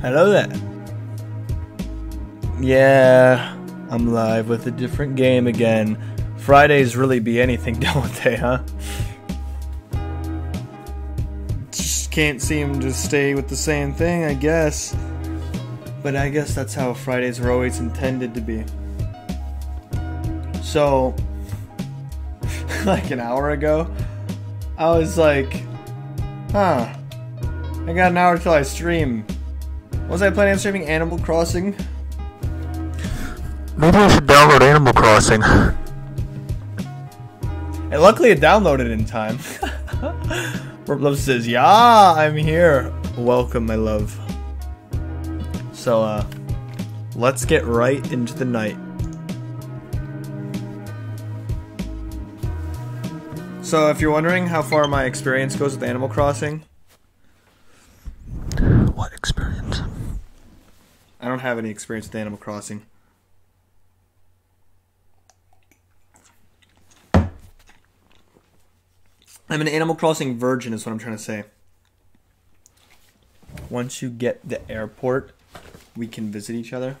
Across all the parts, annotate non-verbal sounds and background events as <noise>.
Hello there. Yeah, I'm live with a different game again. Fridays really be anything, <laughs> don't they, huh? Just can't seem to stay with the same thing, I guess. But I guess that's how Fridays were always intended to be. So, <laughs> like an hour ago, I was like, huh, I got an hour till I stream. Was I planning on streaming Animal Crossing? Maybe I should download Animal Crossing. And luckily it downloaded in time. <laughs> Warp Love says, Yeah, I'm here. Welcome, my love. So, uh, let's get right into the night. So, if you're wondering how far my experience goes with Animal Crossing, What experience? I don't have any experience with Animal Crossing. I'm an Animal Crossing virgin, is what I'm trying to say. Once you get the airport, we can visit each other.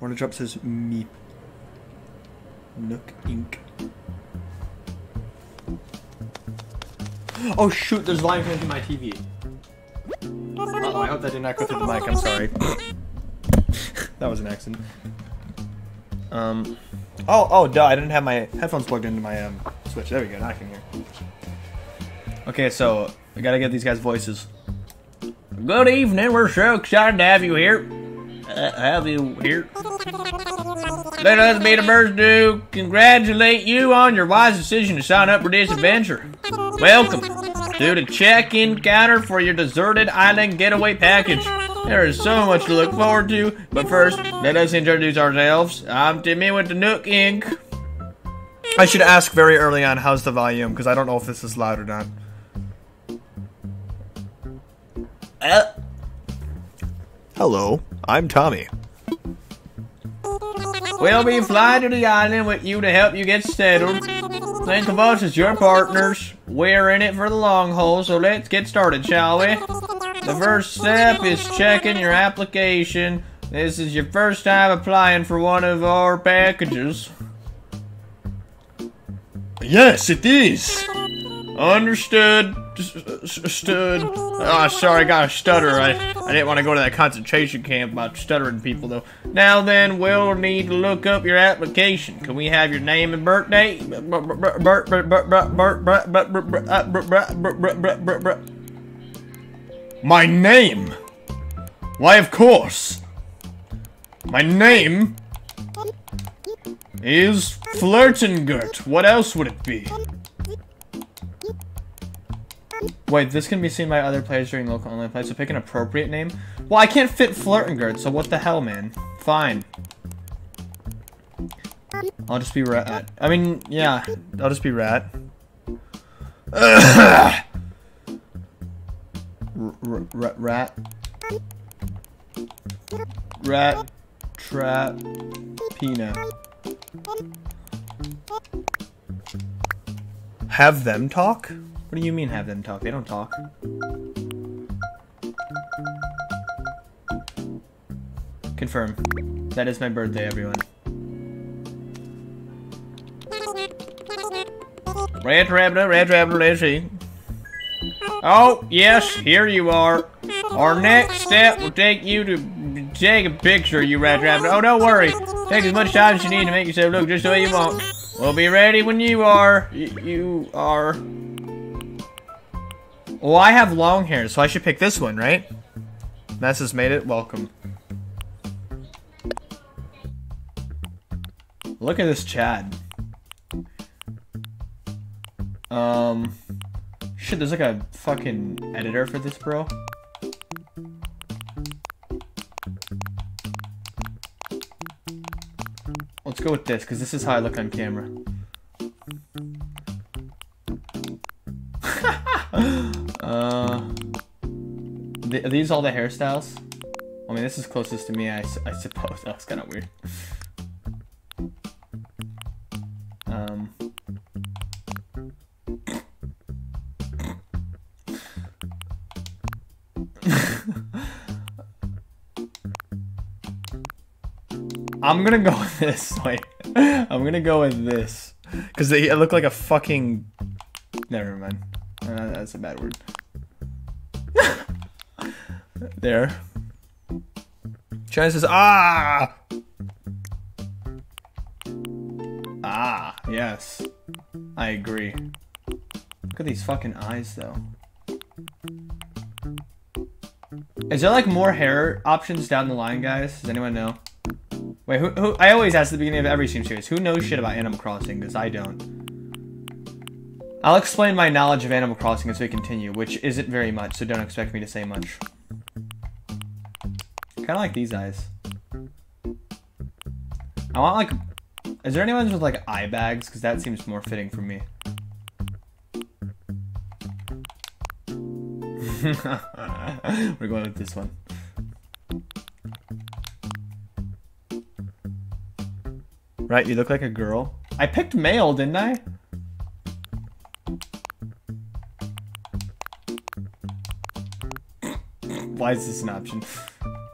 Warner Drop says me. Nook Inc. Oh shoot, there's volume coming through my TV. I hope that did not go through the mic. I'm sorry. <coughs> that was an accident. Um. Oh, oh, duh! I didn't have my headphones plugged into my um switch. There we go. Now I can hear. Okay, so I gotta get these guys' voices. Good evening. We're so excited to have you here. Uh, have you here? Let us be the first to congratulate you on your wise decision to sign up for this adventure. Welcome to the check-in counter for your deserted island getaway package. There is so much to look forward to, but first, let us introduce ourselves. I'm Timmy with the Nook Inc. I should ask very early on how's the volume, because I don't know if this is loud or not. Uh, Hello, I'm Tommy. We'll be flying to the island with you to help you get settled. Think of us as your partners. We're in it for the long haul, so let's get started, shall we? The first step is checking your application. This is your first time applying for one of our packages. Yes, it is. Understood. Stood. Oh, sorry, I got a stutter. I, I didn't want to go to that concentration camp about stuttering people, though. Now then, we'll need to look up your application. Can we have your name and birthday? My name? Why, of course. My name is Flirtengert. What else would it be? Wait, this can be seen by other players during local online play, so pick an appropriate name. Well, I can't fit Flirtengert, so what the hell, man? Fine. I'll just be Rat. I mean, yeah, I'll just be Rat. R- r- rat. Rat. Trap. Pina. Have them talk? What do you mean have them talk? They don't talk. Confirm. That is my birthday, everyone. Red Rabbit, Red Rabbit, let's see. Oh, yes, here you are. Our next step will take you to take a picture, you Red Rabbit. Oh, don't worry. Take as much time as you need to make yourself look just the way you want. We'll be ready when you are. Y you are. Well, I have long hair, so I should pick this one, right? Mess has made it. Welcome. Look at this Chad. Um, shit, there's like a fucking editor for this, bro. Let's go with this, because this is how I look on camera. <laughs> <laughs> Th are these all the hairstyles? I mean, this is closest to me, I, su I suppose. <laughs> That's kind of weird. Um. <laughs> I'm gonna go with this. <laughs> Wait. I'm gonna go with this. Because they look like a fucking... Never mind. Uh, that's a bad word there. China says, ah! Ah, yes. I agree. Look at these fucking eyes, though. Is there like more hair options down the line, guys? Does anyone know? Wait, who, who? I always ask at the beginning of every stream series. Who knows shit about Animal Crossing? Because I don't. I'll explain my knowledge of Animal Crossing as we continue, which isn't very much, so don't expect me to say much. Kind of like these eyes. I want like... Is there anyone with like eye bags? Because that seems more fitting for me. <laughs> We're going with this one. Right, you look like a girl. I picked male, didn't I? Why is this an option?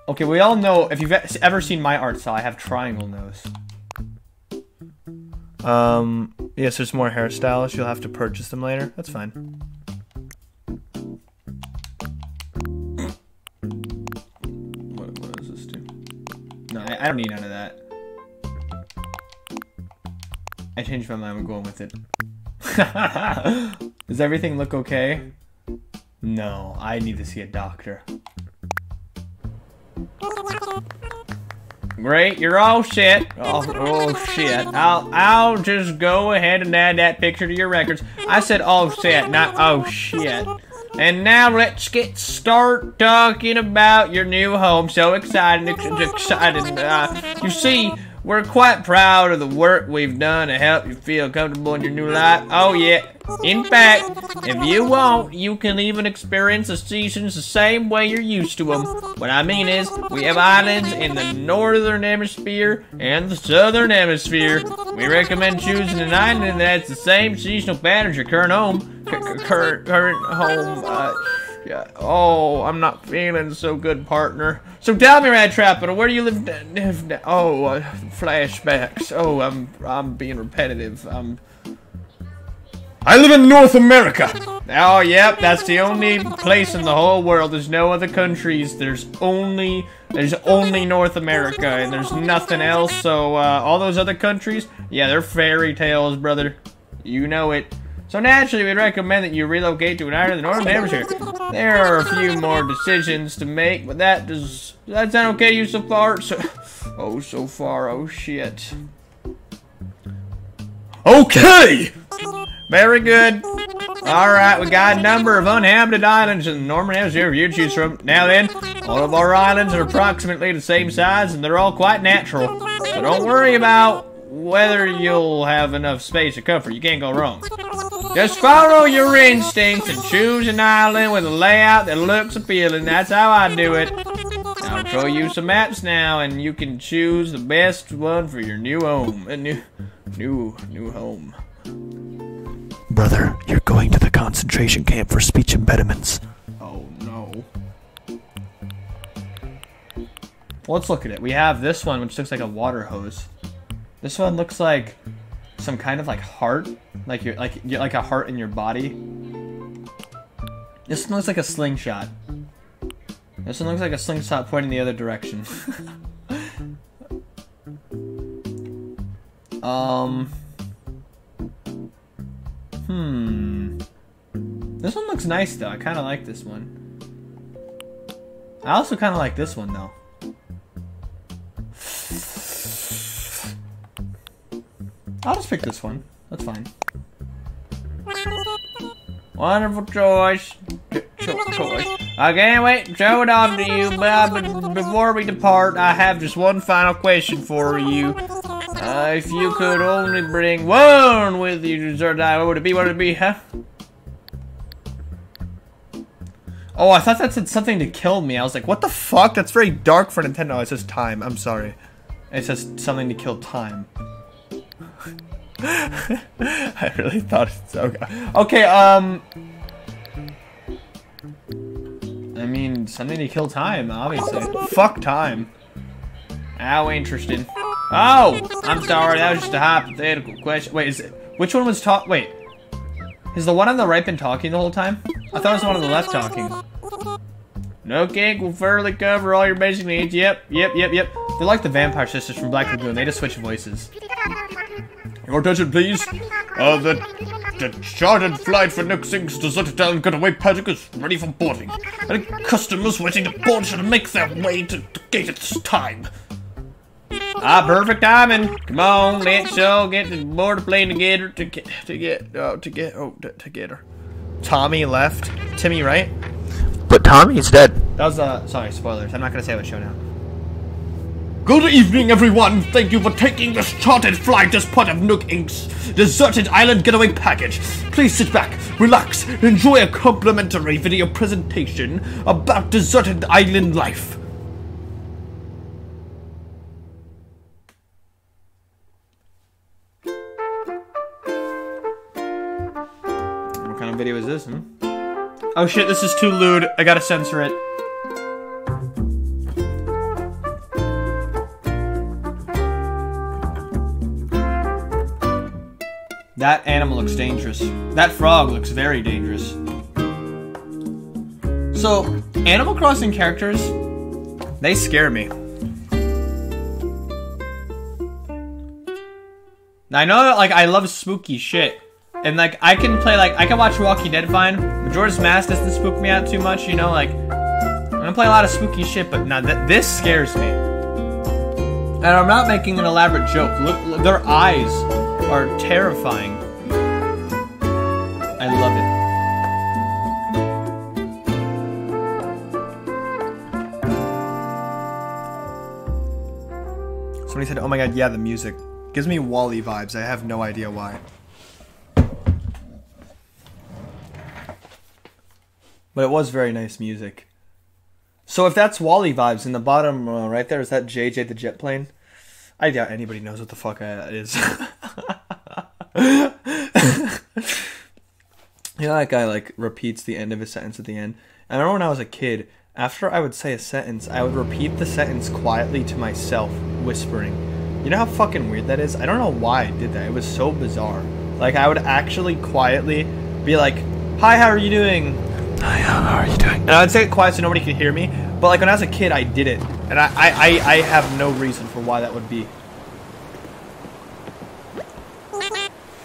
Okay, we all know, if you've ever seen my art style, I have triangle nose. Um, yes, there's more hairstyles. You'll have to purchase them later. That's fine. What, what does this do? No, I, I don't need none of that. I changed my mind. I'm going with it. <laughs> Does everything look okay? No, I need to see a doctor. Great, you're all set. Oh, oh, shit. I'll I'll just go ahead and add that picture to your records. I said all set, not oh shit. And now let's get start talking about your new home. So excited, excited. Uh, you see, we're quite proud of the work we've done to help you feel comfortable in your new life. Oh yeah. In fact, if you want, you can even experience the seasons the same way you're used to them. What I mean is, we have islands in the northern hemisphere and the southern hemisphere. We recommend choosing an island that's the same seasonal pattern as your current home. C current, current home, uh, yeah. Oh, I'm not feeling so good, partner. So tell me, Rat Trapper, where do you live? oh, uh, flashbacks. Oh, I'm I'm being repetitive. I'm. I live in North America. Oh, yep, that's the only place in the whole world. There's no other countries. There's only there's only North America, and there's nothing else. So uh, all those other countries, yeah, they're fairy tales, brother. You know it. So naturally, we'd recommend that you relocate to an island in the northern hemisphere. There are a few more decisions to make, but that does, that sound okay to you so far? So, <laughs> oh, so far, oh shit. Okay! Very good. Alright, we got a number of uninhabited islands in the northern hemisphere for you choose from. Now then, all of our islands are approximately the same size, and they're all quite natural. So don't worry about whether you'll have enough space or comfort. You can't go wrong. Just follow your instincts and choose an island with a layout that looks appealing. That's how I do it. I'll show you some maps now, and you can choose the best one for your new home. A new, new, new home. Brother, you're going to the concentration camp for speech impediments. Oh no. Well, let's look at it. We have this one, which looks like a water hose. This one looks like some kind of like heart, like you're like you're like a heart in your body. This one looks like a slingshot. This one looks like a slingshot pointing the other direction. <laughs> um. Hmm. This one looks nice though. I kind of like this one. I also kind of like this one though. I'll just pick this one. That's fine. Wonderful choice. choice. I can't wait to show it off to you, but before we depart, I have just one final question for you. Uh, if you could only bring one with you to dessert die, what would it be? What would it be, huh? Oh, I thought that said something to kill me. I was like, what the fuck? That's very dark for Nintendo. It says time. I'm sorry. It says something to kill time. <laughs> I really thought it's okay. Okay, um... I mean, something to kill time, obviously. Fuck time. How interesting. Oh, I'm sorry. That was just a hypothetical question. Wait, is it? Which one was talk? Wait, is the one on the right been talking the whole time? I thought it was the one on the left talking. No cake will fairly cover all your basic needs. Yep, yep, yep, yep. They're like the Vampire Sisters from Black Lagoon. They just switch voices. Your attention, please. Uh, the, the chartered flight for Nook Inc.'s deserted island getaway pageant is ready for boarding. And customers waiting to board should make their way to the gate at this time. Ah, perfect timing. Come on, let's all get to board the plane together to get to get uh, to get oh to, together. Tommy left. Timmy, right? But Tommy's dead. That was uh sorry, spoilers. I'm not gonna say what show now. Good evening, everyone. Thank you for taking this chartered flight as part of Nook Inc.'s deserted island getaway package. Please sit back, relax, and enjoy a complimentary video presentation about deserted island life. What kind of video is this, hmm? Oh shit, this is too lewd. I gotta censor it. That animal looks dangerous. That frog looks very dangerous. So, Animal Crossing characters, they scare me. I know that, like, I love spooky shit. And, like, I can play, like, I can watch Walking Dead fine. Majora's Mask doesn't spook me out too much, you know, like, I'm gonna play a lot of spooky shit, but now th this scares me. And I'm not making an elaborate joke. Look, look, their eyes are terrifying. I love it. Somebody said, "Oh my god, yeah, the music gives me Wally vibes." I have no idea why. But it was very nice music. So if that's Wally vibes in the bottom uh, right there, is that JJ the jet plane? I doubt anybody knows what the fuck that is. <laughs> <laughs> you know that guy like repeats the end of a sentence at the end. And I remember when I was a kid, after I would say a sentence, I would repeat the sentence quietly to myself, whispering. You know how fucking weird that is? I don't know why I did that. It was so bizarre. Like I would actually quietly be like, "Hi, how are you doing?" Hi, how are you doing? And I'd say it quiet so nobody could hear me. But like when I was a kid, I did it, and I I, I, I have no reason for why that would be.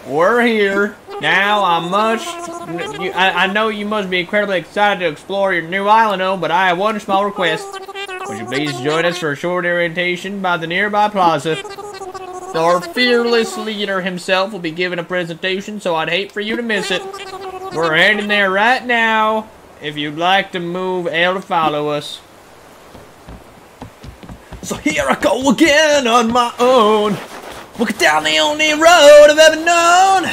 We're here now. I must. You, I, I know you must be incredibly excited to explore your new island, oh, but I have one small request. Would you please join us for a short orientation by the nearby plaza? Our fearless leader himself will be giving a presentation, so I'd hate for you to miss it. We're heading there right now. If you'd like to move, L to follow us. So here I go again on my own. Walking down the only road I've ever known.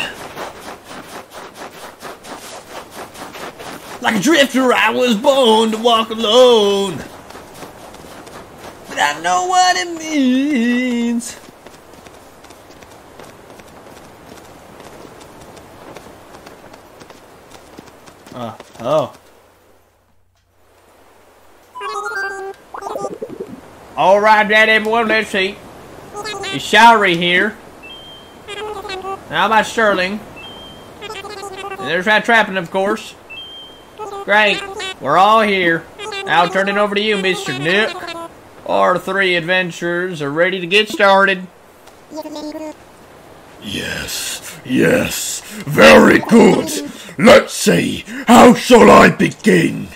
Like a drifter, I was born to walk alone. But I know what it means. Uh, oh. All right, that everyone, let's see. It's Shari here. How about Sterling? And there's that trapping, of course. Great. We're all here. I'll turn it over to you, Mr. Nook. Our three adventurers are ready to get started. Yes, yes, very good. Let's see, how shall I begin?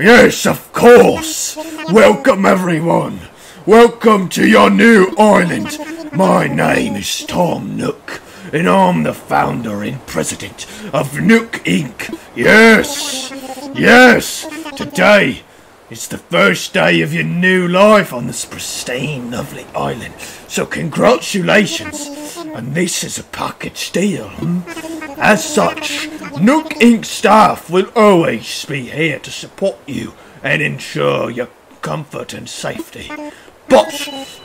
Yes, of course. Welcome, everyone. Welcome to your new island. My name is Tom Nook, and I'm the founder and president of Nook Inc. Yes, yes, today it's the first day of your new life on this pristine, lovely island. So congratulations. And this is a package deal. As such, Nook Inc. staff will always be here to support you and ensure your comfort and safety. But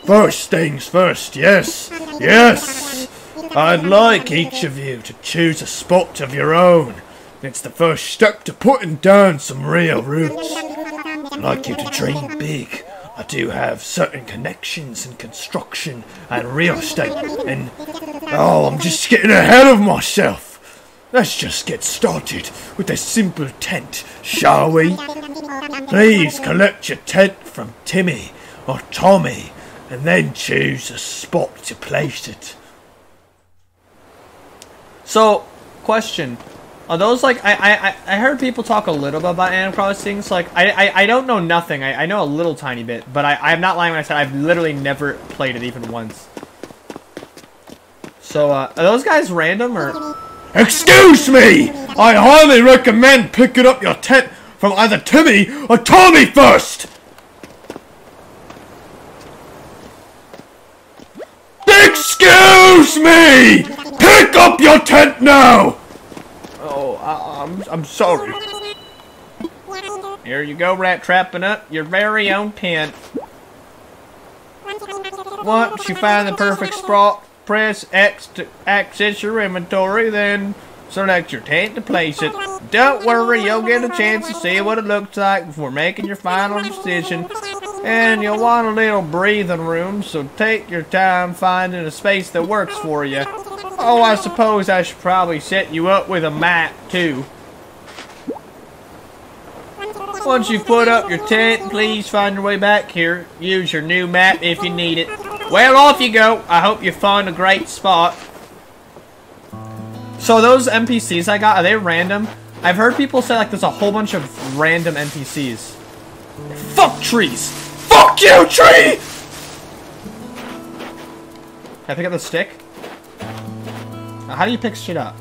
first things first, yes, yes. I'd like each of you to choose a spot of your own. It's the first step to putting down some real roots. I'd like you to dream big I do have certain connections in construction and real estate, and oh, I'm just getting ahead of myself. Let's just get started with a simple tent, shall we? Please collect your tent from Timmy or Tommy and then choose a spot to place it. So, question: Are those like I I I- heard people talk a little bit about Animal Crossing. So like I I, I don't know nothing. I, I know a little tiny bit, but I I'm not lying when I said I've literally never played it even once. So uh, are those guys random or? Excuse me! I highly recommend picking up your tent from either Timmy or Tommy first! Excuse me! Pick up your tent now! Oh, I, I'm I'm sorry. Here you go, rat trapping up your very own tent. Once you find the perfect spot, press X to access your inventory, then select your tent to place it. Don't worry, you'll get a chance to see what it looks like before making your final decision. And you'll want a little breathing room, so take your time finding a space that works for you. Oh, I suppose I should probably set you up with a map, too. Once you've put up your tent, please find your way back here. Use your new map if you need it. Well, off you go. I hope you find a great spot. So those NPCs I got, are they random? I've heard people say like there's a whole bunch of random NPCs. Fuck trees! Fuck you, tree! Can I pick up the stick? Uh, How do you pick shit up?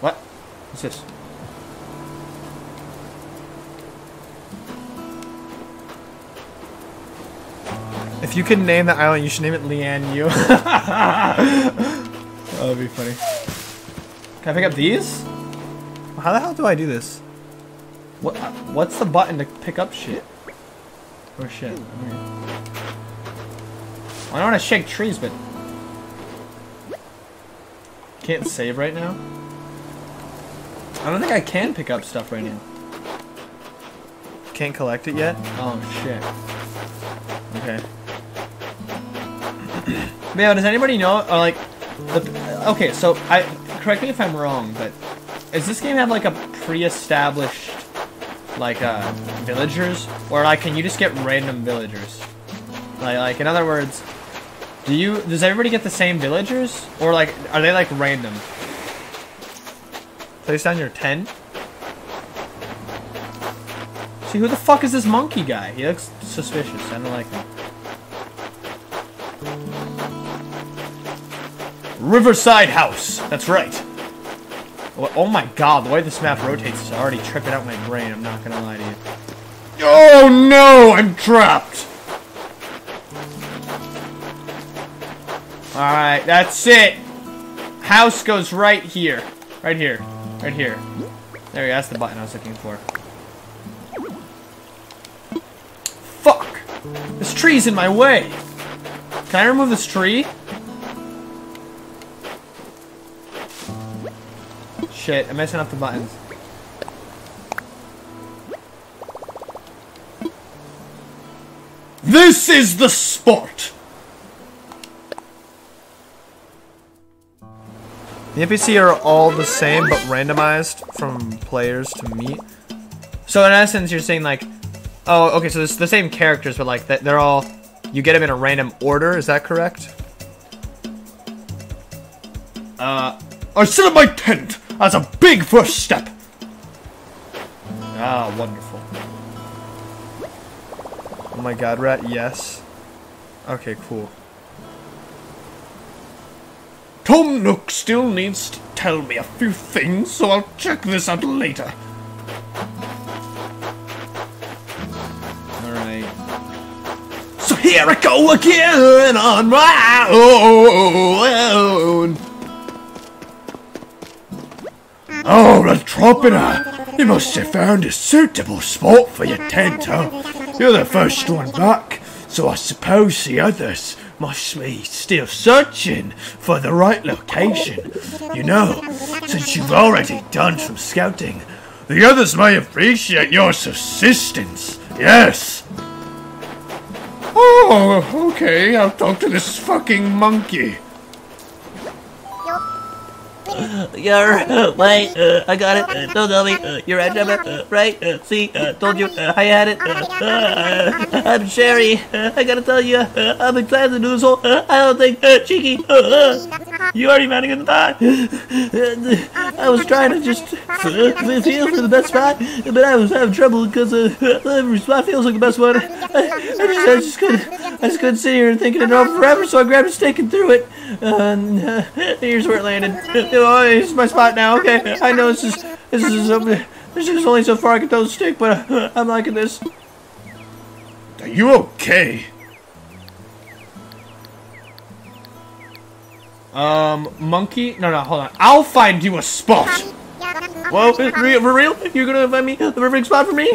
What? What's this? If you could name the island, you should name it Leanne Yu. <laughs> that would be funny. Can I pick up these? How the hell do I do this? What? What's the button to pick up shit? Oh shit. Okay. I don't want to shake trees, but can't save right now. I don't think I can pick up stuff right now. Can't collect it yet. Oh shit. Okay. <clears throat> but yeah, does anybody know? Or like, the, okay, so I correct me if I'm wrong, but does this game have like a pre-established like uh villagers, or like can you just get random villagers? Like, like in other words, do you does everybody get the same villagers, or like are they like random? Place down your tent. See who the fuck is this monkey guy? He looks suspicious. I don't like him. Riverside House. That's right. Oh, oh my god, the way this map rotates is already tripping out my brain. I'm not gonna lie to you. Oh no, I'm trapped! Alright, that's it. House goes right here. Right here. Right here. There we go, that's the button I was looking for. This tree's in my way! Can I remove this tree? Shit, I'm messing up the buttons. This is the spot! The NPC are all the same, but randomized from players to meet. So in essence, you're saying like, oh, okay, so it's the same characters, but like they're all, you get them in a random order. Is that correct? Uh, I set up my tent as a big first step. Ah, wonderful. Oh my god, rat, yes. Okay, cool. Tom Nook still needs to tell me a few things, so I'll check this out later. Here I go again on my own. Oh, Latropina, you must have found a suitable spot for your tent, huh? You're the first one back, so I suppose the others must be still searching for the right location. You know, since you've already done some scouting, The others may appreciate your assistance. Yes. Oh, okay. I'll talk to this fucking monkey. You're uh, I got it. Don't tell me. You're at Gemma, right? See, uh, told you uh, I had it. Uh, I'm Shari. I gotta tell you, I'm excited to do this whole. I don't think cheeky. You already manning in the thought. I was trying to just feel for the best spot, but I was having trouble because every spot feels like the best one. I, I just, I just couldn't, I just couldn't sit here and thinking it over forever, so I grabbed a stick and threw it. Uh, and uh, here's where it landed. Oh, it's my spot now. Okay, I know this is this is this is only so far I can throw the stick, but uh, I'm liking this. Are you okay? Um, monkey? No, no, hold on. I'll find you a spot. Whoa, for real? For real? You're gonna find me the perfect spot for me?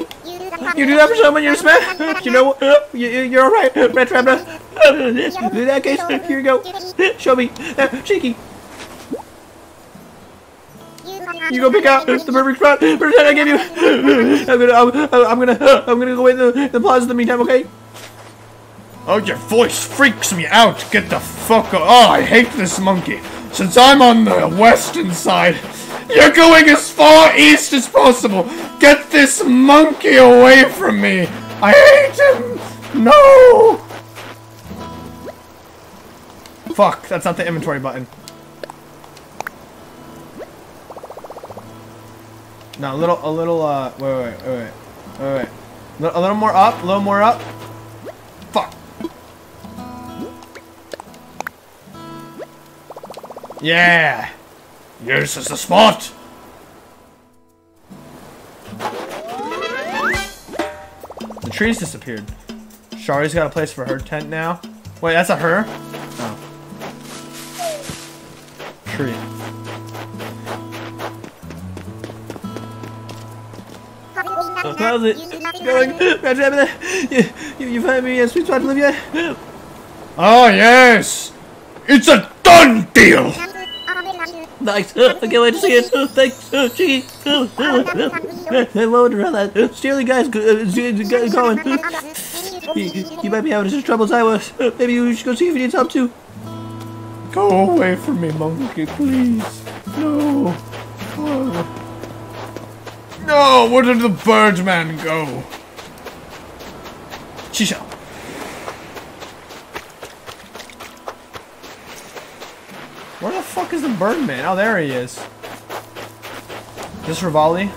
You do that for someone you're smash? You know what? You, you- you're alright, Red Trapper. <laughs> In that case, here you go. Show me. Uh, cheeky. You go pick out the perfect spot. First I give you. I'm gonna, I'm, I'm gonna, I'm gonna go in the, the plaza in the meantime, okay? Oh, your voice freaks me out. Get the fuck o- Oh, I hate this monkey. Since I'm on the western side, you're going as far east as possible. Get this monkey away from me. I hate him. No. Fuck, that's not the inventory button. No, a little, a little, uh, wait, wait, wait, wait, wait, wait. A little more up, a little more up. Fuck. Yeah. Yes, is the spot. The trees disappeared. Shari's got a place for her tent now. Wait, that's a her? Oh. Tree. How's it going? You, you, you find me a sweet spot to live? Oh, yes. It's a done deal. Nice. Uh, I can't wait to see it. Uh, thanks, uh, Cheeky. Uh, uh, uh, I wondered around that. Uh, Steely guy's uh, going. Uh, you, might be having as much trouble as I was. Uh, maybe you should go see if he needs help too. Go away from me, monkey, please. No. Oh. No, where did the birdman go? Shisha. Where the fuck is the Birdman? Oh, there he is. This Revali?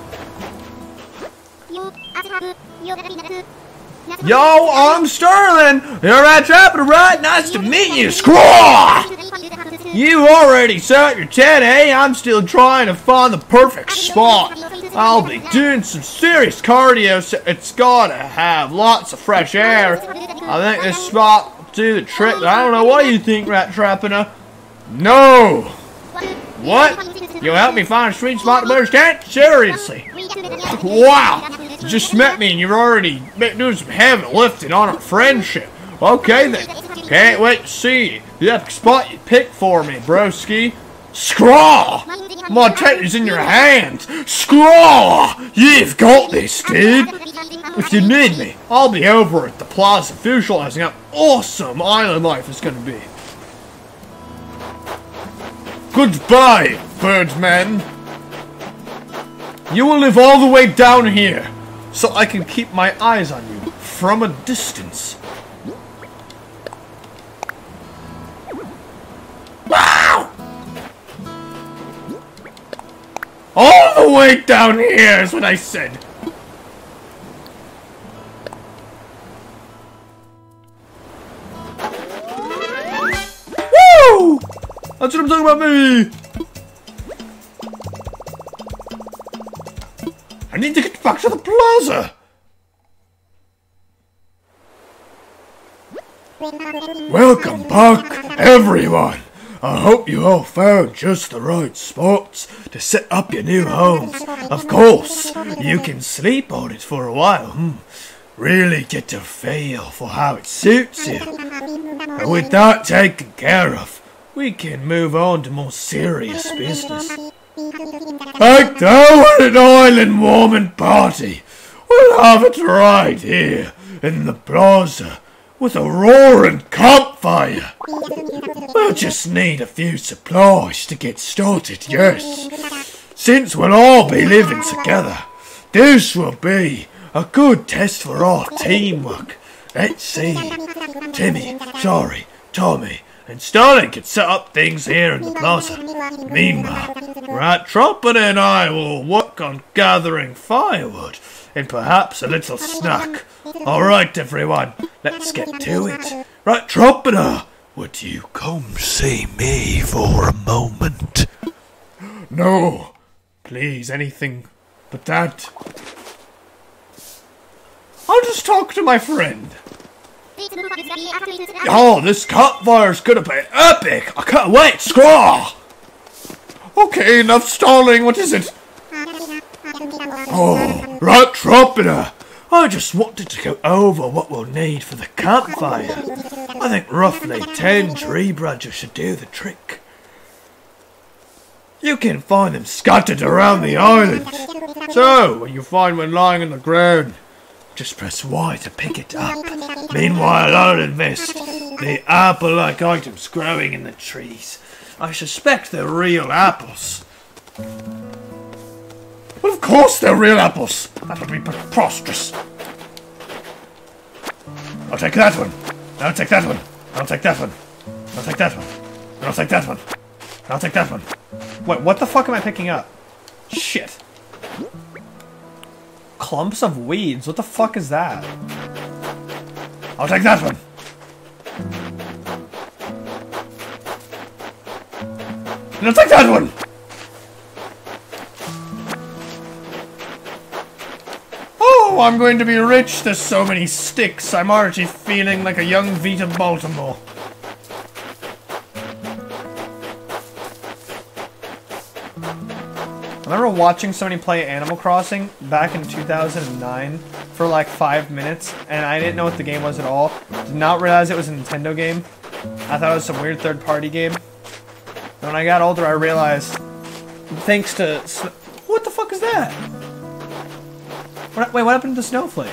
Yo, I'm Sterling! You're at Trapper, right? Nice to meet you, Squaw! You already set your tent, eh? I'm still trying to find the perfect spot. I'll be doing some serious cardio, so it's gotta have lots of fresh air. I think this spot will do the trick. I don't know what you think, Rat Trappina. No. What? You'll help me find a sweet spot to tent? Seriously? Wow! You just met me and you're already doing some heavy lifting on our friendship. Okay then. Can't wait to see you. The spot you picked for me, broski. Scraw! My tent is in your hands. Scraw! You've got this, dude. If you need me, I'll be over at the plaza visualizing how awesome island life is gonna be. Goodbye, birdman. You will live all the way down here, so I can keep my eyes on you from a distance. Wow! All the way down here is what I said. Woo! That's what I'm talking about, baby. I need to get back to the plaza. Welcome back, everyone. I hope you all found just the right spots to set up your new homes. Of course, you can sleep on it for a while. Hmm. Really get to feel for how it suits you. And with that taken care of, we can move on to more serious business. Now at an island warming party. We'll have it right here in the plaza with a roaring campfire. We'll just need a few supplies to get started, yes. Since we'll all be living together, this will be a good test for our teamwork. Let's see. Timmy, sorry, Tommy, and Sterling can set up things here in the plaza. Meanwhile, Rat and I will work on gathering firewood and perhaps a little snack. All right, everyone, let's get to it. Rat Trumpeter, would you Come see me for a moment. No, please, anything but that. I'll just talk to my friend. Oh, this campfire's gonna be epic! I can't wait, scraw! Okay, enough stalling, what is it? Oh, right trumpeter! I just wanted to go over what we'll need for the campfire. I think roughly ten tree branches should do the trick. You can find them scattered around the island. So, when you find one lying on the ground, just press Y to pick it up. Meanwhile, I'll invest the apple-like items growing in the trees. I suspect they're real apples. Well, of course they're real apples. That would be preposterous. I'll take that one. I'll take that one. I'll take that one. I'll take that one. I'll take that one. I'll take that one. Wait, what the fuck am I picking up? Shit. Clumps of weeds. What the fuck is that? I'll take that one. And I'll take that one. Oh, I'm going to be rich. There's so many sticks. I'm already feeling like a young Vita Baltimore. I remember watching somebody play Animal Crossing back in 2009 for like five minutes, and I didn't know what the game was at all. Did not realize it was a Nintendo game. I thought it was some weird third-party game. And when I got older, I realized, thanks to what the fuck is that? What, wait, what happened to the snowflake?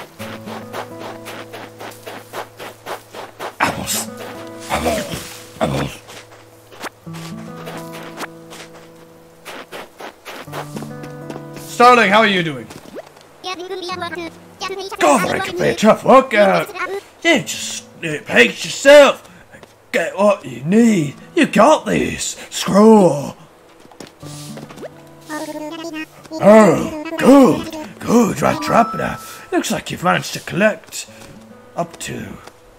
Sterling, how are you doing? God, it could be a tough workout. You just uh, pace yourself. Get what you need. You got this. Scroll. Oh, good. Good, right trapper. Looks like you've managed to collect up to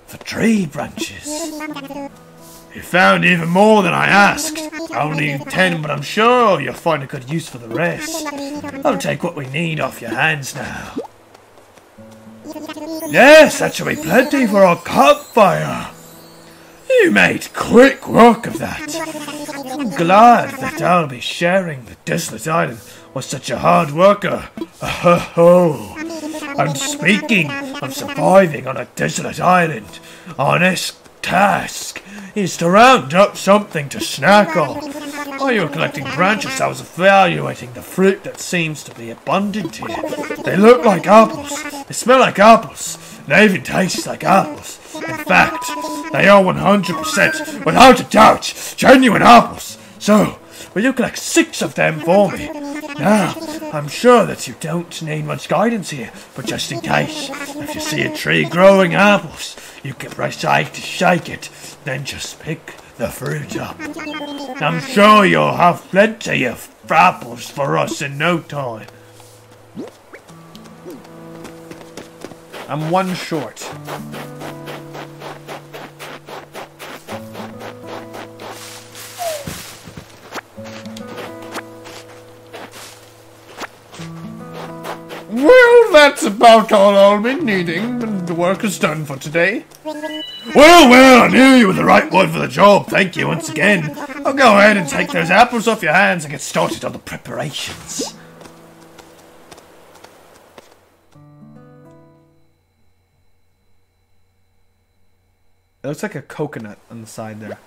the tree branches. You found even more than I asked. Only ten, but I'm sure you'll find a good use for the rest. I'll take what we need off your hands now. Yes, that should be plenty for our campfire. You made quick work of that. I'm glad that I'll be sharing the desolate island with such a hard worker. Ho ho. and speaking of surviving on a desolate island, next task is to round up something to snack on. While you are collecting branches, I was evaluating the fruit that seems to be abundant here. They look like apples. They smell like apples. They even taste like apples. In fact, they are 100%, without a doubt, genuine apples. So, will you collect six of them for me? Now, I'm sure that you don't need much guidance here, but just in case, if you see a tree growing apples, you can decide to shake it, then just pick the fruit up. I'm sure you'll have plenty of apples for us in no time. I'm one short. Well, that's about all I'll be needing, and the work is done for today. Well, well, I knew you were the right one for the job. Thank you once again. I'll go ahead and take those apples off your hands and get started on the preparations. It looks like a coconut on the side there.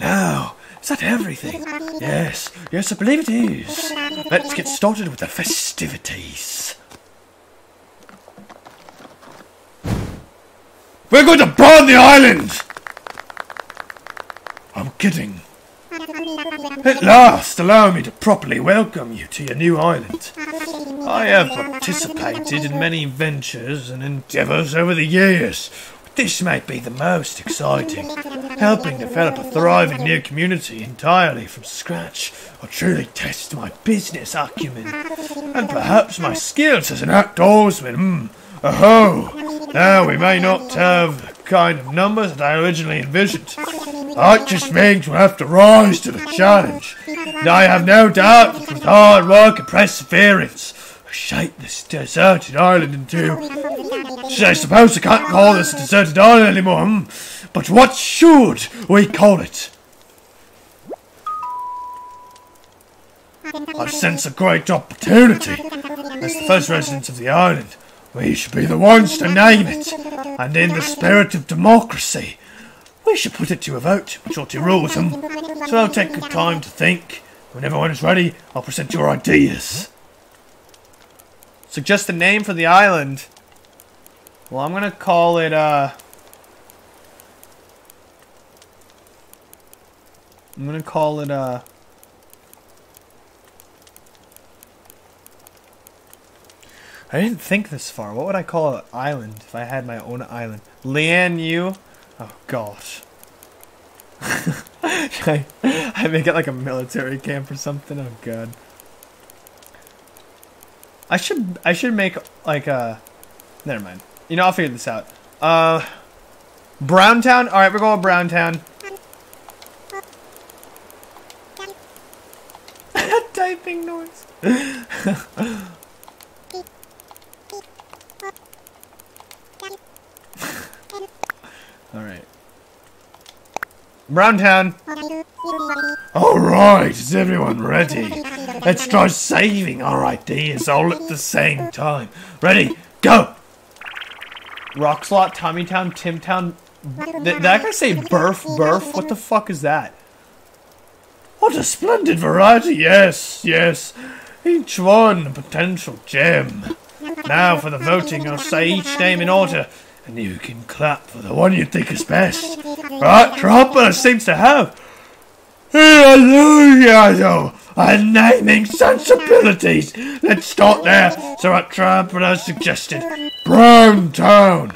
Now, is that everything? Yes, yes, I believe it is. Let's get started with the festivities. We're going to burn the island! I'm kidding. At last, allow me to properly welcome you to your new island. I have participated in many ventures and endeavours over the years. This may be the most exciting. Helping develop a thriving new community entirely from scratch will truly test my business acumen. And perhaps my skills as an outdoorsman. Hmm. Oh, now we may not have the kind of numbers that I originally envisioned. That just means we'll have to rise to the challenge. And I have no doubt that with hard work and perseverance, we'll this deserted island into. I suppose I can't call this a deserted island anymore, hmm? but what should we call it? I sense a great opportunity. As the first residents of the island, we should be the ones to name it. And in the spirit of democracy, we should put it to a vote, majority rules them. So I'll take good time to think. When everyone is ready, I'll present your ideas. Suggest a name for the island. Well, I'm gonna call it, uh... I'm gonna call it, uh... I didn't think this far. What would I call an island if I had my own island? Lian Yu? Oh, gosh. <laughs> I, I make it like a military camp or something? Oh, God. I should I should make like a. Never mind. You know I'll figure this out. Uh, Browntown. All right, we're going Browntown. <laughs> Typing noise. <laughs> All right. Browntown. Alright, is everyone ready? Let's try saving our ideas all at the same time. Ready? Go! Rock Slot, Tommy Town, Tim Town. Th- that guy say Burf Burf? What the fuck is that? What a splendid variety, yes, yes. Each one a potential gem. Now for the voting, I'll say each name in order, and you can clap for the one you think is best. Right, Trumper seems to have. Hallelujah, and naming sensibilities. Let's start there. So at Trumper suggested Brown Town.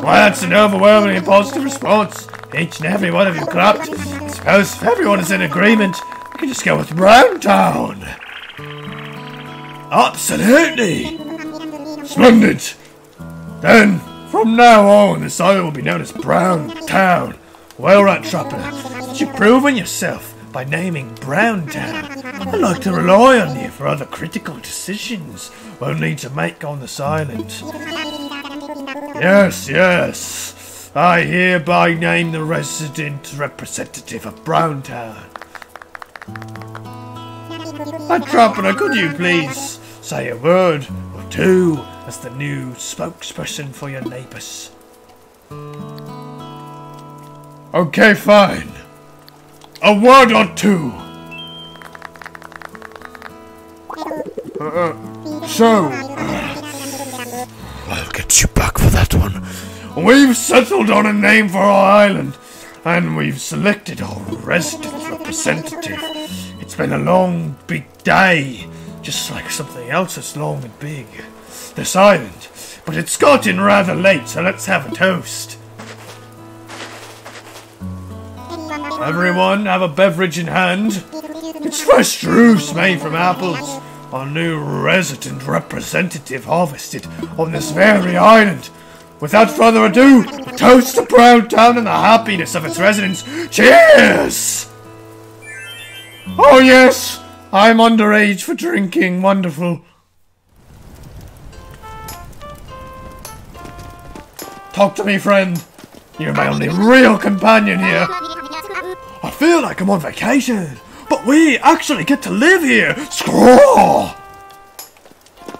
That's an overwhelmingly positive response. Each and every one of you clapped. I suppose if everyone is in agreement, we can just go with Brown Town. Absolutely. Splendid. Then, from now on, this island will be known as Brown Town. Well, Rat Trapper, you've proven yourself by naming Brown Town, I'd like to rely on you for other critical decisions we'll need to make on this island. Yes, yes. I hereby name the resident representative of Browntown. And Trumpeter, could you please say a word or two as the new spokesperson for your neighbours? Okay, fine. A word or two. Uh, so, I'll get you back for that one. We've settled on a name for our island, and we've selected our resident representative. It's been a long, big day, just like something else that's long and big. This island. But it's gotten rather late, so let's have a toast. Everyone have a beverage in hand. It's fresh juice made from apples. Our new resident representative harvested on this very island. Without further ado, toast to Brown Town and the happiness of its residents. Cheers! Oh yes, I'm underage for drinking. Wonderful. Talk to me, friend. You're my only real companion here. I feel like I'm on vacation, but we actually get to live here. Scraw!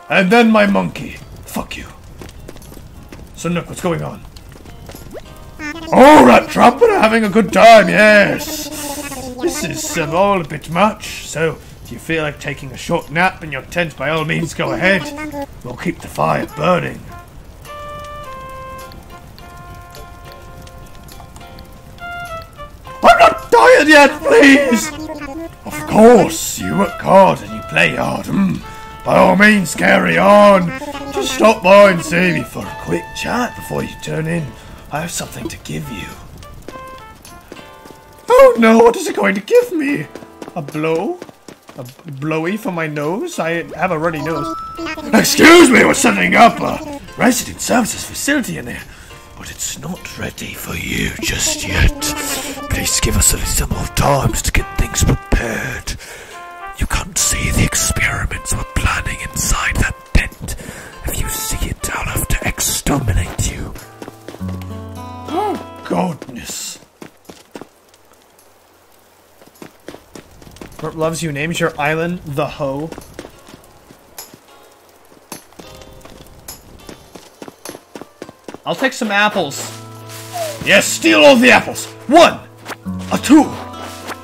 And then my monkey. Fuck you. So look, what's going on? Oh, that trumpeter having a good time, yes. This is um, all a bit much, so if you feel like taking a short nap in your tent, by all means go ahead. We'll keep the fire burning. Yet, please! Of course, you work hard and you play hard. Mm. By all means, carry on. Just stop by and see me for a quick chat before you turn in. I have something to give you. Oh no, what is it going to give me? A blow? A blowy for my nose? I have a runny nose. Excuse me, we're setting up a resident services facility in there. But it's not ready for you just yet. Please give us a little more time to get things prepared. You can't see the experiments we're planning inside that tent. If you see it, I'll have to exterminate you. Oh, goodness. Merp loves you. Names your island the Hoe. I'll take some apples. Yes, steal all the apples. One, a two,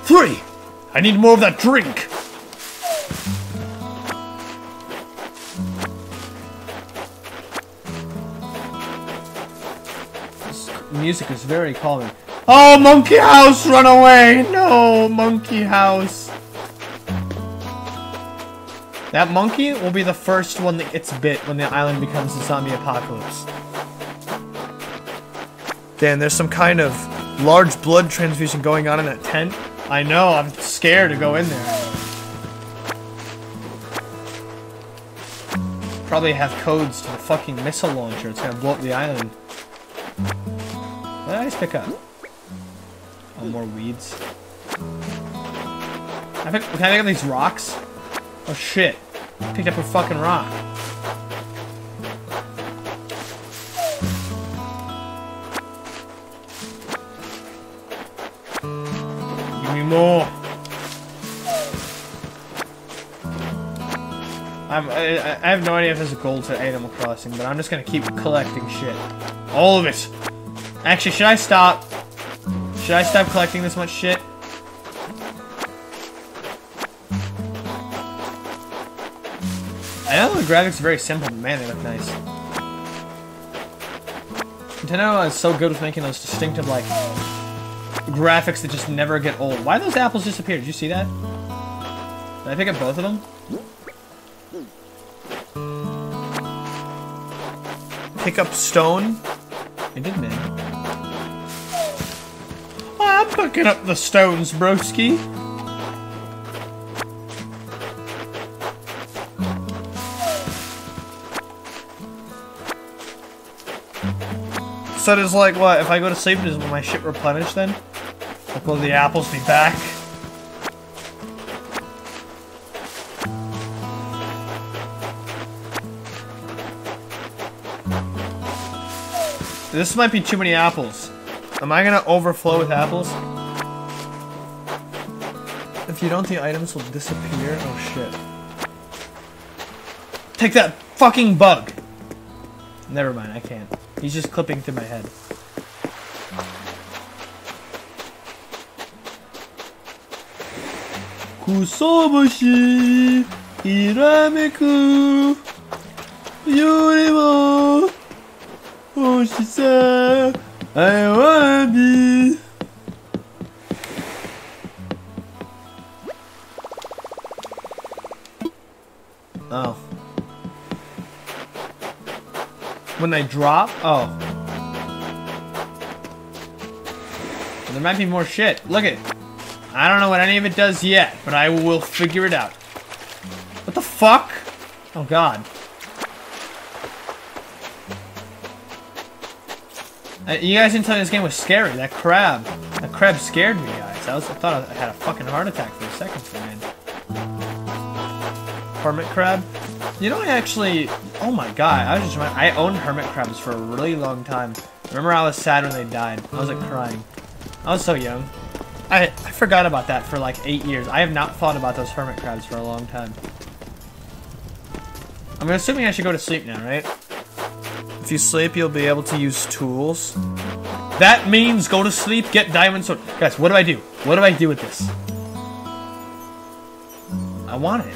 three. I need more of that drink. music is very calming. Oh, Monkey House, run away! No, Monkey House. That monkey will be the first one that gets bit when the island becomes a zombie apocalypse. Dan, there's some kind of large blood transfusion going on in that tent. I know, I'm scared to go in there. Probably have codes to the fucking missile launcher. It's gonna blow up the island. Just pick up? Oh, more weeds. I pick, can I pick up these rocks? Oh shit. Picked up a fucking rock. More. I'm, I, I have no idea if there's a goal to Animal Crossing, but I'm just gonna keep collecting shit. All of it. Actually, should I stop? Should I stop collecting this much shit? I know the graphics are very simple, but man, they look nice. Nintendo is so good with making those distinctive, like, graphics that just never get old. Why those apples disappear? Did you see that? Did I pick up both of them? Pick up stone? I did, man. I'm picking up the stones, broski. So does like what? If I go to sleep, does my shit replenish then? Will the apples be back? This might be too many apples. Am I gonna overflow with apples? If you don't, the items will disappear. Oh shit. Take that fucking bug! Never mind, I can't. He's just clipping through my head. Kusobushi Hirameku Yorimo Oshisa I wanna be Oh. When they drop? Oh. There might be more shit. Look at it. I don't know what any of it does yet, but I will figure it out. What the fuck? Oh god. Uh, you guys didn't tell me this game was scary. That crab. That crab scared me, guys. I, was, I thought I had a fucking heart attack for a second for a. Hermit crab? You know, I actually... Oh my god, I was just I owned hermit crabs for a really long time. Remember I was sad when they died. I was like crying. I was so young. I, I forgot about that for like eight years. I have not thought about those hermit crabs for a long time. I'm assuming I should go to sleep now, right? If you sleep, you'll be able to use tools. That means go to sleep, get diamond sword. Guys, what do I do? What do I do with this? I want it.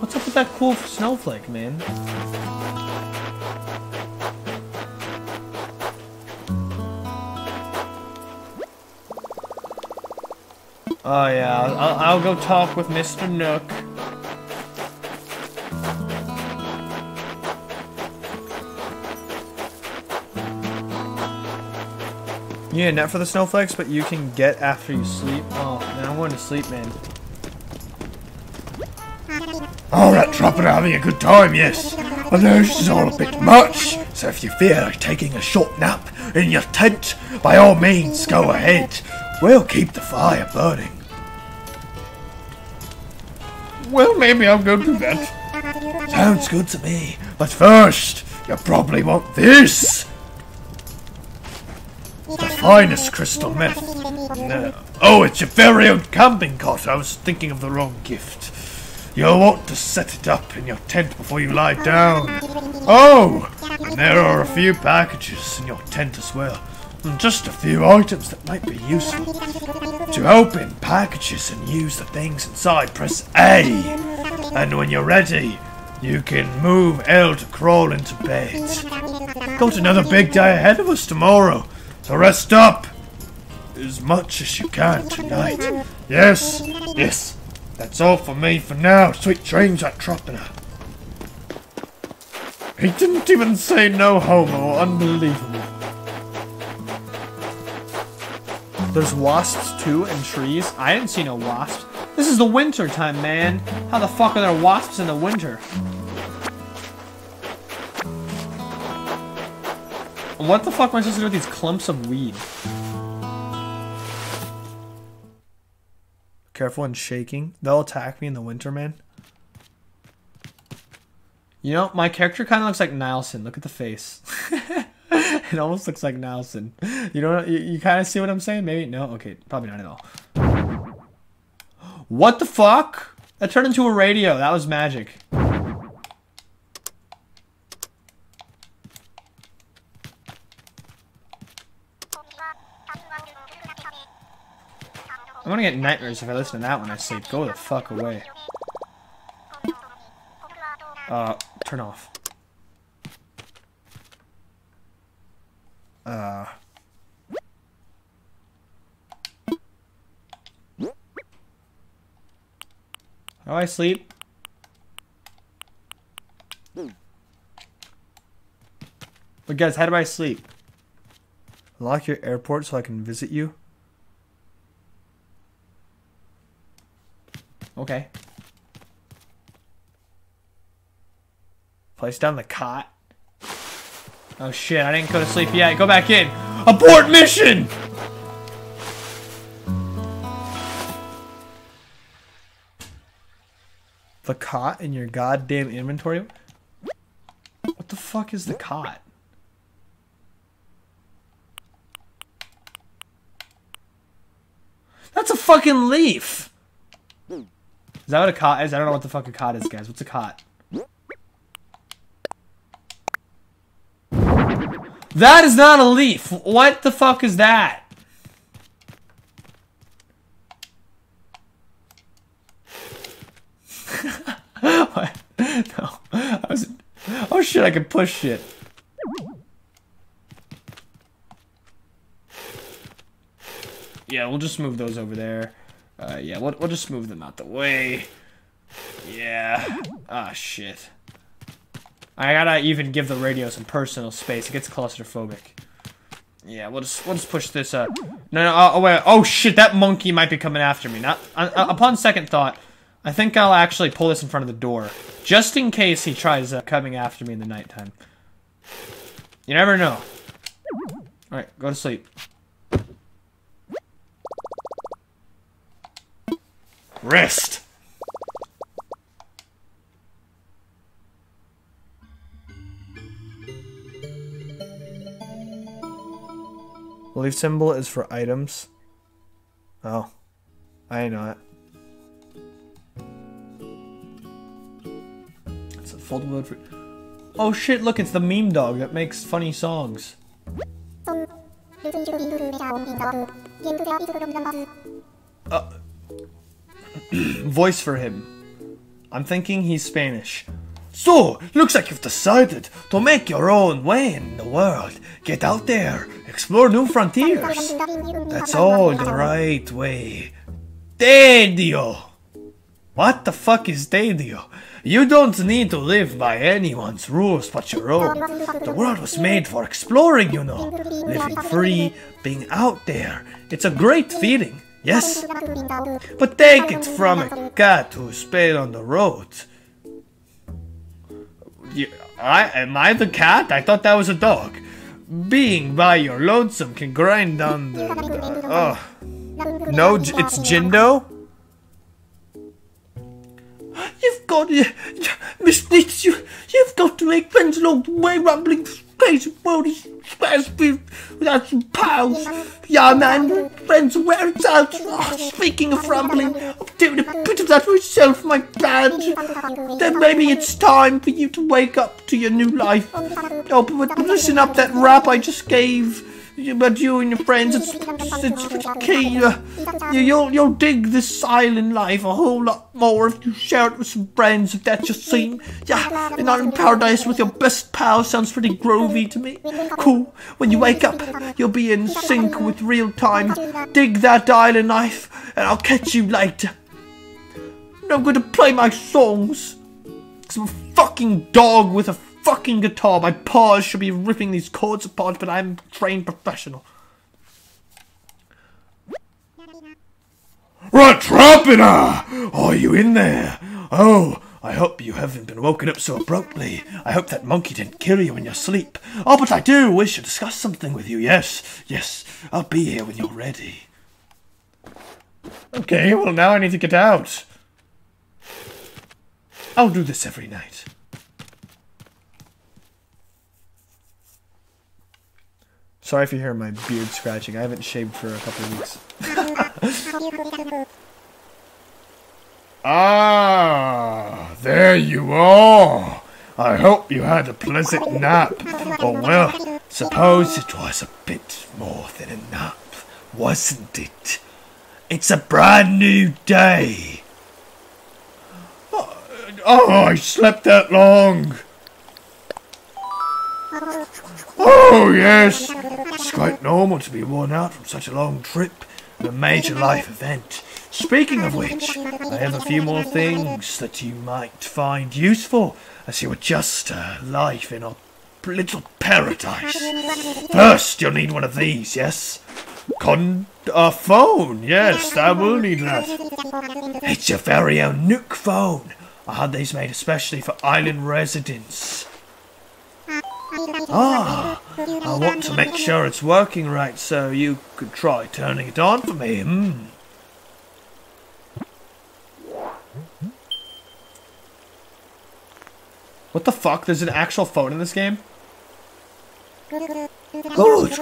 What's up with that cool snowflake, man? Oh yeah, I'll, I'll, go talk with Mr. Nook. Yeah, not for the snowflakes, but you can get after you sleep. Oh, man, I'm going to sleep, man. Alright, Trapper, having a good time, yes. I know this is all a bit much, so if you like taking a short nap in your tent, by all means, go ahead. We'll keep the fire burning. Well, maybe I'll go do that. Sounds good to me. But first, you probably want this. The finest crystal meth. No. Oh, it's your very own camping cot. I was thinking of the wrong gift. You'll want to set it up in your tent before you lie down. Oh, and there are a few packages in your tent as well. And just a few items that might be useful. To open packages and use the things inside, press A. And when you're ready, you can move L to crawl into bed. Got another big day ahead of us tomorrow, so rest up as much as you can tonight. Yes, yes, that's all for me for now. Sweet dreams Ratrapina. He didn't even say no homo. Unbelievable. There's wasps too and trees. I didn't see no wasps. This is the winter time, man. How the fuck are there wasps in the winter? What the fuck am I supposed to do with these clumps of weed? Careful and shaking. They'll attack me in the winter, man. You know, my character kind of looks like Nielsen. Look at the face. <laughs> <laughs> it almost looks like Nelson. You know, you, you kind of see what I'm saying? Maybe? No? Okay, probably not at all. <gasps> What the fuck? That turned into a radio. That was magic. I'm gonna get nightmares if I listen to that when I sleep. Go the fuck away. Uh, turn off. Uh. How do I sleep? But guys, how do I sleep? Lock your airport so I can visit you? Okay. Place down the cot. Oh shit, I didn't go to sleep yet. Go back in. Abort mission! The cot in your goddamn inventory? What the fuck is the cot? That's a fucking leaf! Is that what a cot is? I don't know what the fuck a cot is, guys. What's a cot? That is not a leaf. What the fuck is that? <laughs> what? <laughs> No. I was. Oh shit! I can push shit. Yeah, we'll just move those over there. Uh, yeah, we'll, we'll just move them out the way. Yeah. Ah, shit. I gotta even give the radio some personal space. It gets claustrophobic. Yeah, we'll just we'll just push this up. No, no. Oh, oh wait. Oh shit! That monkey might be coming after me. Not uh, uh, upon second thought, I think I'll actually pull this in front of the door, just in case he tries uh, coming after me in the nighttime. You never know. All right, go to sleep. Rest. Leaf symbol is for items. Oh. I know that. It's a foldable for... Oh shit, look, it's the meme dog that makes funny songs. Uh, <clears throat> voice for him. I'm thinking he's Spanish. So, looks like you've decided to make your own way in the world. Get out there, explore new frontiers. That's all the right way. Dadio! What the fuck is Dadio? You don't need to live by anyone's rules but your own. The world was made for exploring, you know. Living free, being out there. It's a great feeling, yes? But take it from a cat who's been on the road. You, I am I the cat? I thought that was a dog. Being by your lonesome can grind down the. the oh. No, it's Jindo? You've got to, <laughs> Miss you, you've got to make friends along the way, rumbling crazy world is squares without some pals. Yeah, man, friends where it's out. Oh, ah, speaking of rumbling, I'm doing a bit of that myself, my bad. Then maybe it's time for you to wake up to your new life. Oh, but listen up that rap I just gave about you and your friends. It's it's pretty key. Uh, you, you'll you'll dig this island life a whole lot more if you share it with some friends. If that's your scene, yeah. And I'm in paradise with your best pal sounds pretty groovy to me. Cool. When you wake up, you'll be in sync with real time. Dig that island life, and I'll catch you later. And I'm going to play my songs. Some fucking dog with a fucking guitar. My paws should be ripping these chords apart, but I'm a trained professional. Ratrapina! Are you in there? Oh, I hope you haven't been woken up so abruptly. I hope that monkey didn't kill you in your sleep. Oh, but I do wish to discuss something with you. Yes, yes, I'll be here when you're ready. Okay, well now I need to get out. I'll do this every night. Sorry if you hear my beard scratching. I haven't shaved for a couple of weeks. <laughs> Ah, there you are. I hope you had a pleasant nap. Oh well, suppose it was a bit more than a nap, wasn't it? It's a brand new day. Oh, oh I slept that long. Oh, yes. It's quite normal to be worn out from such a long trip and a major life event. Speaking of which, I have a few more things that you might find useful as you adjust to life in our little paradise. First, you'll need one of these, yes? Con a phone, yes, I will need that. It's your very own Nook phone. I had these made especially for island residents. Ah, I want to make sure it's working right, so you could try turning it on for me. Hmm. What the fuck? There's an actual phone in this game? Good,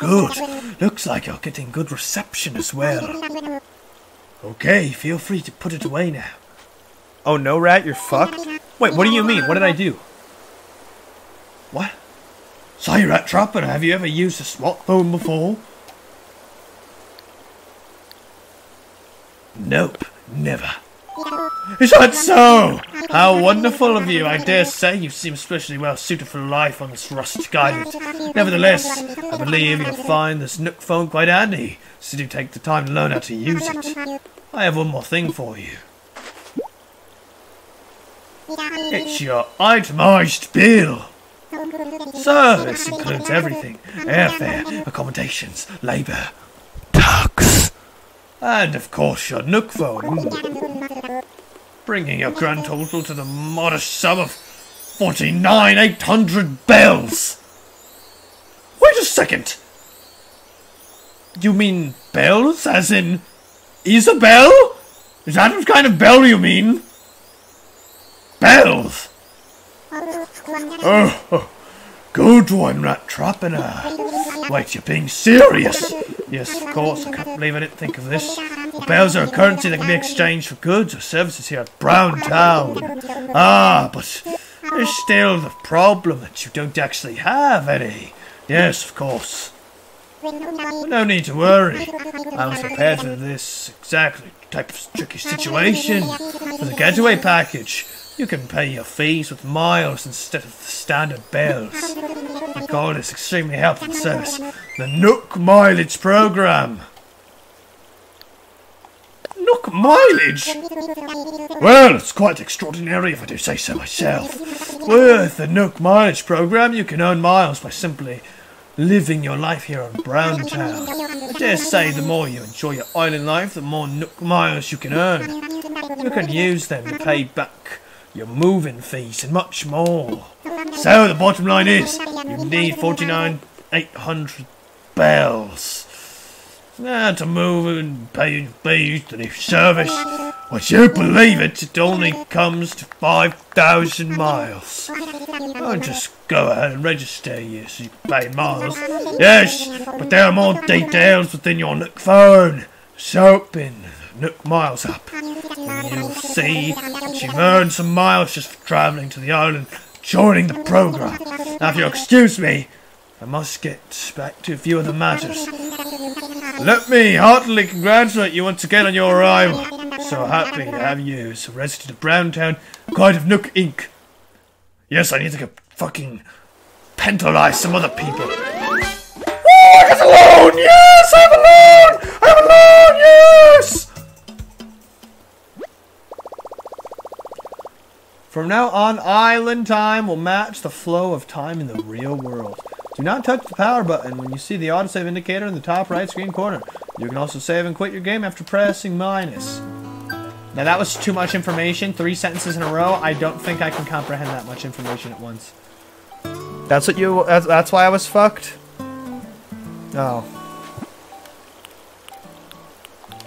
good. Looks like you're getting good reception as well. Okay, feel free to put it away now. Oh no, Rat, you're fucked? Wait, what do you mean? What did I do? What? Say, Rat Trapper, have you ever used a smartphone before? Nope, never. Is that so? How wonderful of you. I dare say you seem especially well suited for life on this rustic island. Nevertheless, I believe you'll find this Nook phone quite handy, so do take the time to learn how to use it. I have one more thing for you. It's your itemized bill. This includes everything. Airfare, accommodations, labour, tax, and of course your Nook phone. Bringing your grand total to the modest sum of 49,800 bells. Wait a second. You mean bells, as in Isabel? Is that what kind of bell you mean? Bells! Oh, good one, Rat Trapper. Wait, you're being serious? Yes, of course. I can't believe I didn't think of this. Bells are a currency that can be exchanged for goods or services here at Brown Town. Ah, but There's still the problem that you don't actually have any. Yes, of course. No need to worry. I was prepared for this exactly type of tricky situation. For the getaway package, you can pay your fees with miles instead of the standard bells. This extremely helpful service the Nook Mileage Program. Nook Mileage? Well, it's quite extraordinary if I do say so myself. With the Nook Mileage Program, you can earn miles by simply living your life here on Browntown. I dare say the more you enjoy your island life, the more Nook Miles you can earn. You can use them to pay back your moving fees and much more. So the bottom line is, you need 49,800 bells. Now to move and pay fees to the service. Would you believe it? It only comes to 5,000 miles. I'll just go ahead and register you so you pay miles. Yes, but there are more details within your phone. So open Nook Miles up. You'll see she earned some miles just for travelling to the island, joining the program. Now, if you'll excuse me, I must get back to a few other matters. Let me heartily congratulate you once again on your arrival. So happy to have you as a resident of Browntown, quite of Nook Inc. Yes, I need to go fucking pentalize some other people. Oh, I'm alone! Yes, I'm alone! I'm alone! Yes! From now on, island time will match the flow of time in the real world. Do not touch the power button when you see the autosave indicator in the top right screen corner. You can also save and quit your game after pressing minus. Now that was too much information, three sentences in a row. I don't think I can comprehend that much information at once. That's what you, that's, that's why I was fucked? Oh.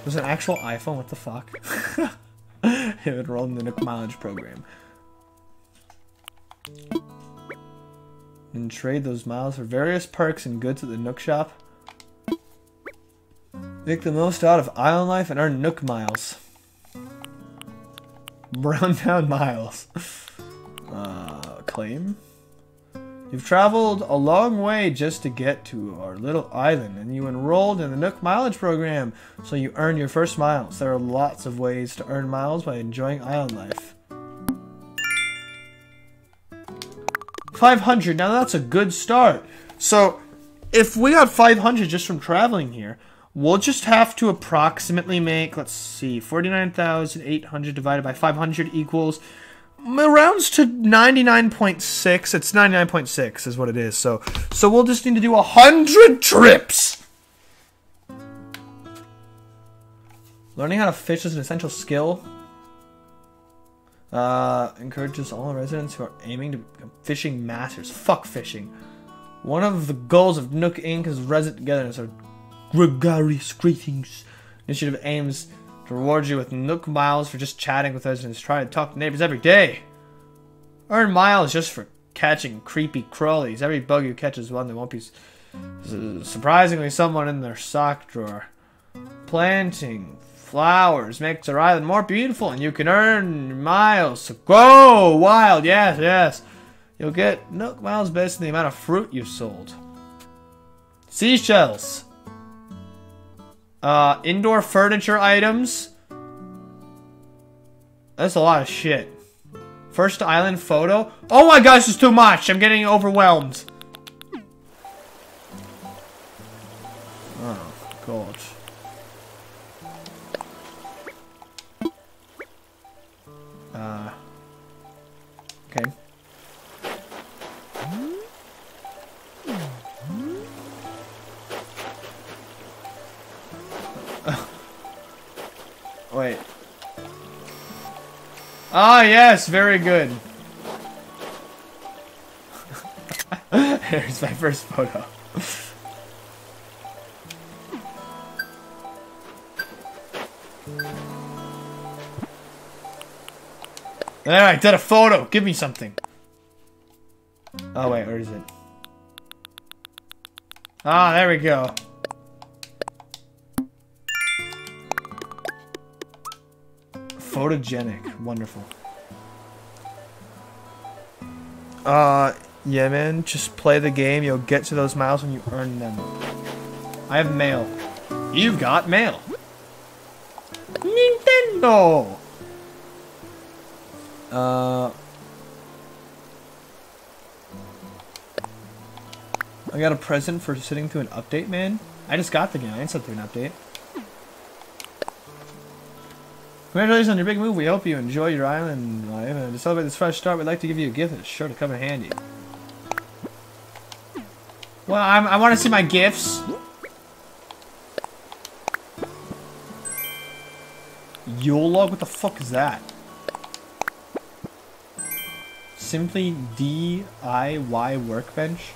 Was an actual iPhone, what the fuck? <laughs> it would in the Mileage program. And trade those miles for various perks and goods at the Nook shop. Make the most out of island life and earn Nook miles. <laughs> Brown Town miles. <laughs> Uh, claim. You've traveled a long way just to get to our little island, and you enrolled in the Nook Mileage program, so you earn your first miles. There are lots of ways to earn miles by enjoying island life. 500. Now that's a good start. So, if we got 500 just from traveling here, we'll just have to approximately make, let's see, 49,800 divided by 500 equals rounds to 99.6. It's 99.6 is what it is. So, so we'll just need to do 100 trips. Learning how to fish is an essential skill. Uh, encourages all residents who are aiming to become fishing masters. Fuck fishing. One of the goals of Nook Inc. is resident togetherness. Our gregarious greetings initiative aims to reward you with Nook miles for just chatting with residents. Try to talk to neighbors every day. Earn miles just for catching creepy crawlies. Every bug you catch is one that won't be surprisingly someone in their sock drawer. Planting flowers makes our island more beautiful and you can earn miles. Go wild, yes, yes. You'll get Nook miles based on the amount of fruit you've sold. Seashells. Uh, indoor furniture items. That's a lot of shit. First island photo. Oh my gosh, it's too much. I'm getting overwhelmed. Oh, God. Uh, okay. <laughs> Wait. Ah, yes, very good. <laughs> Here's my first photo. <laughs> There, I did a photo. Give me something. Oh, wait, where is it? Ah, there we go. Photogenic. Wonderful. Uh, yeah, man. Just play the game. You'll get to those miles when you earn them. I have mail. You've got mail. Nintendo. Uh. I got a present for sitting through an update, man. I just got the game. I didn't sit through an update. Congratulations on your big move. We hope you enjoy your island life. And to celebrate this fresh start, we'd like to give you a gift that's sure to come in handy. Well, I'm, I want to see my gifts. Yolog? What the fuck is that? Simply DIY workbench?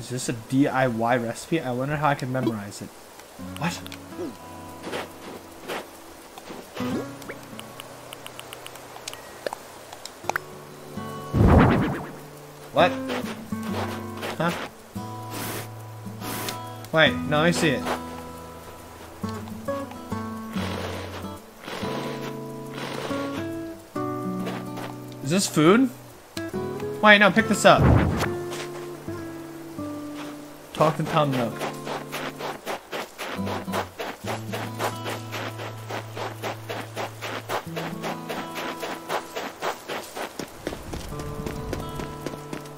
Is this a DIY recipe? I wonder how I can memorize it. What? What? Huh? Wait, no, I see it. Is this food? Wait, no, pick this up. Talk to Tom Nook.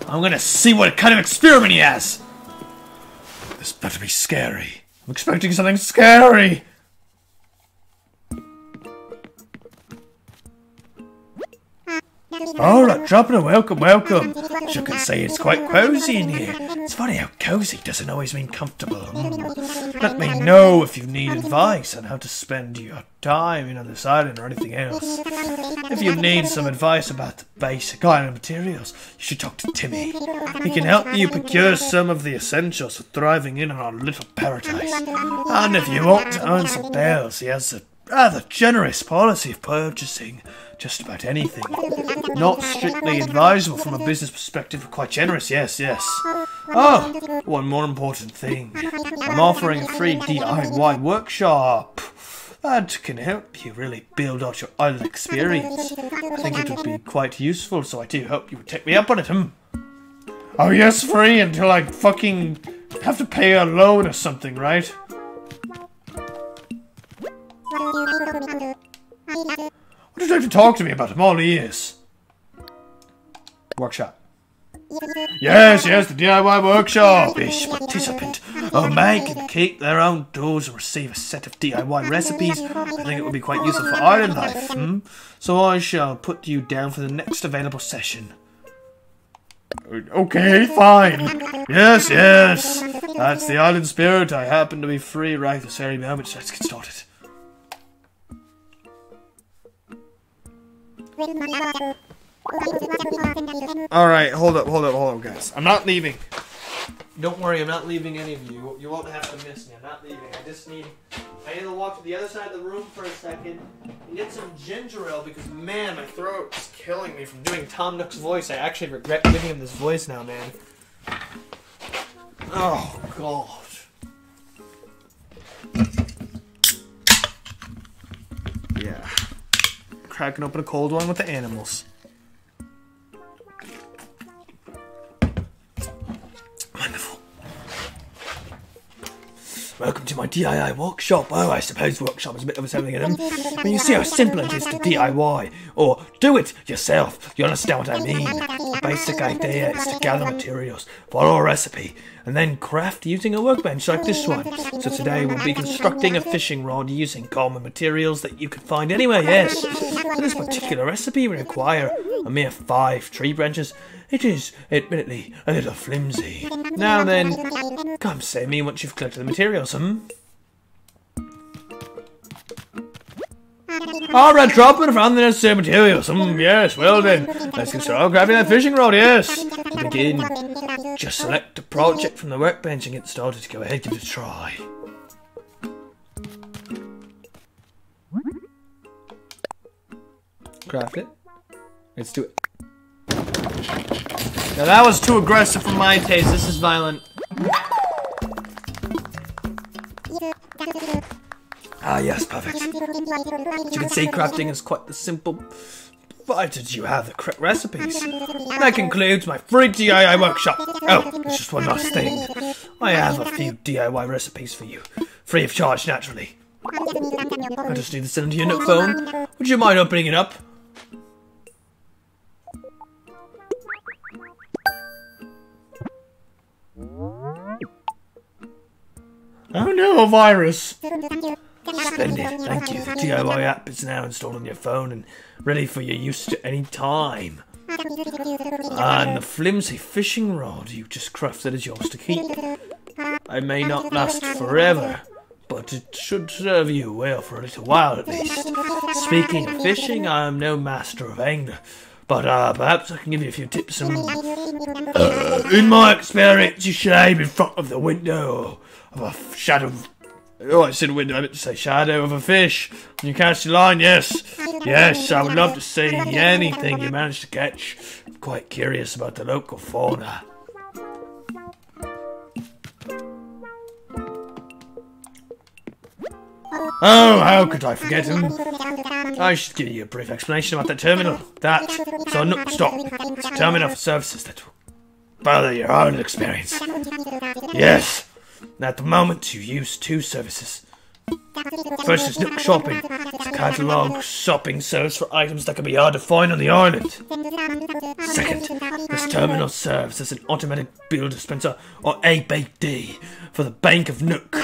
I'm gonna see what kind of experiment he has! This better be scary. I'm expecting something scary! Alright, dropping a welcome, welcome. As you can see, it's quite cozy in here. It's funny how cozy doesn't always mean comfortable. Let me know if you need advice on how to spend your time in on this island or anything else. If you need some advice about the basic island materials, you should talk to Timmy. He can help you procure some of the essentials for thriving in our little paradise. And if you want to earn some bells, he has a rather generous policy of purchasing just about anything. Not strictly advisable from a business perspective, but quite generous, yes, yes. Oh, one more important thing. I'm offering a free DIY workshop. That can help you really build out your island experience. I think it would be quite useful, so I do hope you would take me up on it, hmm? Oh yes, free until I fucking have to pay a loan or something, right? Did you have to talk to me about? I'm all ears. Workshop. Yes, yes, the DIY workshop. Each participant or man can keep their own tools and receive a set of DIY recipes. I think it would be quite useful for island life. Hmm? So I shall put you down for the next available session. Okay, fine. Yes, yes. That's the island spirit. I happen to be free right this very moment. So let's get started. Alright, hold up, hold up, hold up, guys. I'm not leaving. Don't worry, I'm not leaving any of you. You won't have to miss me. I'm not leaving. I just need. I need to walk to the other side of the room for a second and get some ginger ale because, man, my throat is killing me from doing Tom Nook's voice. I actually regret giving him this voice now, man. Oh, God. Yeah. Cracking open a cold one with the animals. Wonderful. Welcome to my DIY workshop. Oh, I suppose workshop is a bit of a something in them. But you see how simple it is to DIY, or do it yourself. You understand what I mean? The basic idea is to gather materials, follow a recipe, and then craft using a workbench like this one. So today we'll be constructing a fishing rod using common materials that you can find anywhere, yes. For this particular recipe we require a mere five tree branches. It is, admittedly, a little flimsy. Now then, come save me once you've collected the materials, hmm? Alright, Dropper, found the necessary materials. Hmm, yes, well then. Let's get started grabbing that fishing rod, yes. Begin, just select a project from the workbench and get started. To go ahead, give it a try. Craft it. Let's do it. Now that was too aggressive for my taste. This is violent. Ah, yes, perfect. As you can see, crafting is quite the simple, provided you have the correct recipes. That concludes my free DIY workshop. Oh, just one last thing. I have a few DIY recipes for you, free of charge, naturally. I just need to send it to your Nook phone. Would you mind opening it up? Oh no, a virus! Splendid, thank you. The DIY app is now installed on your phone and ready for your use at any time. And the flimsy fishing rod you just crafted is yours to keep. It may not last forever, but it should serve you well for a little while at least. Speaking of fishing, I am no master of angler, but uh, perhaps I can give you a few tips. And, uh, in my experience, you should aim in front of the window of a shadow. Oh, I said window. I meant to say shadow of a fish. You catch the line, yes, yes. I would love to see anything you managed to catch. I'm quite curious about the local fauna. Oh, how could I forget him? I should give you a brief explanation about the terminal. That so Nook stop. It's a terminal for services that will further your own experience. Yes, at the moment you use two services. First is Nook Shopping. It's a catalogue shopping service for items that can be hard to find on the island. Second, this terminal serves as an automatic bill dispenser, or ABD, for the Bank of Nook.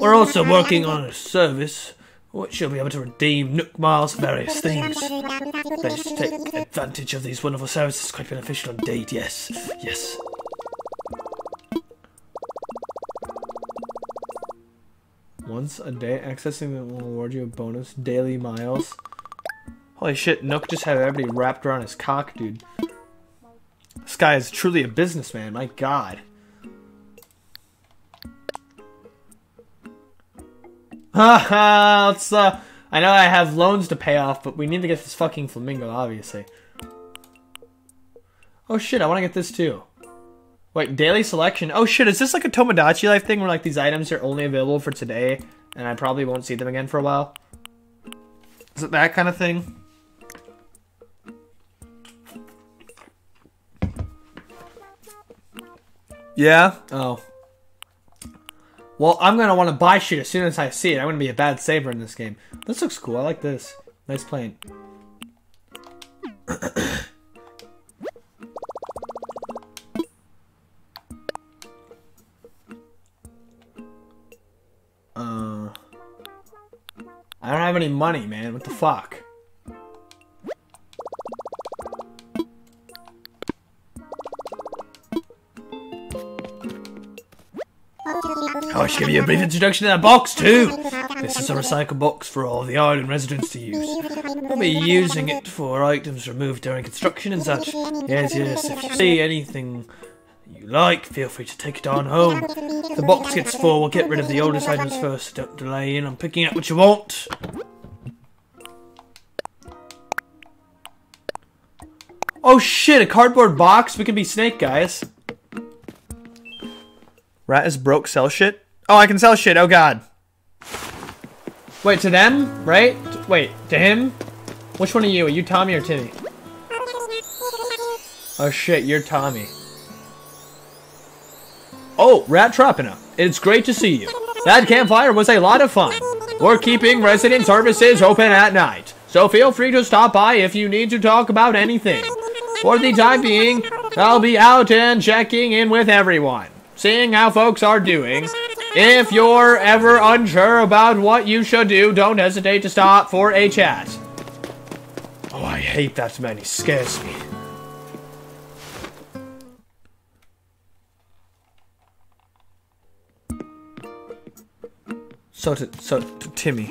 We're also working on a service which you'll be able to redeem Nook Miles for various things. Please take advantage of these wonderful services. Quite beneficial indeed, yes. Yes. Once a day, accessing it will award you a bonus daily miles. Holy shit, Nook just had everybody wrapped around his cock, dude. This guy is truly a businessman, my god. <laughs> Haha, let's, uh, I know I have loans to pay off, but we need to get this fucking flamingo, obviously. Oh shit, I want to get this too. Wait, daily selection. Oh shit, is this like a Tomodachi Life thing where like these items are only available for today and I probably won't see them again for a while? Is it that kind of thing? Yeah? Oh. Well, I'm gonna want to buy shit as soon as I see it. I'm gonna be a bad saver in this game. This looks cool. I like this. Nice plane. Money, man. What the fuck? Oh, I should give you a brief introduction to that box too. This is a recycle box for all the island residents to use. We'll be using it for items removed during construction and such. Yes, yes. If you see anything you like, feel free to take it on home. The box gets full, we'll get rid of the oldest items first. Don't delay in on picking up what you want. Oh shit, a cardboard box? We can be Snake, guys. Rat is broke, sell shit? Oh, I can sell shit, oh god. Wait, to them, right? Wait, to him? Which one are you? Are you Tommy or Timmy? Oh shit, you're Tommy. Oh, Ratrapina. It's great to see you. That campfire was a lot of fun. We're keeping resident services open at night, so feel free to stop by if you need to talk about anything. For the time being, I'll be out and checking in with everyone, seeing how folks are doing. If you're ever unsure about what you should do, don't hesitate to stop for a chat. Oh, I hate that man. He scares me. So to so to Timmy.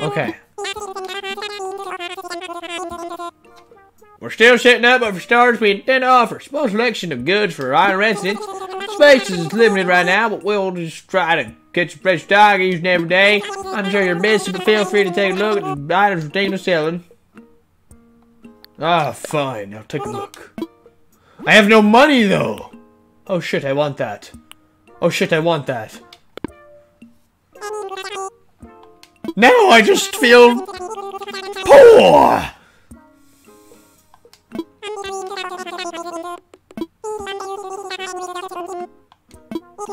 Okay. We're still setting up, but for starters, we intend to offer a small selection of goods for our residents. Space is limited right now, but we'll just try to catch a fresh dog each and every day. I'm sure you're busy, but feel free to take a look at the items we're selling. Ah, fine. I'll take a look. I have no money, though. Oh shit, I want that. Oh shit, I want that. Now I just feel poor.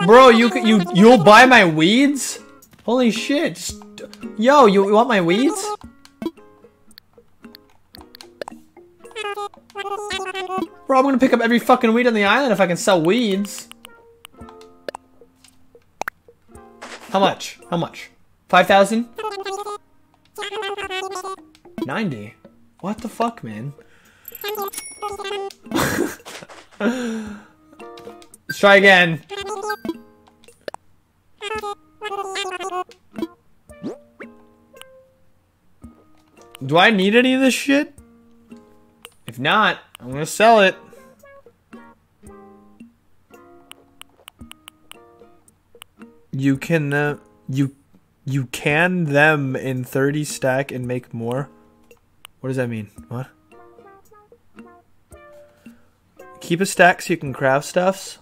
Bro, you you you'll buy my weeds? Holy shit! Yo, you want my weeds? Bro, I'm gonna pick up every fucking weed on the island if I can sell weeds. How much? How much? Five thousand? Ninety. What the fuck, man? <laughs> Let's try again. Do I need any of this shit? If not, I'm gonna sell it. You can, uh, you, you can them in 30 stack and make more? What does that mean? What? Keep a stack so you can craft stuffs?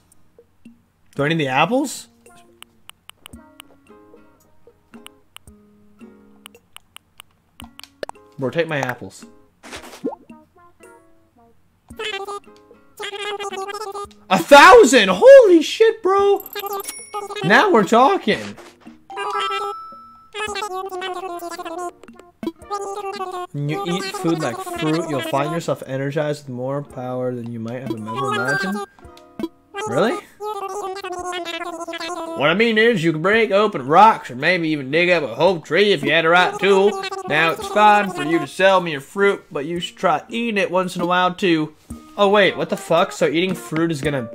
Do I need the apples? Bro, take my apples. A thousand! Holy shit, bro! Now we're talking. When you eat food like fruit, you'll find yourself energized with more power than you might have ever imagined. Really? What I mean is, you can break open rocks or maybe even dig up a whole tree if you had the right tool. Now, it's fine for you to sell me your fruit, but you should try eating it once in a while too. Oh wait, what the fuck? So eating fruit is gonna...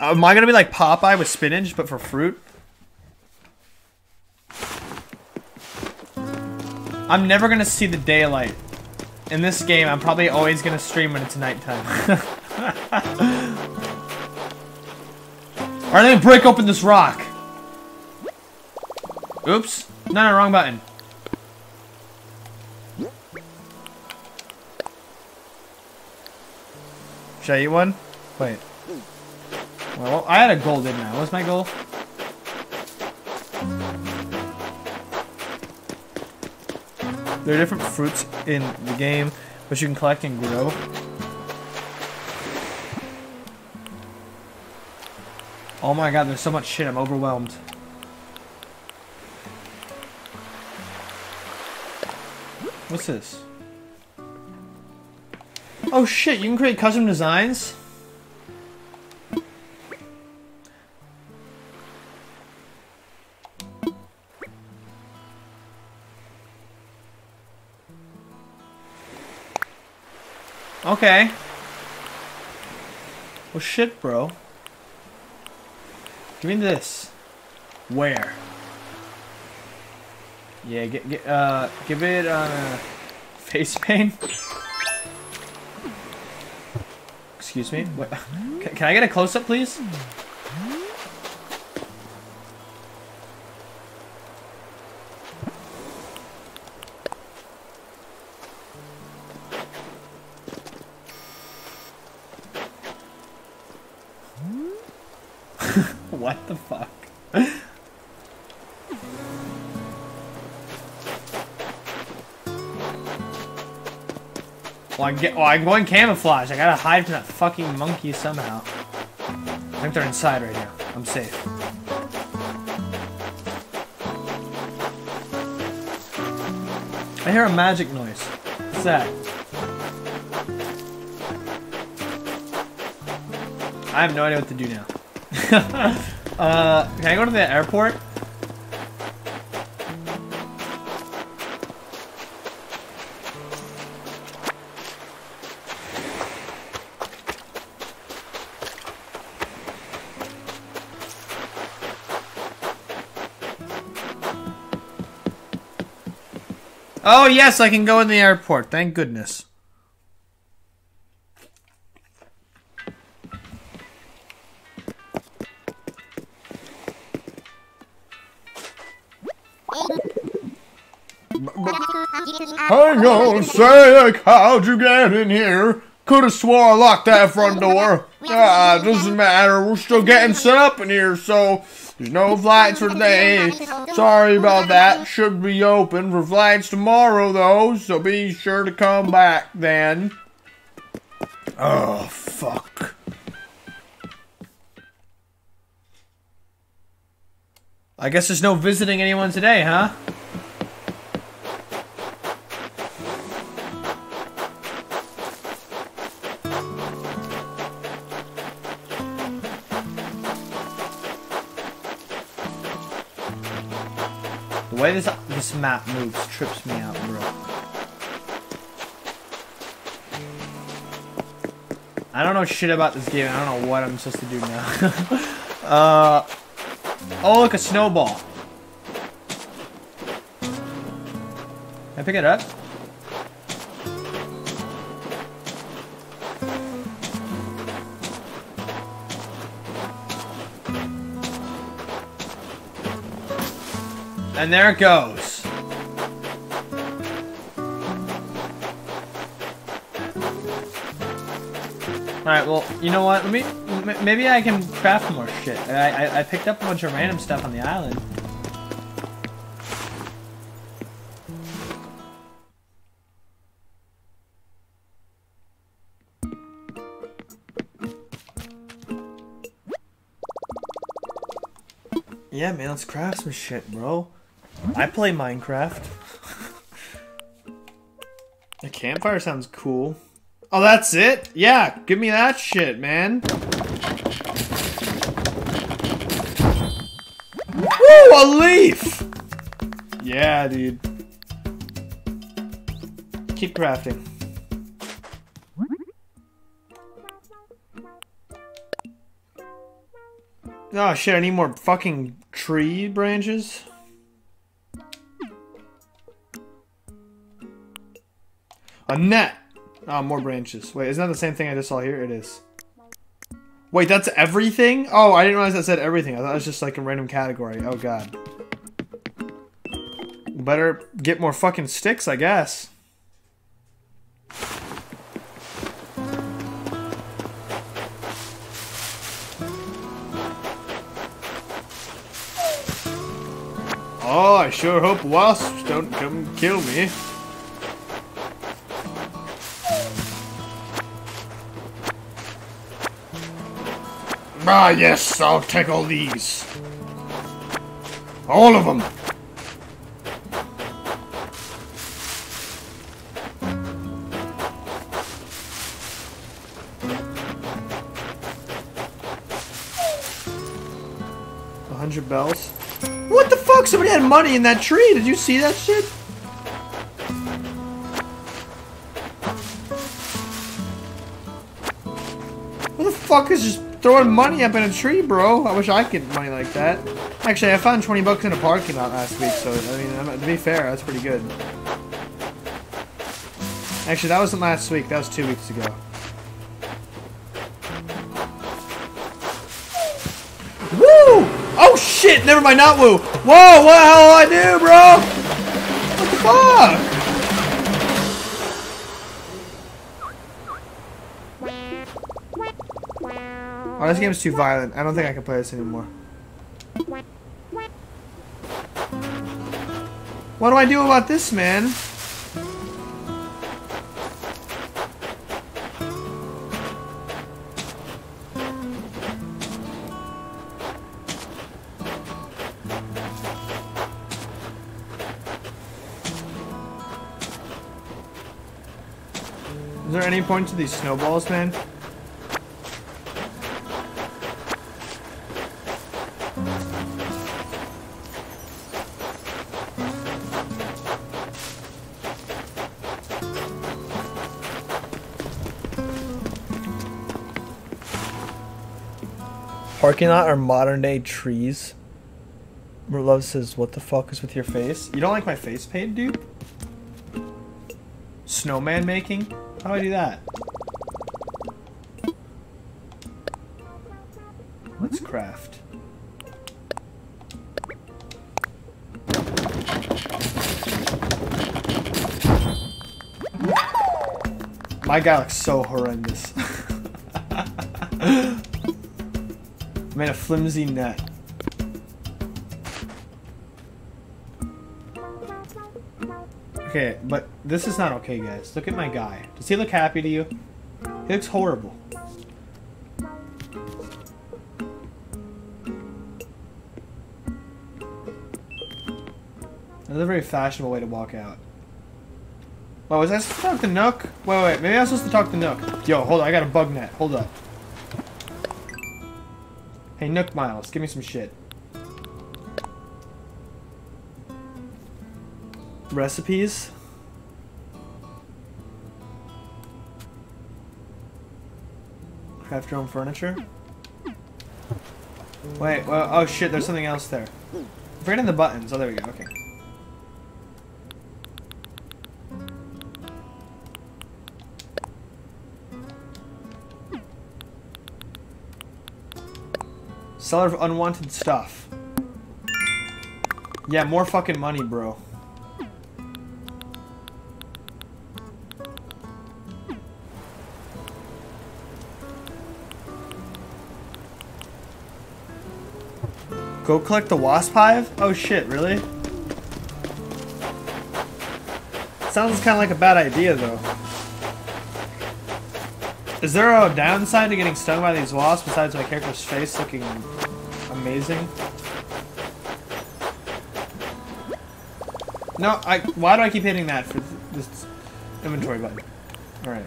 Am I gonna be like Popeye with spinach, but for fruit? I'm never gonna see the daylight. In this game, I'm probably always gonna stream when it's nighttime. <laughs> Alright, let me break open this rock. Oops. No, no, wrong button. Should I eat one? Wait. Well, I had a goal, didn't I? What's my goal? There are different fruits in the game, which you can collect and grow. Oh my god, there's so much shit, I'm overwhelmed. What's this? Oh shit, you can create custom designs? Okay. Well shit, bro. Give me this. Where? Yeah, get, get uh give it uh <laughs> face paint. Excuse me. What? <laughs> Can, I get a close up, please? I get, well, I'm going camouflage. I gotta hide from that fucking monkey somehow. I think they're inside right now. I'm safe. I hear a magic noise. What's that? I have no idea what to do now. <laughs> uh, can I go to the airport? Oh, yes, I can go in the airport. Thank goodness. Hang on, sec. How'd you get in here? Could have swore I locked that front door. Ah, doesn't matter. We're still getting set up in here, so There's no flights for today. Sorry about that. Should be open for flights tomorrow, though, so be sure to come back then. Oh, fuck. I guess there's no visiting anyone today, huh? This map moves trips me out, bro. I don't know shit about this game. I don't know what I'm supposed to do now. <laughs> uh, oh, look, a snowball. Can I pick it up? And there it goes. Alright, well, you know what? Let me. Maybe I can craft more shit. I, I, I picked up a bunch of random stuff on the island. Yeah, man, let's craft some shit, bro. I play Minecraft. <laughs> A campfire sounds cool. Oh, that's it? Yeah, give me that shit, man. Woo, a leaf! Yeah, dude. Keep crafting. Oh shit, I need more fucking tree branches. A net! Oh, more branches. Wait, isn't that the same thing I just saw here? It is. Wait, that's everything? Oh, I didn't realize that said everything. I thought it was just like a random category. Oh god. Better get more fucking sticks, I guess. Oh, I sure hope wasps don't come kill me. Ah, yes, I'll take all these. All of them. Hundred bells. What the fuck? Somebody had money in that tree. Did you see that shit? What the fuck is just throwing money up in a tree, bro? I wish I could money like that. Actually, I found 20 bucks in a parking lot last week, so I mean, to be fair, that's pretty good. Actually, that wasn't last week. That was two weeks ago. Woo! Oh shit! Never mind, not woo. Whoa! What the hell I do, bro? What the fuck? This game's too violent. I don't think I can play this anymore. What do I do about this, man? Is there any point to these snowballs, man? Parking lot are modern day trees. Love says, "What the fuck is with your face? You don't like my face paint, dude? Snowman making? How do I do that? Let's craft. My guy looks so horrendous. made a flimsy net. Okay, but this is not okay, guys. Look at my guy. Does he look happy to you? He looks horrible. That's a very fashionable way to walk out. Wait, was I supposed to talk to Nook? Wait, wait, maybe I was supposed to talk to Nook. Yo, hold on, I got a bug net. Hold up. Hey, Nook Miles, give me some shit. Recipes? Craft your own furniture? Wait, well, oh shit, there's something else there. I'm forgetting the buttons. Oh, there we go, okay. Seller of unwanted stuff. Yeah, more fucking money, bro. Go collect the wasp hive? Oh shit, really? Sounds kind of like a bad idea, though. Is there a downside to getting stung by these wasps besides my character's face looking amazing? No, I. Why do I keep hitting that for this inventory button? All right.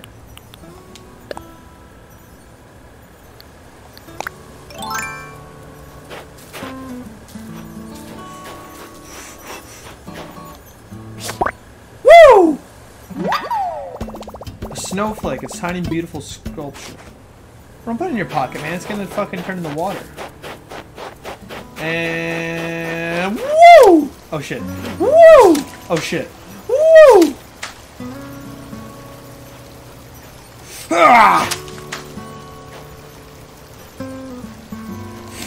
Woo! A snowflake. It's tiny, beautiful sculpture. Don't put it in your pocket, man. It's gonna fucking turn into water. And woo! Oh shit! Woo! Oh shit! Woo! Ah!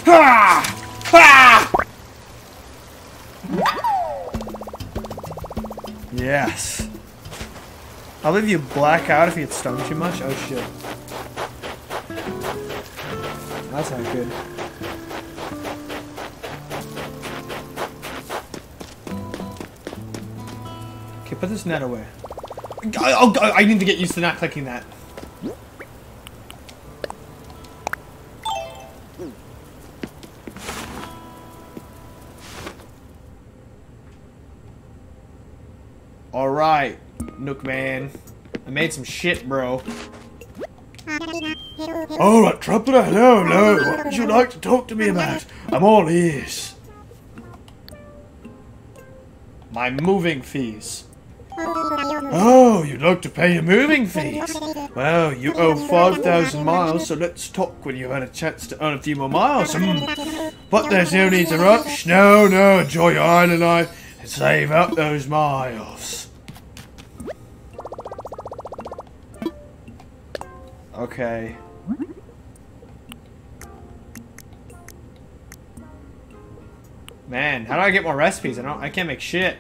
Ah! Ah! Yes. I'll leave you black out if you get stung too much. Oh shit. That's not good. Put this net away. I, oh, I need to get used to not clicking that. Alright, Nook man. I made some shit, bro. Alright, Traveller, hello, hello. What would you like to talk to me about? I'm all ears. My moving fees. Oh, you'd like to pay your moving fees? Well, you owe 5,000 miles, so let's talk when you've had a chance to earn a few more miles. Hmm. But there's no need to rush. No, no, enjoy your island life and save up those miles. Okay. Man, how do I get more recipes? I don't. I can't make shit.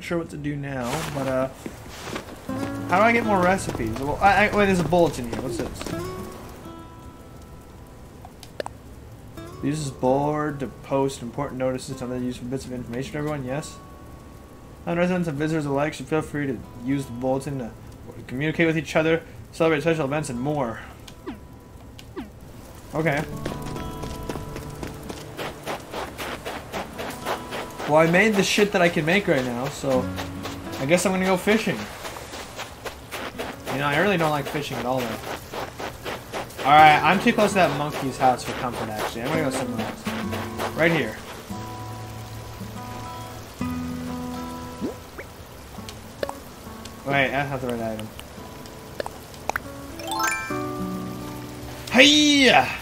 Not sure what to do now, but uh, how do I get more recipes? Well, I, I, wait, there's a bulletin here. What's this? Uses board to post important notices and other useful bits of information everyone. Yes. Non-residents and visitors alike should feel free to use the bulletin to communicate with each other, celebrate special events, and more. Okay. Well, I made the shit that I can make right now, so I guess I'm gonna go fishing. You know, I really don't like fishing at all, though. Alright, I'm too close to that monkey's house for comfort, actually. I'm gonna go somewhere else. Right here. Wait, that's not the right item. Hey!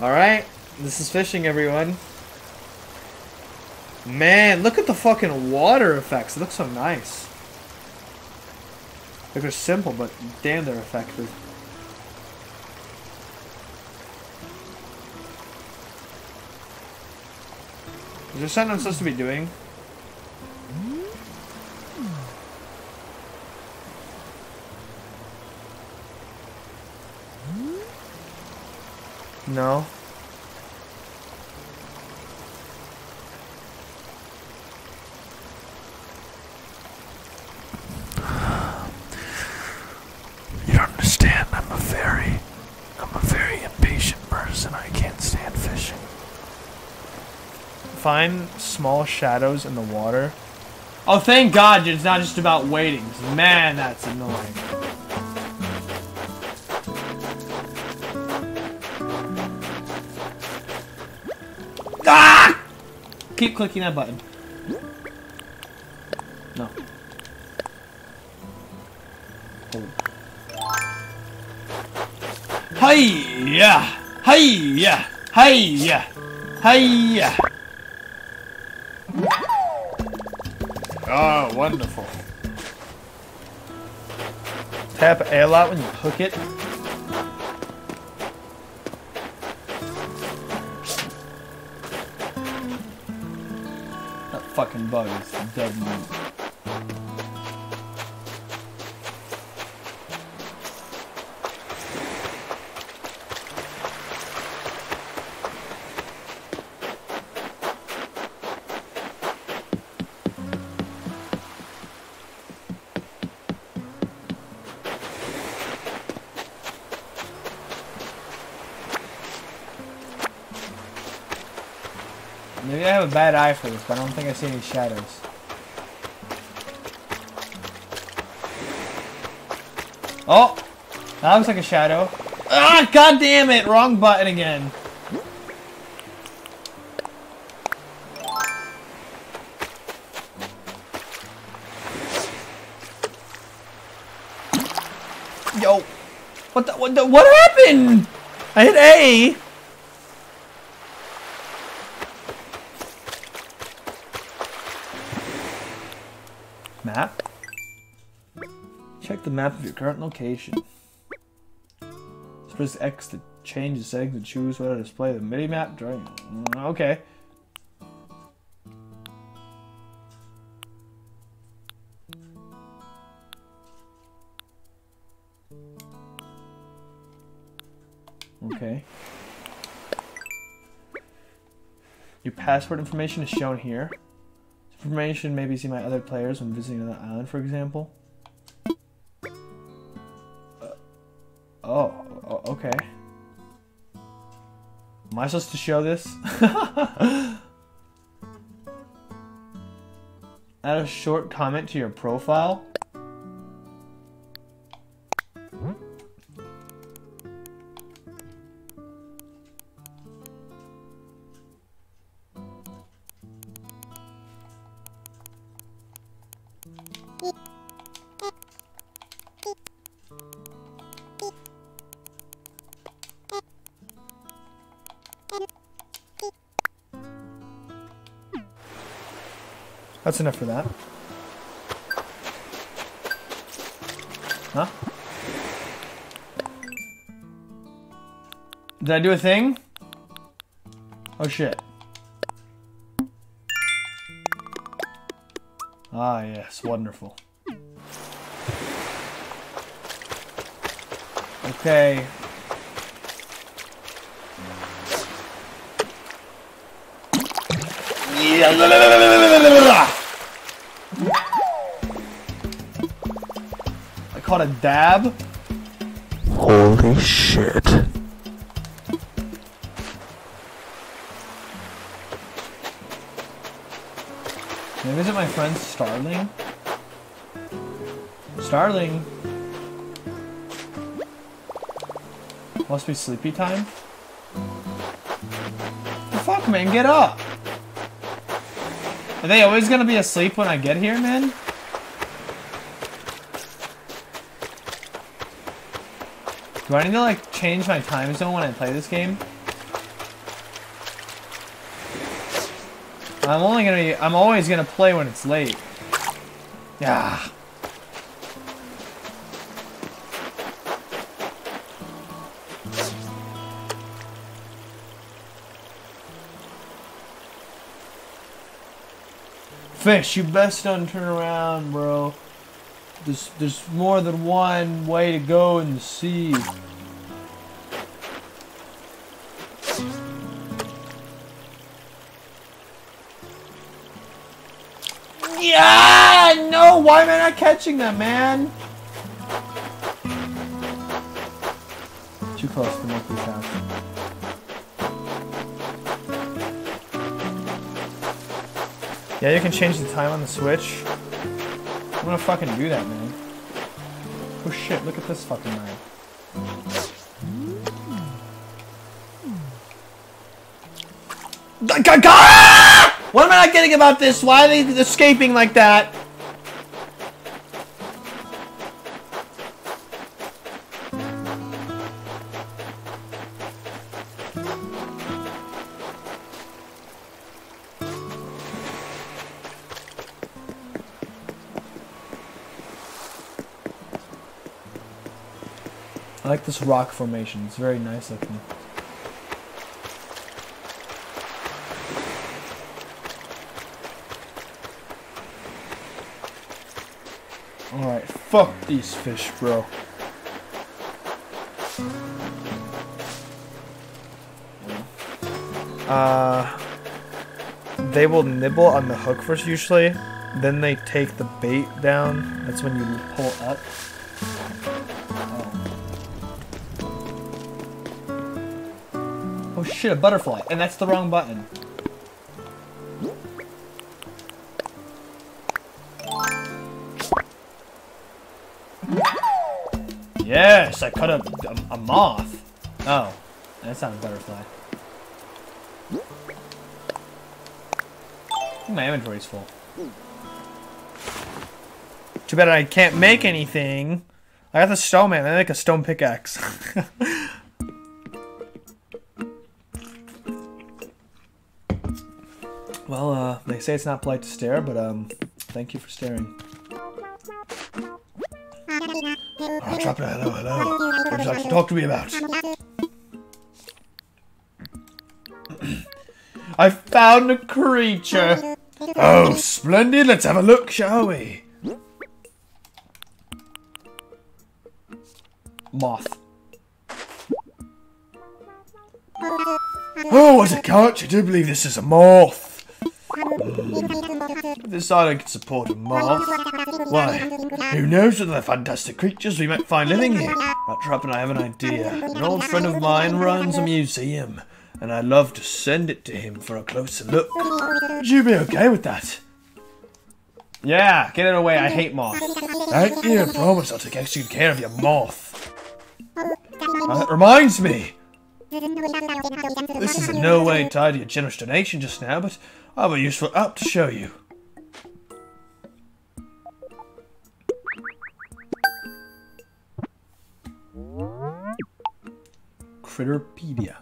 Alright, this is fishing, everyone. Man, look at the fucking water effects. It looks so nice. Like they're simple, but damn, they're effective. Is there something I'm supposed to be doing? No. You don't understand. I'm a very, I'm a very impatient person. I can't stand fishing. Find small shadows in the water. Oh, thank God it's not just about waiting. Man, that's annoying. Keep clicking that button. No. Oh. Hiya! yeah, Hi yeah! Hiya! yeah. Oh, wonderful. Tap a lot when you hook it. That fucking bad eye for this, but I don't think I see any shadows. Oh! That looks like a shadow. Ah, god damn it! Wrong button again. Yo! What the, what the, what happened? I hit A! Map? Check the map of your current location. Press X to change the settings and choose whether to display the mini map during. Mm, Okay. Okay. Your password information is shown here. Information maybe see my other players when visiting another island, for example. I supposed to show this? <laughs> Add a short comment to your profile. That's enough for that. Huh? Did I do a thing? Oh shit. Ah yes, wonderful. Okay. I caught a dab. Holy shit. Can I visit my friend Sterling? Sterling. Must be sleepy time. The fuck, man, get up! Are they always gonna be asleep when I get here, man? Do I need to like change my time zone when I play this game? I'm only gonna be, I'm always gonna play when it's late. Yeah. Fish, you best don't turn around, bro. There's, there's more than one way to go in the sea. Yeah! No, why am I not catching that, man? Too close to this happen. Yeah, you can change the time on the Switch. I'm gonna fucking do that, man. Oh shit, look at this fucking man. Ah! What am I not getting about this? Why are they escaping like that? Rock formation. It's very nice looking. Alright, fuck these fish, bro. Uh, they will nibble on the hook first usually, then they take the bait down. That's when you pull up. Oh shit, a butterfly. And that's the wrong button. Yes, I cut a, a, a moth. Oh, that's not a butterfly. My inventory's full. Too bad I can't make anything. I got the stone man. I make a stone pickaxe. <laughs> they say it's not polite to stare, but um, thank you for staring. Oh, Trapper, hello, hello. What would you like to talk to me about? <clears throat> I found a creature. Oh, splendid. Let's have a look, shall we? Moth. Oh, what a couch. I do believe this is a moth. Side I can support a moth. Why? Who knows what other fantastic creatures we might find living here? Rat Trap and I have an idea. An old friend of mine runs a museum, and I'd love to send it to him for a closer look. Would you be okay with that? Yeah, get it away. I hate moths. Thank you. I promise I'll take extra care of your moth. Uh, that reminds me. This is in no way tied to your generous donation just now, but I have a useful app to show you. Critterpedia.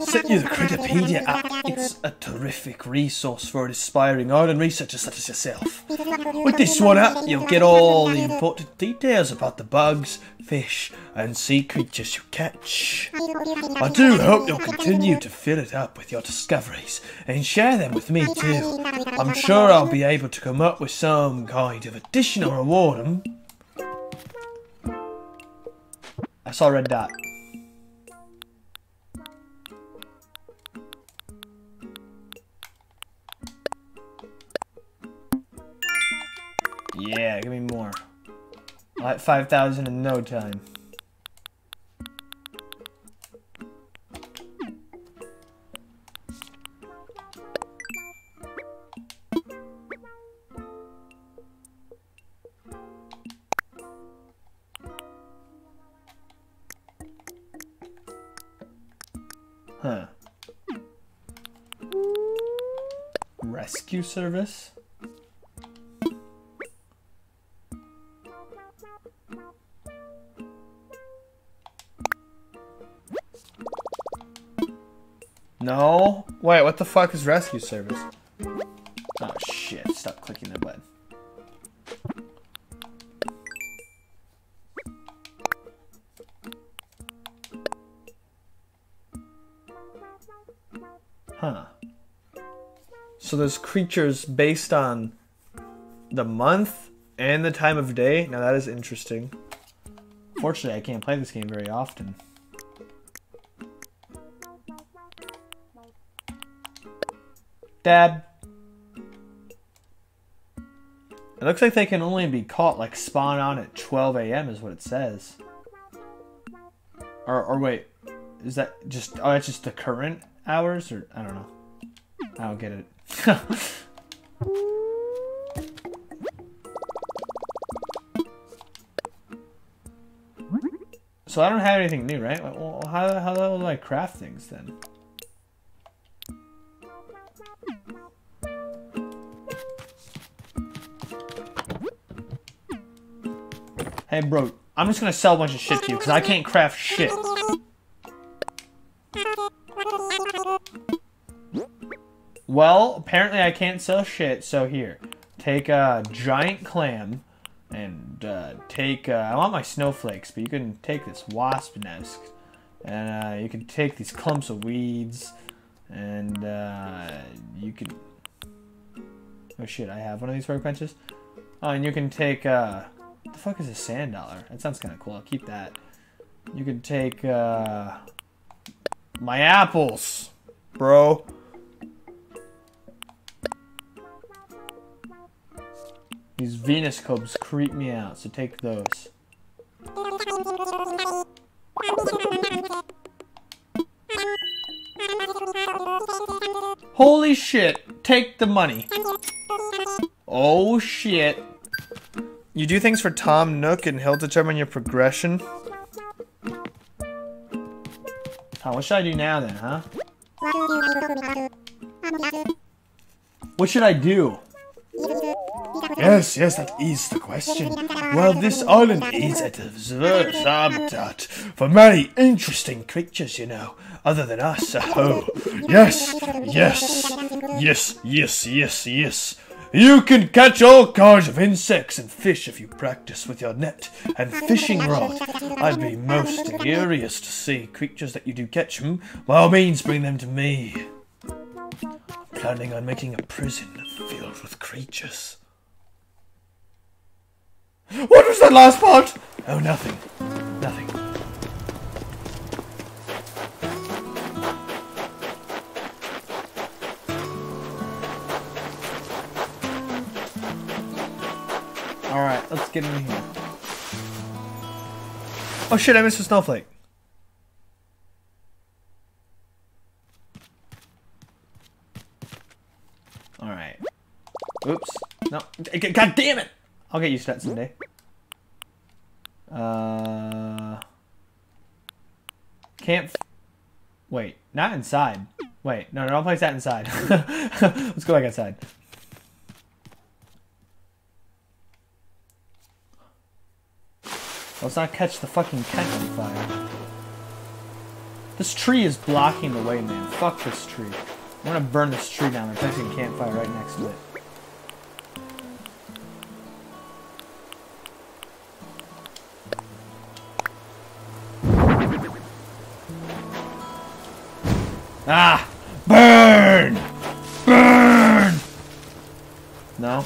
Sent you the Critterpedia app. It's a terrific resource for aspiring art and researchers such as yourself. With this one app, you'll get all the important details about the bugs, fish, and sea creatures you catch. I do hope you'll continue to fill it up with your discoveries and share them with me too. I'm sure I'll be able to come up with some kind of additional reward. Hmm? I saw red dot. Yeah, give me more. I at 5,000 in no time. Rescue service? No. Wait, what the fuck is rescue service? Oh shit, stop clicking that button. So there's creatures based on the month and the time of day. Now that is interesting. Fortunately, I can't play this game very often. Dad. It looks like they can only be caught like spawn on at 12 a.m. is what it says. Or, or wait, is that just oh that's just the current hours or I don't know. I don't get it. <laughs> so I don't have anything new, right? Well, how how the hell do I craft things then? Hey, bro, I'm just gonna sell a bunch of shit to you because I can't craft shit. Well, apparently I can't sell shit, so here. Take a giant clam and uh, take. Uh, I want my snowflakes, but you can take this wasp nest and uh, you can take these clumps of weeds and uh, you can. Oh shit, I have one of these workbenches. Oh, and you can take. Uh, the fuck is a sand dollar? That sounds kind of cool. I'll keep that. You can take uh, my apples, bro. These Venus combs creep me out, so take those. Holy shit, take the money. Oh shit. You do things for Tom Nook and he'll determine your progression? Oh, what should I do now then, huh? What should I do? Yes, yes, that is the question. Well, this island is a diverse habitat for many interesting creatures, you know, other than us. Oh, yes, yes, yes, yes, yes, yes. You can catch all kinds of insects and fish if you practice with your net and fishing rod. I'd be most curious to see creatures that you do catch. Hmm? By all means, bring them to me. I'm Planning on making a prison filled with creatures. What was that last part? Oh, nothing. Nothing. Alright, let's get in here. Oh shit, I missed a snowflake. Alright. Oops. No. God damn it! I'll get used to that someday. Uh. Can't. Wait, not inside. Wait, no, no, don't place that inside. <laughs> Let's go back outside. Let's not catch the fucking tent on fire. This tree is blocking the way, man. Fuck this tree. I'm gonna burn this tree down. There's actually a campfire right next to it. Ah! Burn! Burn! No?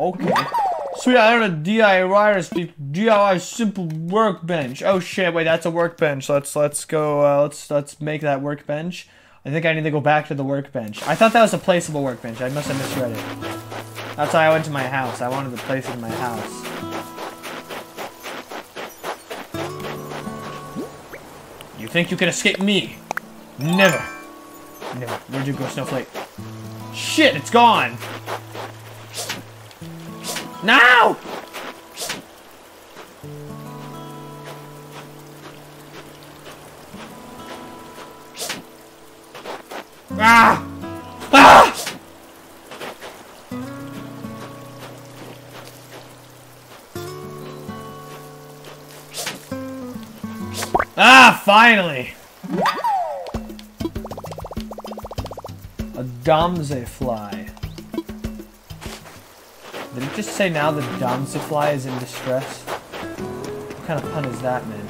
Okay. Sweet, I learned a DIY. DIY simple workbench. Oh shit! Wait, that's a workbench. Let's let's go. Uh, let's let's make that workbench. I think I need to go back to the workbench. I thought that was a placeable workbench. I must have misread it. That's why I went to my house. I wanted to place it in my house. You think you can escape me? Never. Never. Where'd you go, Snowflake? Shit! It's gone. Now. Ah! Ah! Ah, finally! A damselfly. It just say now the damselfly is in distress? What kind of pun is that, man?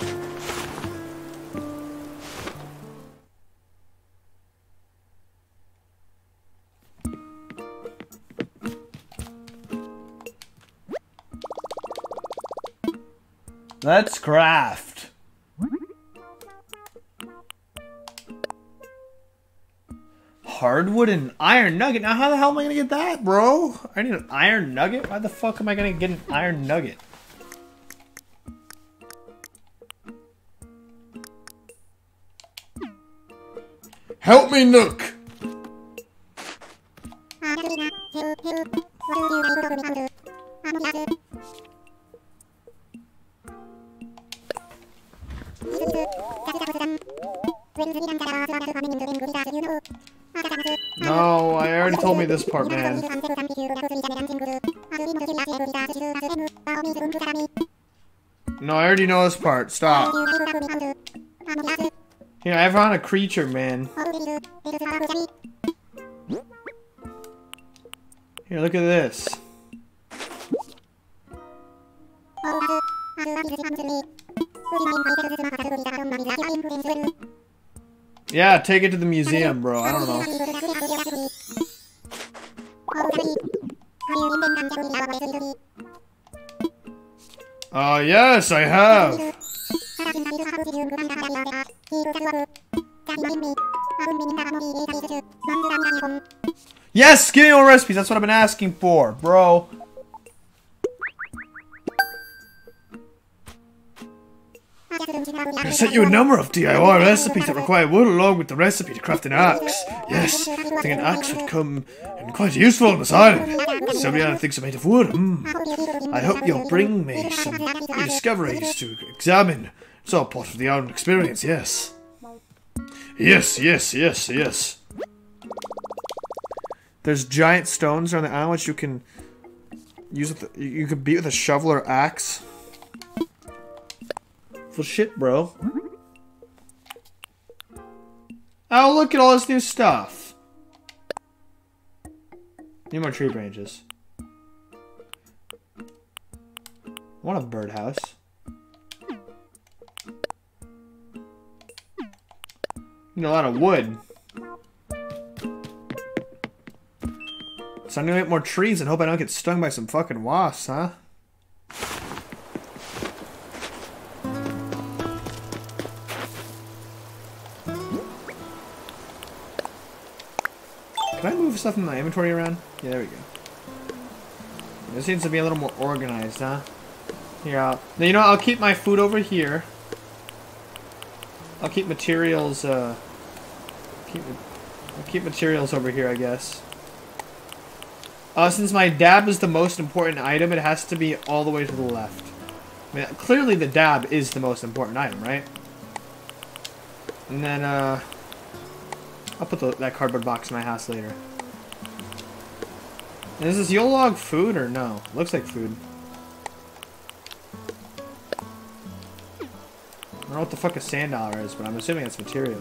Let's craft. Hardwood and iron nugget. Now, how the hell am I gonna get that, bro? I need an iron nugget. Why the fuck am I gonna get an iron nugget? Help me, Nook! <laughs> No, I already told me this part, man. No, I already know this part. Stop. Here, I found a creature, man. Here, look at this. Yeah, take it to the museum, bro. I don't know. Uh, yes, I have. Yes, give me more recipes. That's what I've been asking for, bro. I sent you a number of DIY recipes that require wood along with the recipe to craft an axe. Yes, I think an axe would come in quite useful on this island. Somebody other things made of wood. Mm. I hope you'll bring me some discoveries to examine. It's all part of the island experience, yes. Yes, yes, yes, yes. There's giant stones on the island which you can use with the, you can beat with a shovel or axe. Full shit, bro. Oh, look at all this new stuff. Need more tree branches. Want a birdhouse. Need a lot of wood. So I'm gonna get more trees and hope I don't get stung by some fucking wasps, huh? Can I move stuff in my inventory around? Yeah, there we go. This seems to be a little more organized, huh? Here, I'll, now, you know, I'll keep my food over here. I'll keep materials, uh, keep, I'll keep materials over here, I guess. Uh, since my dab is the most important item, it has to be all the way to the left. I mean, clearly the dab is the most important item, right? And then, uh, I'll put the, that cardboard box in my house later. Is this Yule log food or no? Looks like food. I don't know what the fuck a sand dollar is, but I'm assuming it's material.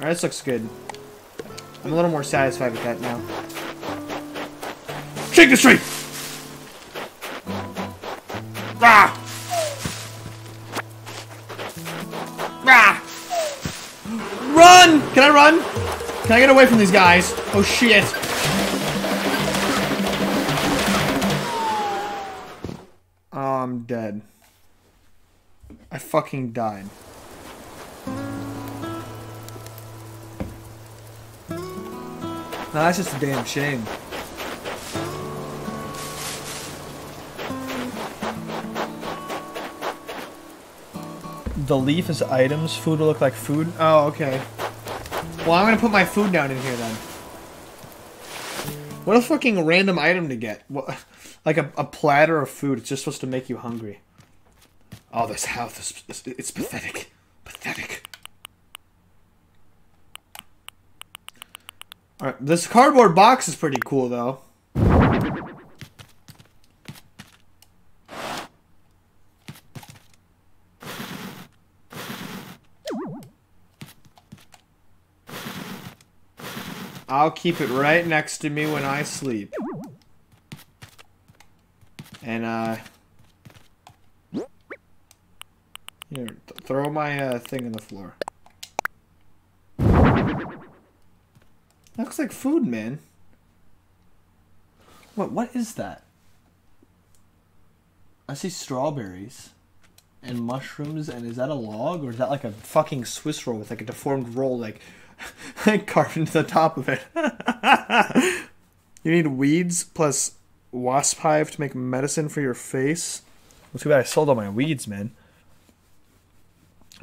Alright, this looks good. I'm a little more satisfied with that now. Shake the tree! Rah! Run! Can I run? Can I get away from these guys? Oh shit. Oh, I'm dead. I fucking died. No, that's just a damn shame. The leaf is items. Food will look like food. Oh, okay. Well, I'm gonna put my food down in here then. What a fucking random item to get. What, <laughs> like a, a platter of food. It's just supposed to make you hungry. Oh, this house is it's pathetic. Pathetic. Alright, this cardboard box is pretty cool though. I'll keep it right next to me when I sleep. And, uh... Here, th throw my, uh, thing on the floor. That Looks like food, man. What, what is that? I see strawberries and mushrooms, and is that a log or is that like a fucking Swiss roll with like a deformed roll like <laughs> carved into the top of it? <laughs> you need weeds plus wasp hive to make medicine for your face. Well, too bad I sold all my weeds, man.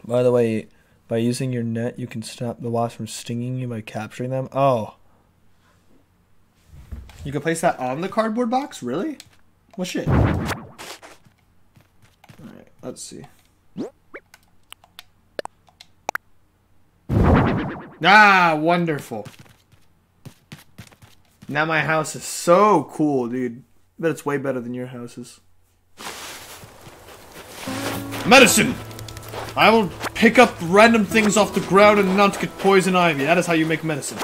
By the way, by using your net, you can stop the wasps from stinging you by capturing them. Oh. You can place that on the cardboard box? Really? Well, shit. Alright, let's see. Ah, wonderful. Now my house is so cool, dude. Bet it's way better than your houses. Medicine! I will pick up random things off the ground and not get poison ivy. That is how you make medicine.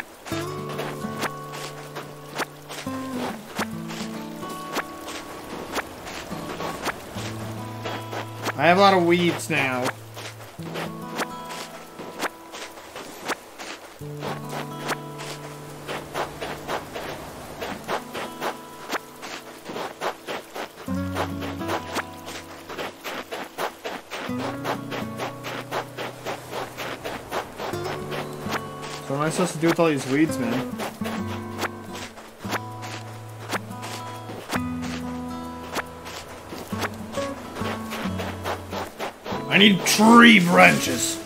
I have a lot of weeds now. Do with all these weeds, man? I need tree branches.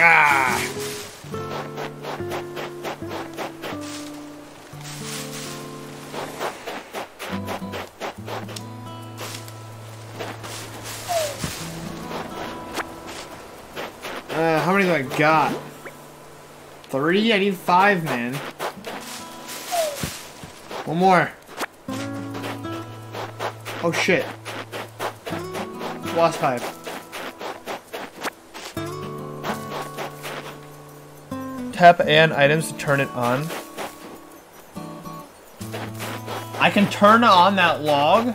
Ah. Uh, how many do I got? Three? I need five, man. One more. Oh shit. Lost hive. Tap and items to turn it on. I can turn on that log?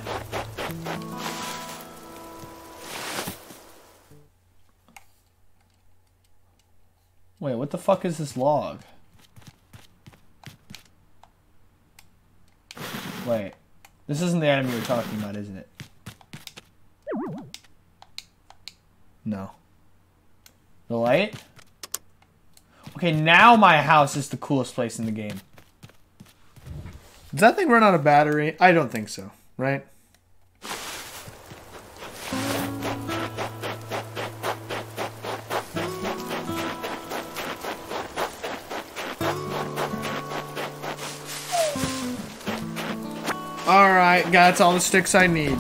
Fuck is this log? Wait. This isn't the you were talking about, isn't it? No. The light? Okay, now my house is the coolest place in the game. Does that thing run out of battery? I don't think so, right? That's all the sticks I need.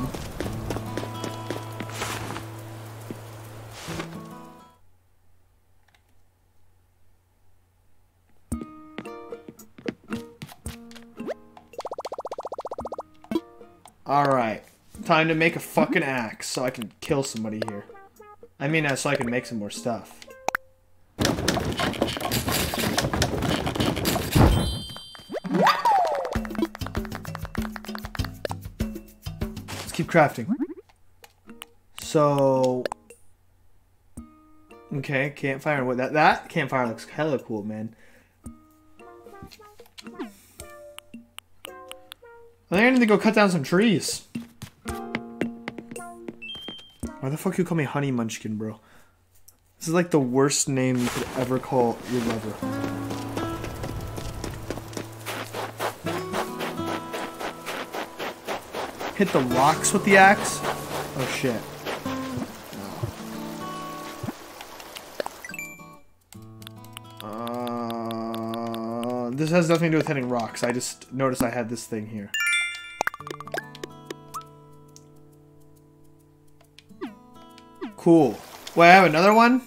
Alright. Time to make a fucking axe so I can kill somebody here. I mean, uh, so I can make some more stuff. Crafting. So... Okay, campfire. What that that campfire looks hella cool, man. I think I need to go cut down some trees. Why the fuck you call me Honey Munchkin, bro? This is like the worst name you could ever call your lover. Hit the rocks with the axe? Oh shit. Uh, this has nothing to do with hitting rocks. I just noticed I had this thing here. Cool. Wait, I have another one?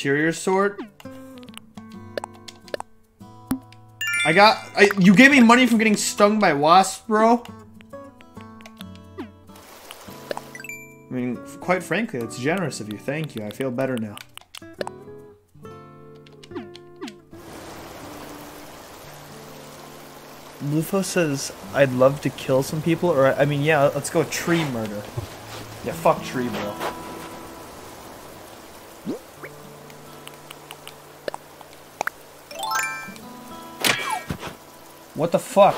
Interior sort? I got- I, you gave me money from getting stung by wasps, bro? I mean, quite frankly, that's generous of you. Thank you. I feel better now. Lufo says, I'd love to kill some people, or, I mean, yeah, let's go tree murder. Yeah, fuck tree, bro. What the fuck?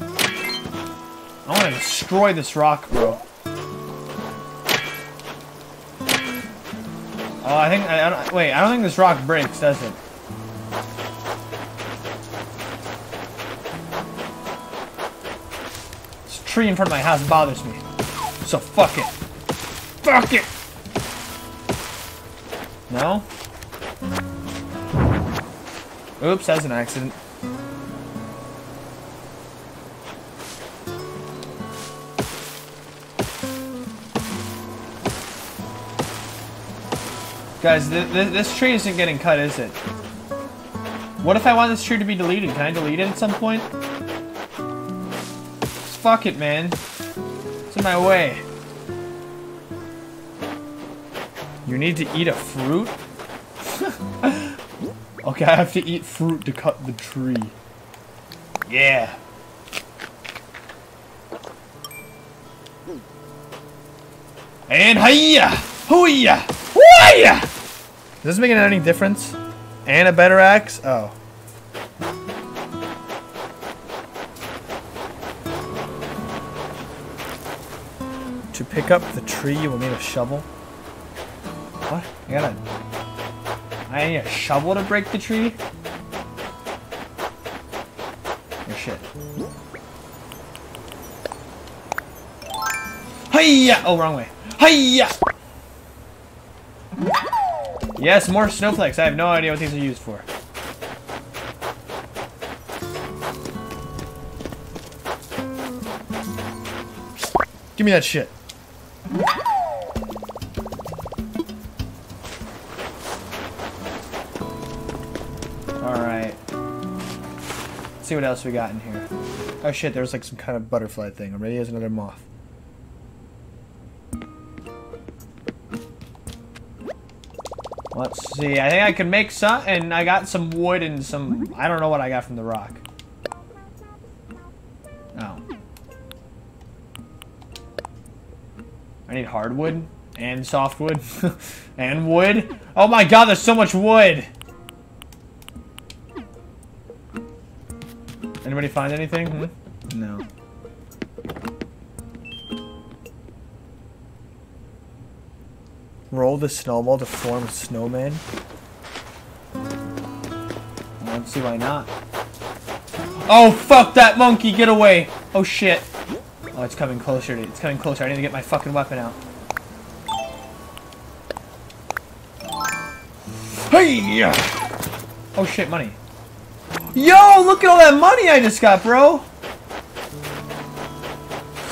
I want to destroy this rock, bro. Oh, I think I, I wait. I don't think this rock breaks, does it? This tree in front of my house bothers me. So fuck it. Fuck it. No. Oops, that's an accident. Guys, th th this tree isn't getting cut, is it? What if I want this tree to be deleted? Can I delete it at some point? Fuck it, man. It's in my way. You need to eat a fruit? Okay, I have to eat fruit to cut the tree. Yeah. And hiya! Hooya! Hooya! Does this make any difference? And a better axe? Oh. To pick up the tree, you will need a shovel. What? I gotta... I need a shovel to break the tree? Oh shit. Hiya! Oh, wrong way. Hiya! Yes, more snowflakes. I have no idea what these are used for. Give me that shit. See what else we got in here. Oh shit, there's like some kind of butterfly thing. Already has another moth. Let's see. I think I can make some, and I got some wood and some. I don't know what I got from the rock. Oh. I need hardwood and softwood <laughs> and wood. Oh my god, there's so much wood. Anybody find anything? Hmm? No. Roll the snowball to form a snowman. I don't see why not. Oh, fuck that monkey! Get away! Oh, shit. Oh, it's coming closer. To, it's coming closer. I need to get my fucking weapon out. Hey! Oh, shit, money. Yo, look at all that money I just got, bro!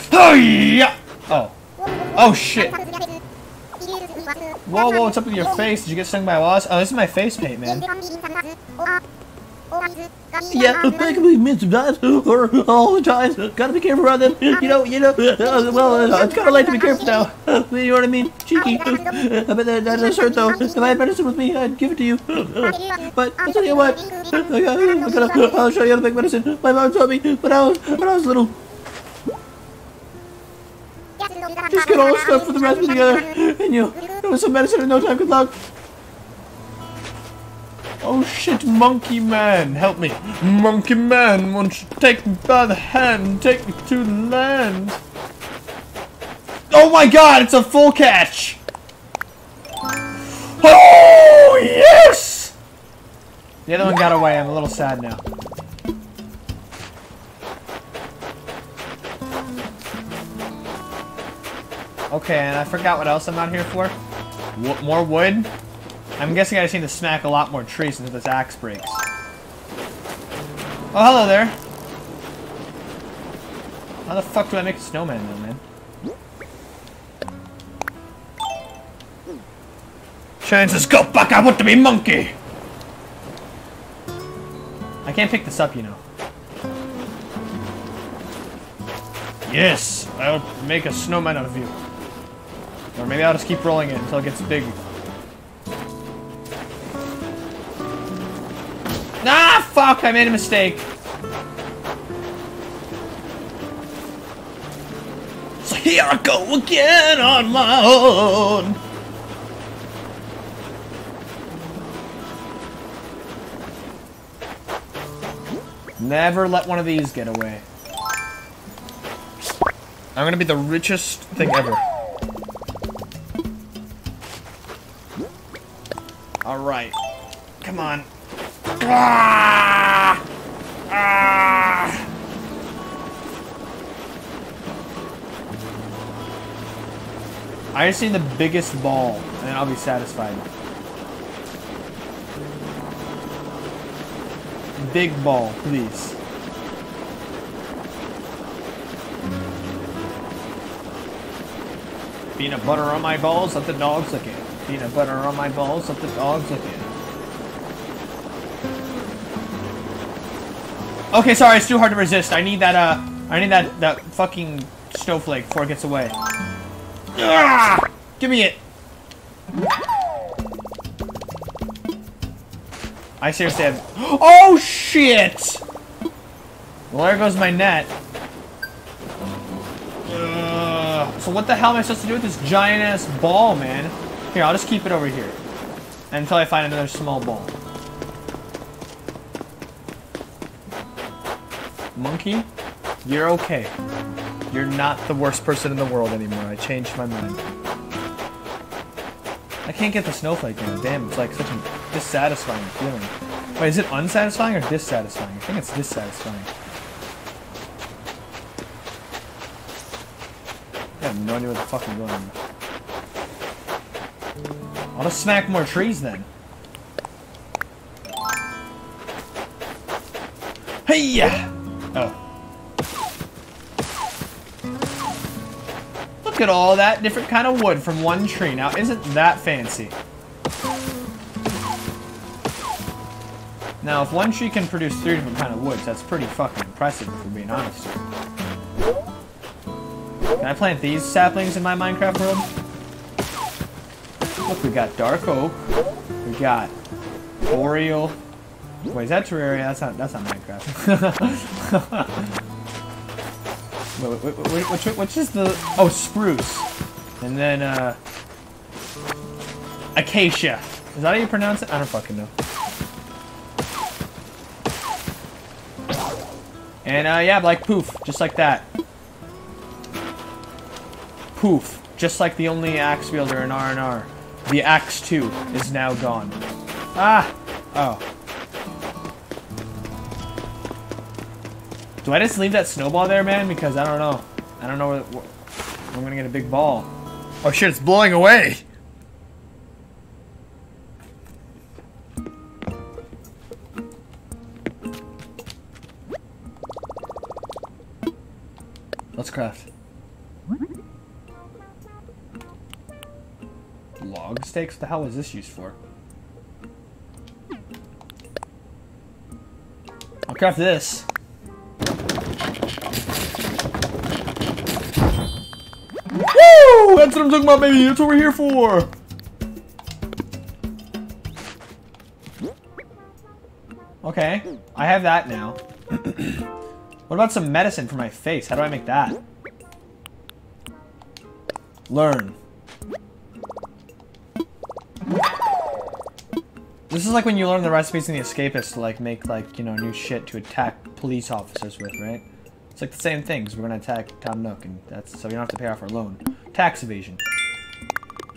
Hey! Oh. Oh, shit. Whoa, whoa, what's up with your face? Did you get stung by wasps? Oh, this is my face paint, man. Yeah, I can be sometimes, or all the time. Gotta be careful around them. You know, you know. Uh, well, uh, it's kind of like to be careful now. You know what I mean? Cheeky. I bet that, that does hurt though. If I had medicine with me, I'd give it to you. But I'll tell you what. I gotta, I'll show you how to make medicine. My mom taught me when I was when I was little. Just get all the stuff for the recipe together, and you have some medicine in no time. Good luck. Oh shit, Monkey Man, help me. Monkey Man, won't you take me by the hand and take me to the land? Oh my god, it's a full catch! Oh, yes! The other one got away, I'm a little sad now. Okay, and I forgot what else I'm out here for. W more wood? I'm guessing I just need to smack a lot more trees until this axe breaks. Oh, hello there. How the fuck do I make a snowman though, man? Chances go back, I want to be monkey! I can't pick this up, you know. Yes! I'll make a snowman out of you. Or maybe I'll just keep rolling it until it gets big. Ah, fuck! I made a mistake. So here I go again on my own. Never let one of these get away. I'm gonna be the richest thing ever. Alright. Come on. I just need the biggest ball, and I'll be satisfied. Big ball, please. Peanut butter on my balls, let the dogs lick it. Peanut butter on my balls, let the dogs lick it. Okay, sorry, it's too hard to resist. I need that, uh, I need that, that fucking snowflake before it gets away. Ah! Give me it! I seriously have... <gasps> Oh, shit! Well, there goes my net. So what the hell am I supposed to do with this giant-ass ball, man? Here, I'll just keep it over here. Until I find another small ball. You're okay. You're not the worst person in the world anymore. I changed my mind. I can't get the snowflake in. Damn, it's like such a dissatisfying feeling. Wait, is it unsatisfying or dissatisfying? I think it's dissatisfying. I have no idea what the fuck I'm doing. I'll just smack more trees then. Hey yeah. Look at all that different kind of wood from one tree. Now, isn't that fancy? Now, if one tree can produce three different kind of woods, that's pretty fucking impressive, if we're being honest. Can I plant these saplings in my Minecraft world? Look, we got dark oak. We got boreal. Wait, is that Terraria? That's not. That's not Minecraft. <laughs> wait, wait, wait, wait, which, which is the? Oh, spruce. And then uh, acacia. Is that how you pronounce it? I don't fucking know. And uh, yeah, like poof, just like that. Poof, just like the only axe wielder in R&R. The axe 2 is now gone. Ah! Oh. Do I just leave that snowball there, man? Because I don't know. I don't know where, where I'm gonna get a big ball. Oh shit, it's blowing away! Let's craft. Log stakes? What the hell is this used for? I'll craft this. Woo! That's what I'm talking about, baby. That's what we're here for. Okay, I have that now. what about some medicine for my face? How do I make that? Learn. This is like when you learn the recipes in the escapist to like make like, you know, new shit to attack police officers with, right? It's like the same thing, because we're gonna attack Tom Nook and that's so we don't have to pay off our loan. Tax evasion.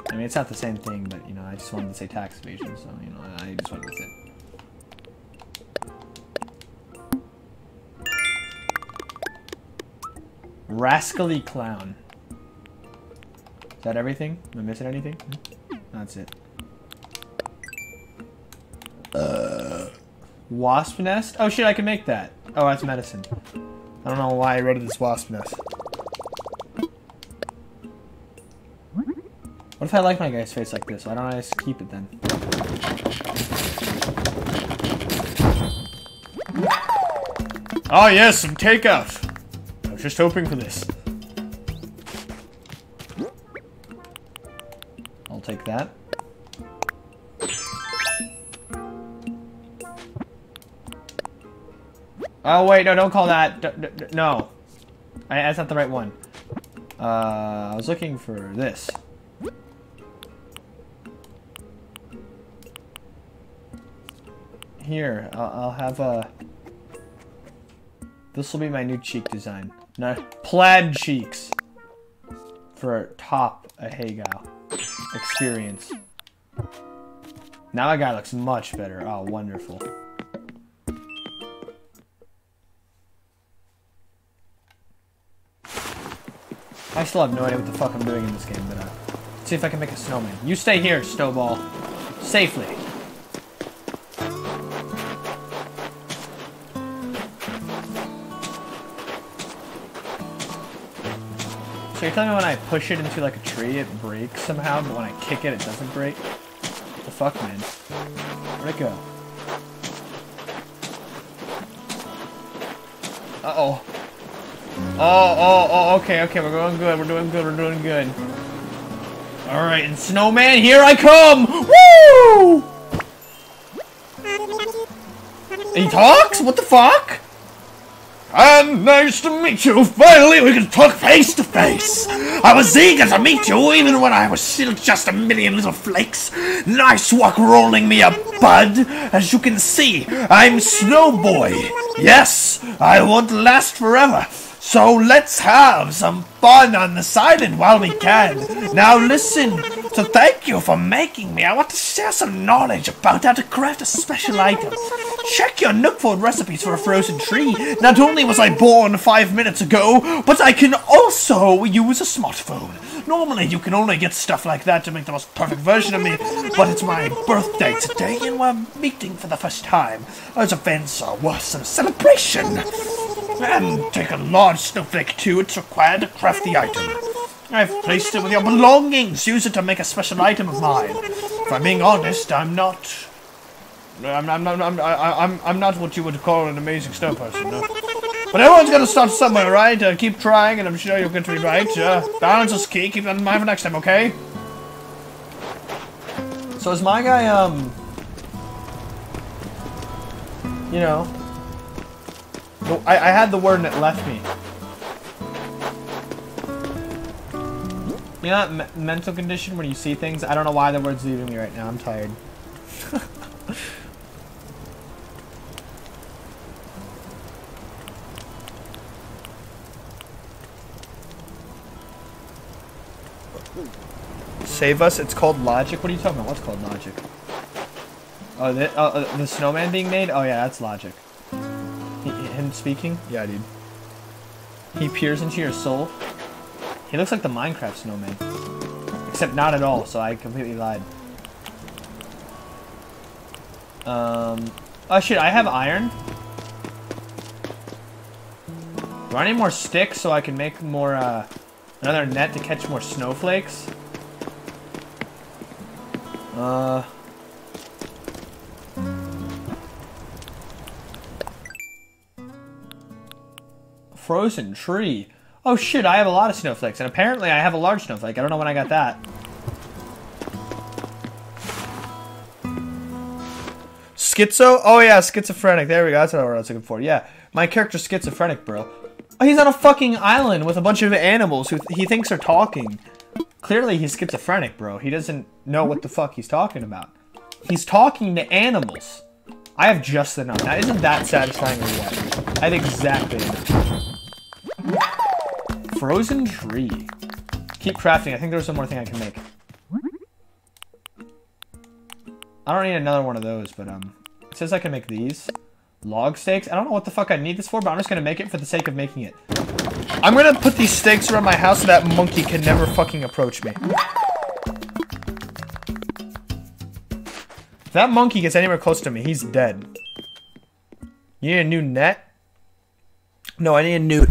I mean it's not the same thing, but you know, I just wanted to say tax evasion, so you know, I just wanted to say Rascally clown. Is that everything? Am I missing anything? Hmm? That's it. Uh, wasp nest? Oh shit, I can make that. Oh, that's medicine. I don't know why I wrote this wasp nest. What if I like my guy's face like this? Why don't I just keep it then? Oh yes, some takeout! I was just hoping for this. I'll take that. Oh wait, no, don't call that. D- no, I, that's not the right one. Uh, I was looking for this. Here, I'll, I'll have a. This will be my new cheek design. No, plaid cheeks for top a Hagao experience. Now my guy looks much better. Oh, wonderful. I still have no idea what the fuck I'm doing in this game, but uh, see if I can make a snowman. You stay here, Snowball. Safely. So you're telling me when I push it into like a tree, it breaks somehow, but when I kick it, it doesn't break? What the fuck, man? Where'd it go? Uh-oh. Oh, oh, oh, okay, okay, we're going good, we're doing good, we're doing good. Alright, and Snowman, here I come! Woo! He talks? What the fuck? And nice to meet you. Finally, we can talk face to face. I was eager to meet you even when I was still just a million little flakes. Nice walk rolling me a bud. As you can see, I'm Snowboy. Yes, I won't last forever. So let's have some fun on this island while we can. Now listen, so thank you for making me, I want to share some knowledge about how to craft a special item. Check your Nook recipes for a frozen tree. Not only was I born five minutes ago, but I can also use a smartphone. Normally, you can only get stuff like that to make the most perfect version of me, but it's my birthday today and we're meeting for the first time. Those events are worth some celebration. And take a large snowflake too, it's required to craft the item. I've placed it with your belongings. Use it to make a special item of mine. If I'm being honest, I'm not. I'm, I'm, I'm, I'm, I'm, I'm not what you would call an amazing snow person, no. But everyone's gonna start somewhere, right? Uh, keep trying, and I'm sure you'll get to be right. Uh, balance is key. Keep that in mind for next time, okay? So is my guy, um... You know... I, I had the word and it left me. You know that me mental condition when you see things? I don't know why the word's leaving me right now. I'm tired. <laughs> Save us. It's called logic. What are you talking about? What's called logic? Oh, the, uh, uh, the snowman being made? Oh yeah, that's logic. Him speaking? Yeah, dude. He peers into your soul. He looks like the Minecraft snowman. Except not at all, so I completely lied. Um, oh shit, I have iron. Do I need more sticks so I can make more, uh, another net to catch more snowflakes? Uh... Frozen tree. Oh shit, I have a lot of snowflakes, and apparently I have a large snowflake. I don't know when I got that. Schizo? Oh yeah, schizophrenic. There we go. That's what I was looking for. Yeah, my character's schizophrenic, bro. Oh, he's on a fucking island with a bunch of animals who he thinks are talking. Clearly he's schizophrenic, bro. He doesn't know what the fuck he's talking about. He's talking to animals. I have just enough. Now, isn't that satisfying or what? I have exactly enough. Frozen tree. Keep crafting. I think there's one more thing I can make. I don't need another one of those, but um, it says I can make these. Log stakes? I don't know what the fuck I need this for, but I'm just gonna make it for the sake of making it. I'm gonna put these stakes around my house so that monkey can never fucking approach me. If that monkey gets anywhere close to me, he's dead. You need a new net? No, I need a new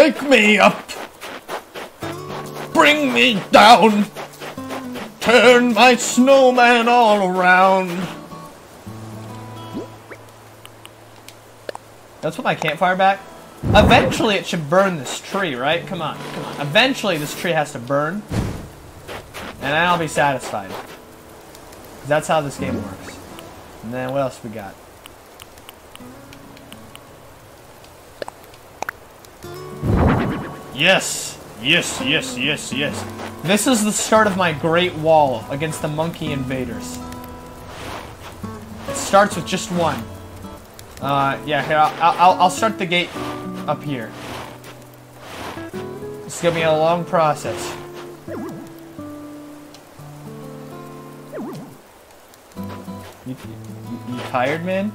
Take me up. Bring me down. Turn my snowman all around. Let's put my campfire back. Eventually, it should burn this tree, right? Come on, come on. Eventually, this tree has to burn, and then I'll be satisfied. That's how this game works. And then what else we got? Yes, yes, yes, yes, yes. This is the start of my great wall against the monkey invaders. It starts with just one. Uh, yeah, here, I'll, I'll, I'll start the gate up here. It's gonna be a long process. You, you, you tired, man?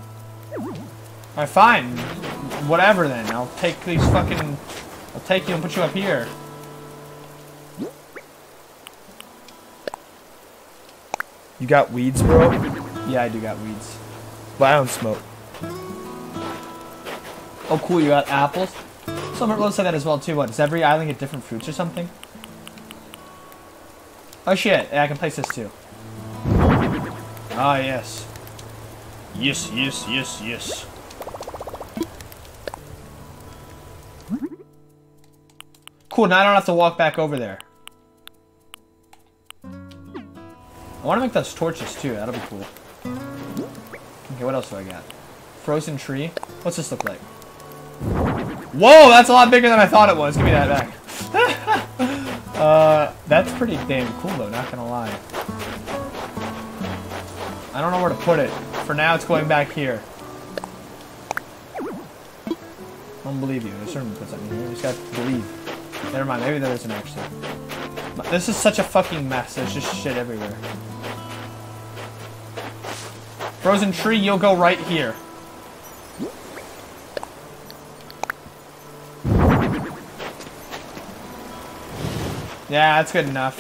Alright, fine. Whatever then. I'll take these fucking... Take you and put you up here. You got weeds, bro? Yeah, I do got weeds. But I don't smoke. Oh, cool, you got apples? Some looks like that as well, too. What, does every island get different fruits or something? Oh, shit. Yeah, I can place this, too. Ah, yes. Yes, yes, yes, yes. Cool, now I don't have to walk back over there. I want to make those torches, too. That'll be cool. Okay, what else do I got? Frozen tree. What's this look like? Whoa, that's a lot bigger than I thought it was. Give me that back. <laughs> uh, that's pretty damn cool, though, not gonna lie. I don't know where to put it. For now, it's going back here. I don't believe you. There's certainly put something here. You just gotta believe. Never mind, maybe there isn't actually. This is such a fucking mess. There's just shit everywhere. Frozen tree, you'll go right here. Yeah, that's good enough.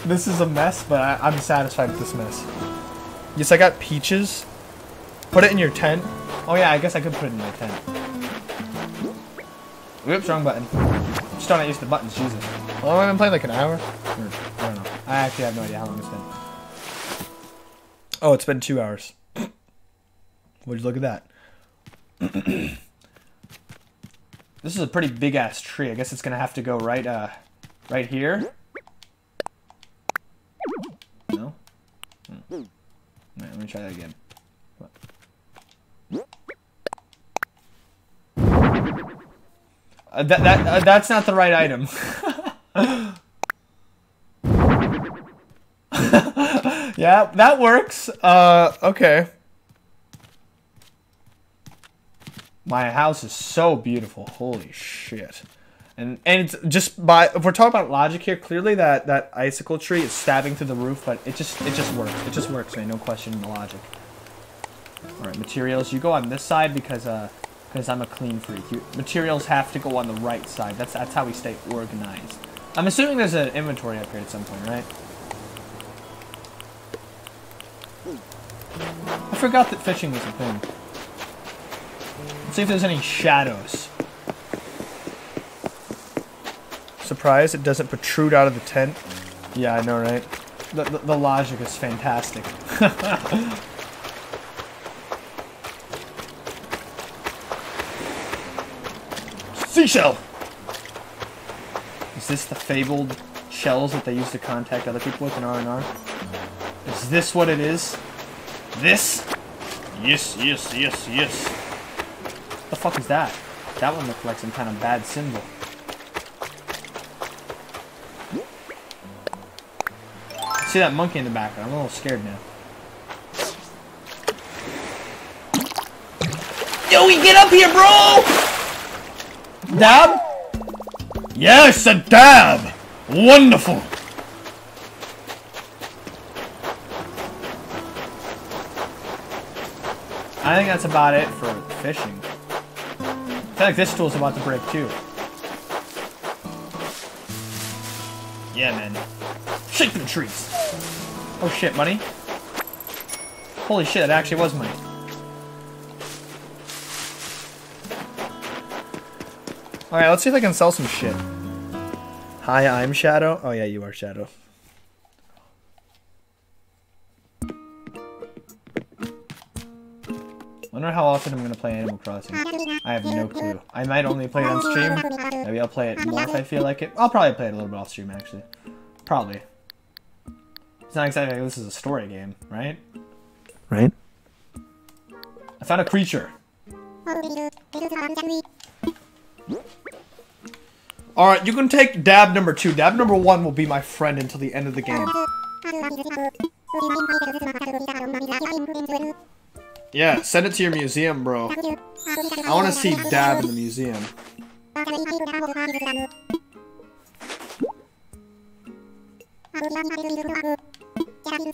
<laughs> this is a mess, but I, I'm satisfied with this mess. Yes, I got peaches. Put it in your tent. Oh yeah, I guess I could put it in my tent. Whoops, wrong button. Just don't use the buttons, Jesus. Well, I've been playing like an hour? Or, I don't know. I actually have no idea how long it's been. Oh, it's been two hours. <clears throat> Would you look at that? <clears throat> this is a pretty big ass tree. I guess it's gonna have to go right, uh, right here. No. Hmm. Alright, let me try that again. Uh, that that uh, that's not the right item. <laughs> yeah, that works. Uh, okay. My house is so beautiful. Holy shit. And and it's just by if we're talking about logic here, clearly that that icicle tree is stabbing through the roof, but it just it just works. It just works, man. No question in the logic. All right, materials. You go on this side because uh because I'm a clean freak. You, materials have to go on the right side. That's that's how we stay organized. I'm assuming there's an inventory up here at some point, right? I forgot that fishing was a thing. Let's see if there's any shadows. Surprised it doesn't protrude out of the tent. Yeah, I know, right? The, the, the logic is fantastic. <laughs> Seashell! Is this the fabled shells that they use to contact other people with in R&R? Is this what it is? This? Yes, yes, yes, yes. What the fuck is that? That one looked like some kind of bad symbol. I see that monkey in the background. I'm a little scared now. Yo, we get up here, bro! Dab? Yes, a dab! Wonderful! I think that's about it for fishing. I feel like this tool's about to break too. Yeah, man. Shake the trees! Oh shit, money. Holy shit, that actually was money. Alright, let's see if I can sell some shit. Hi, I'm Shadow. Oh yeah, you are Shadow. Wonder how often I'm gonna play Animal Crossing. I have no clue. I might only play it on stream. Maybe I'll play it more if I feel like it. I'll probably play it a little bit off stream actually. Probably. It's not exactly like this is a story game, right? Right? I found a creature. Alright, you can take dab number two. Dab number one will be my friend until the end of the game. Yeah, send it to your museum, bro. I want to see dab in the museum.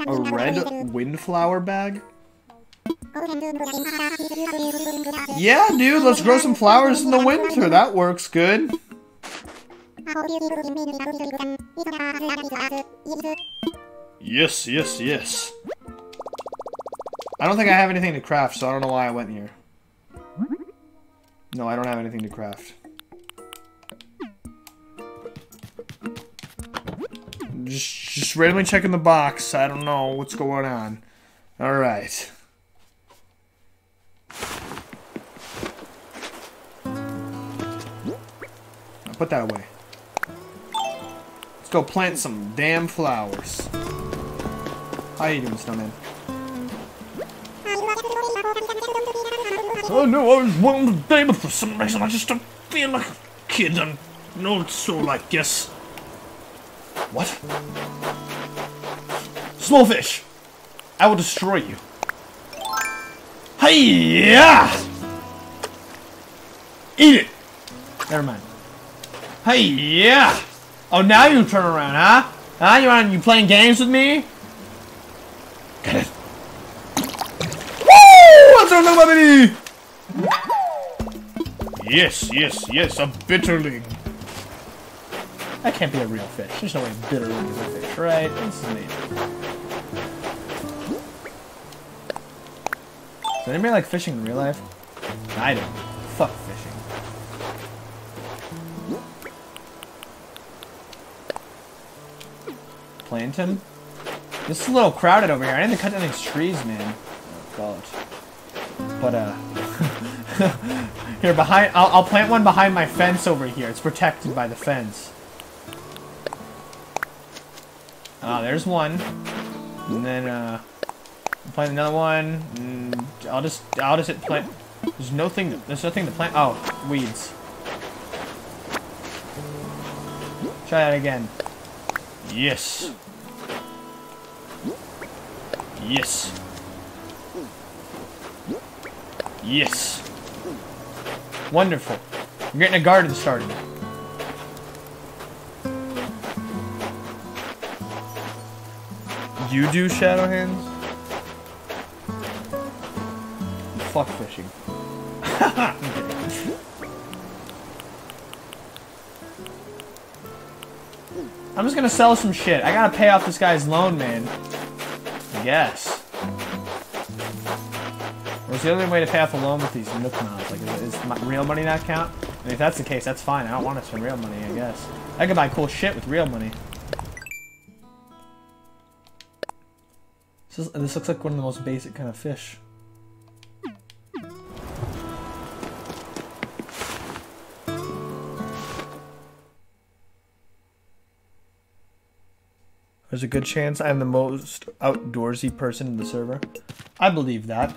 A red windflower bag? Yeah, dude, let's grow some flowers in the winter. That works good. Yes, yes, yes. I don't think I have anything to craft, so I don't know why I went here. No, I don't have anything to craft. Just, just randomly checking the box. I don't know what's going on. Alright. Put that away. Let's go plant some damn flowers. How you doing, snowman? Oh, I know I was one of the day, but for some reason I just don't feel like a kid. And no, it's so like yes. What? Small fish! I will destroy you. Hiya! Eat it! Never mind. Hiya! Oh, now you turn around, huh? Huh? You on? You playing games with me? Woo! What's the baby? Yes, yes, yes, a bitterling. That can't be a real fish. There's no way bitterling is a fish, right? This is nature. Does anybody like fishing in real life? I don't. Plantain? This is a little crowded over here. I didn't cut down these trees, man. Oh, God. But, uh... <laughs> here, behind... I'll, I'll plant one behind my fence over here. It's protected by the fence. Ah, there's one. And then, uh... Plant another one. And I'll just... I'll just hit plant... There's nothing... To, there's nothing to plant... Oh, weeds. Try that again. Yes. Yes. Yes. Wonderful. I'm getting a garden started. You do shadow hands? Fuck fishing. <laughs> I'm just gonna sell some shit. I gotta pay off this guy's loan, man. I guess. What's the other way to pay off a loan with these Nook Miles? Like, is, is real money not count? If that's the case, that's fine. I don't want to spend real money, I guess. I could buy cool shit with real money. This, is, this looks like one of the most basic kind of fish. There's a good chance I'm the most outdoorsy person in the server. I believe that.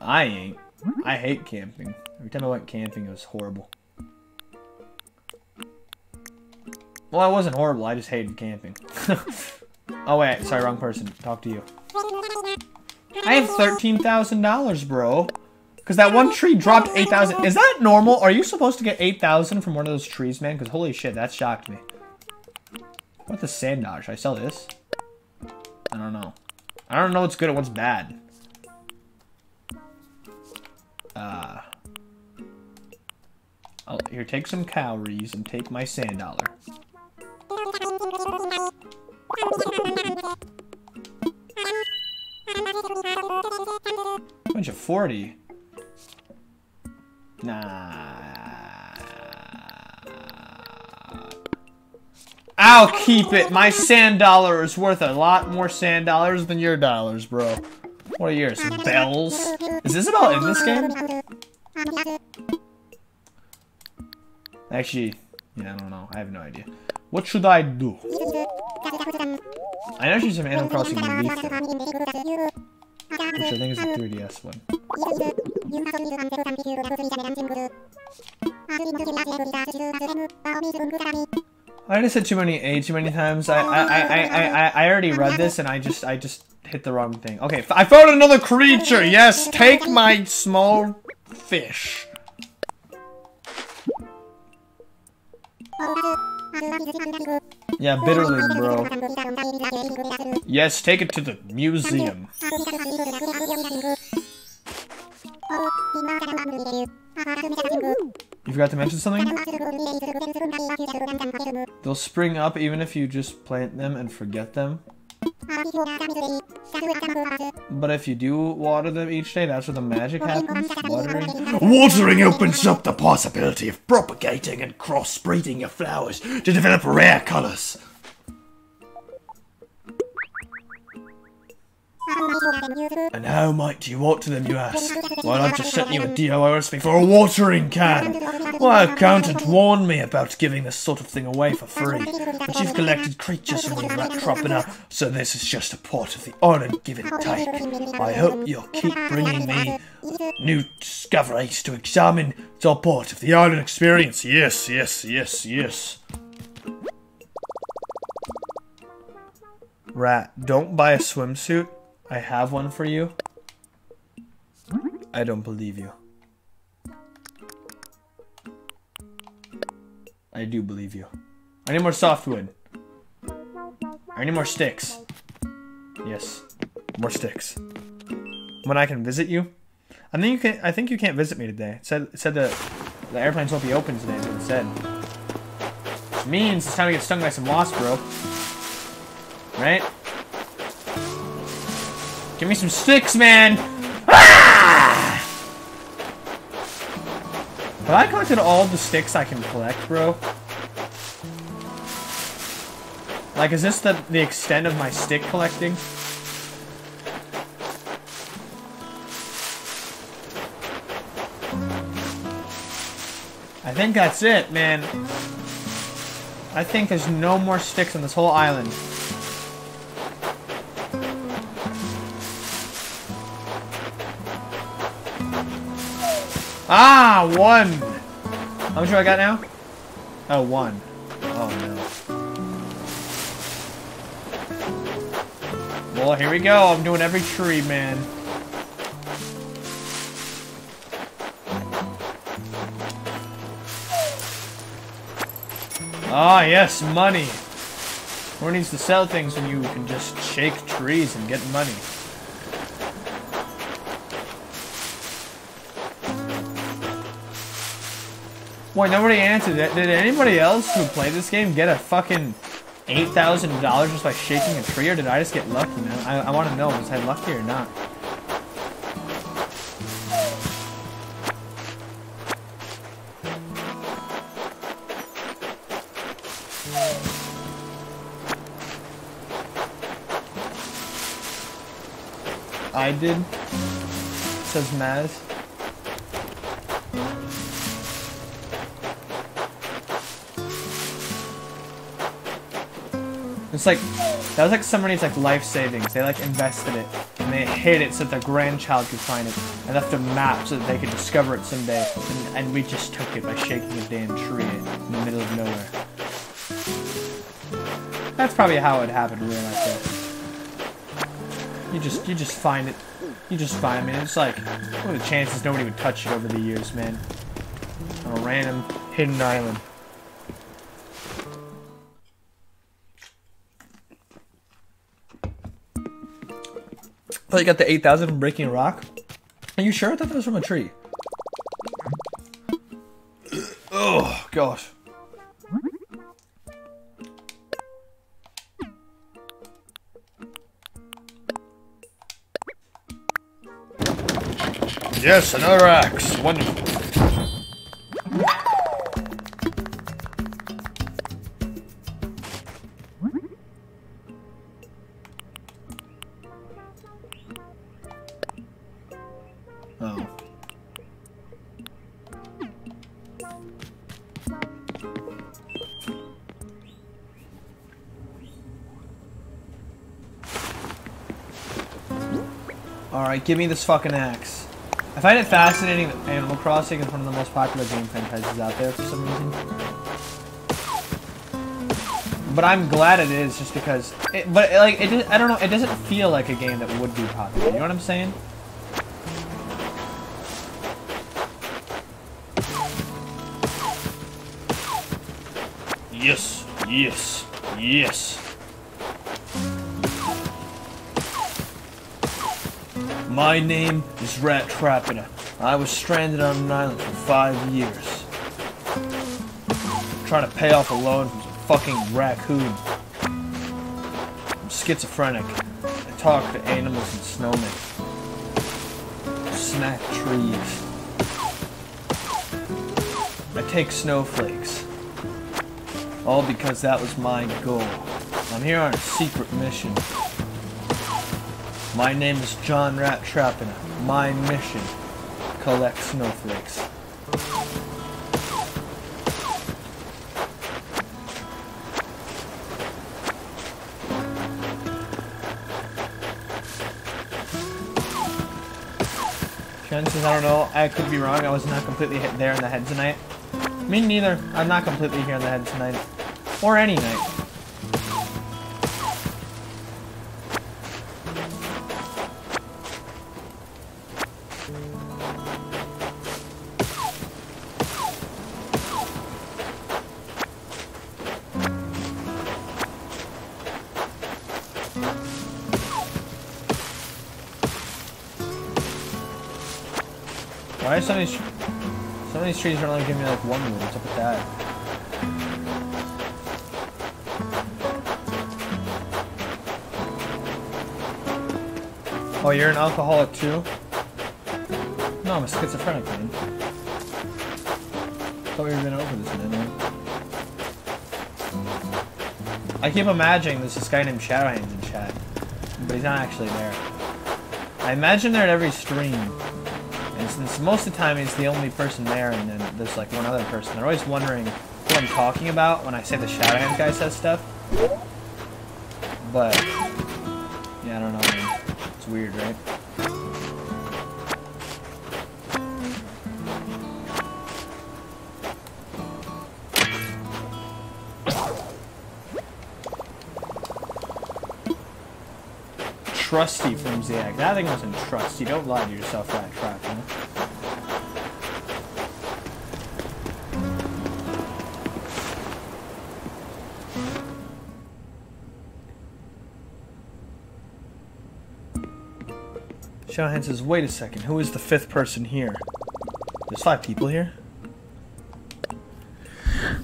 I ain't. I hate camping. Every time I went camping, it was horrible. Well, it wasn't horrible. I just hated camping. <laughs> oh wait, sorry, wrong person. Talk to you. I have thirteen thousand dollars, bro. Because that one tree dropped eight thousand. Is that normal? Are you supposed to get eight thousand from one of those trees, man? Because holy shit, that shocked me. What the sand dodge? Should I sell this? I don't know. I don't know what's good and what's bad. Uh, I'll, here, take some calories and take my sand dollar. Bunch of 40. Nah. I'll keep it. My sand dollar is worth a lot more sand dollars than your dollars, bro. What are yours? Bells? Is Isabelle in this game? Actually, yeah, I don't know. I have no idea. What should I do? I know she's from Animal Crossing Leaf, which I think is the 3DS one. I already said too many A too many times. I I, I, I, I, already read this and I just I just hit the wrong thing. Okay, I found another creature. Yes, take my small fish. Yeah, bitterling, bro. Yes, take it to the museum. You forgot to mention something? They'll spring up even if you just plant them and forget them. But if you do water them each day, that's where the magic happens. Watering. Watering opens up the possibility of propagating and crossbreeding your flowers to develop rare colors. And how might you water them, you ask? Well, I've just sent you a DIY recipe for a watering can. My accountant warned me about giving this sort of thing away for free. But you've collected creatures from the rat crop now, so this is just a part of the island give and take. I hope you'll keep bringing me new discoveries to examine. It's all part of the island experience. Yes, yes, yes, yes. Rat, don't buy a swimsuit. I have one for you. I don't believe you. I do believe you. I need more softwood. I need more sticks. Yes, more sticks. When I can visit you, I think you can. I think you can't visit me today. It said it said that the airplanes won't be open today. It said. Means it's time to get stung by some wasp, bro. Right? Give me some sticks, man! Ah! Have I collected all the sticks I can collect, bro? Like, is this the, the extent of my stick collecting? I think that's it, man. I think there's no more sticks on this whole island. Ah, one. How much do I got now? Oh, one. Oh no. Well, here we go. I'm doing every tree, man. Ah, yes, money. Who needs to sell things when you can just shake trees and get money? Wait, nobody answered. Did anybody else who played this game get a fucking $8,000 just by shaking a tree, or did I just get lucky, man? I, I want to know, was I lucky or not? I did, says Maz. It's like that was like somebody's like life savings. They like invested it and they hid it so that their grandchild could find it and left a map so that they could discover it someday. And, and we just took it by shaking a damn tree in the middle of nowhere. That's probably how it happened in real life. Though. You just you just find it. You just find it. Man. It's like what are the chances nobody would touch it over the years, man? On a random hidden island. You got the 8,000 from breaking rock. Are you sure? I thought that was from a tree. Oh, gosh. Yes, another axe. Wonderful. Give me this fucking axe. I find it fascinating that Animal Crossing is one of the most popular game franchises out there for some reason. But I'm glad it is, just because. It, but like, it, I don't know. It doesn't feel like a game that would be popular. You know what I'm saying? Yes, yes, yes. My name is Ratrapina. I was stranded on an island for five years. trying to pay off a loan from some fucking raccoon. I'm schizophrenic. I talk to animals and snowmen. I Snack trees. I take snowflakes. All because that was my goal. I'm here on a secret mission. My name is John Ratrapina. My mission, collect snowflakes. Chances, I don't know. I could be wrong. I was not completely hit there in the head tonight. Me neither. I'm not completely here in the head tonight. Or any night. Are some of these some of these trees are only giving me like one wood? What's up with that? Oh, you're an alcoholic too? No, I'm a schizophrenic man. Thought we were been over this, man. I keep imagining there's this guy named Shadowhands in chat, but he's not actually there. I imagine they're at every stream. Most of the time he's the only person there, and then there's like one other person, they're always wondering who I'm talking about when I say the Shadowhand guy says stuff. But yeah, I don't know. It's weird, right? Trusty from Zag. That thing wasn't trusty. Don't lie to yourself, Rat Trap. Know? Says, wait a second, who is the fifth person here? There's five people here?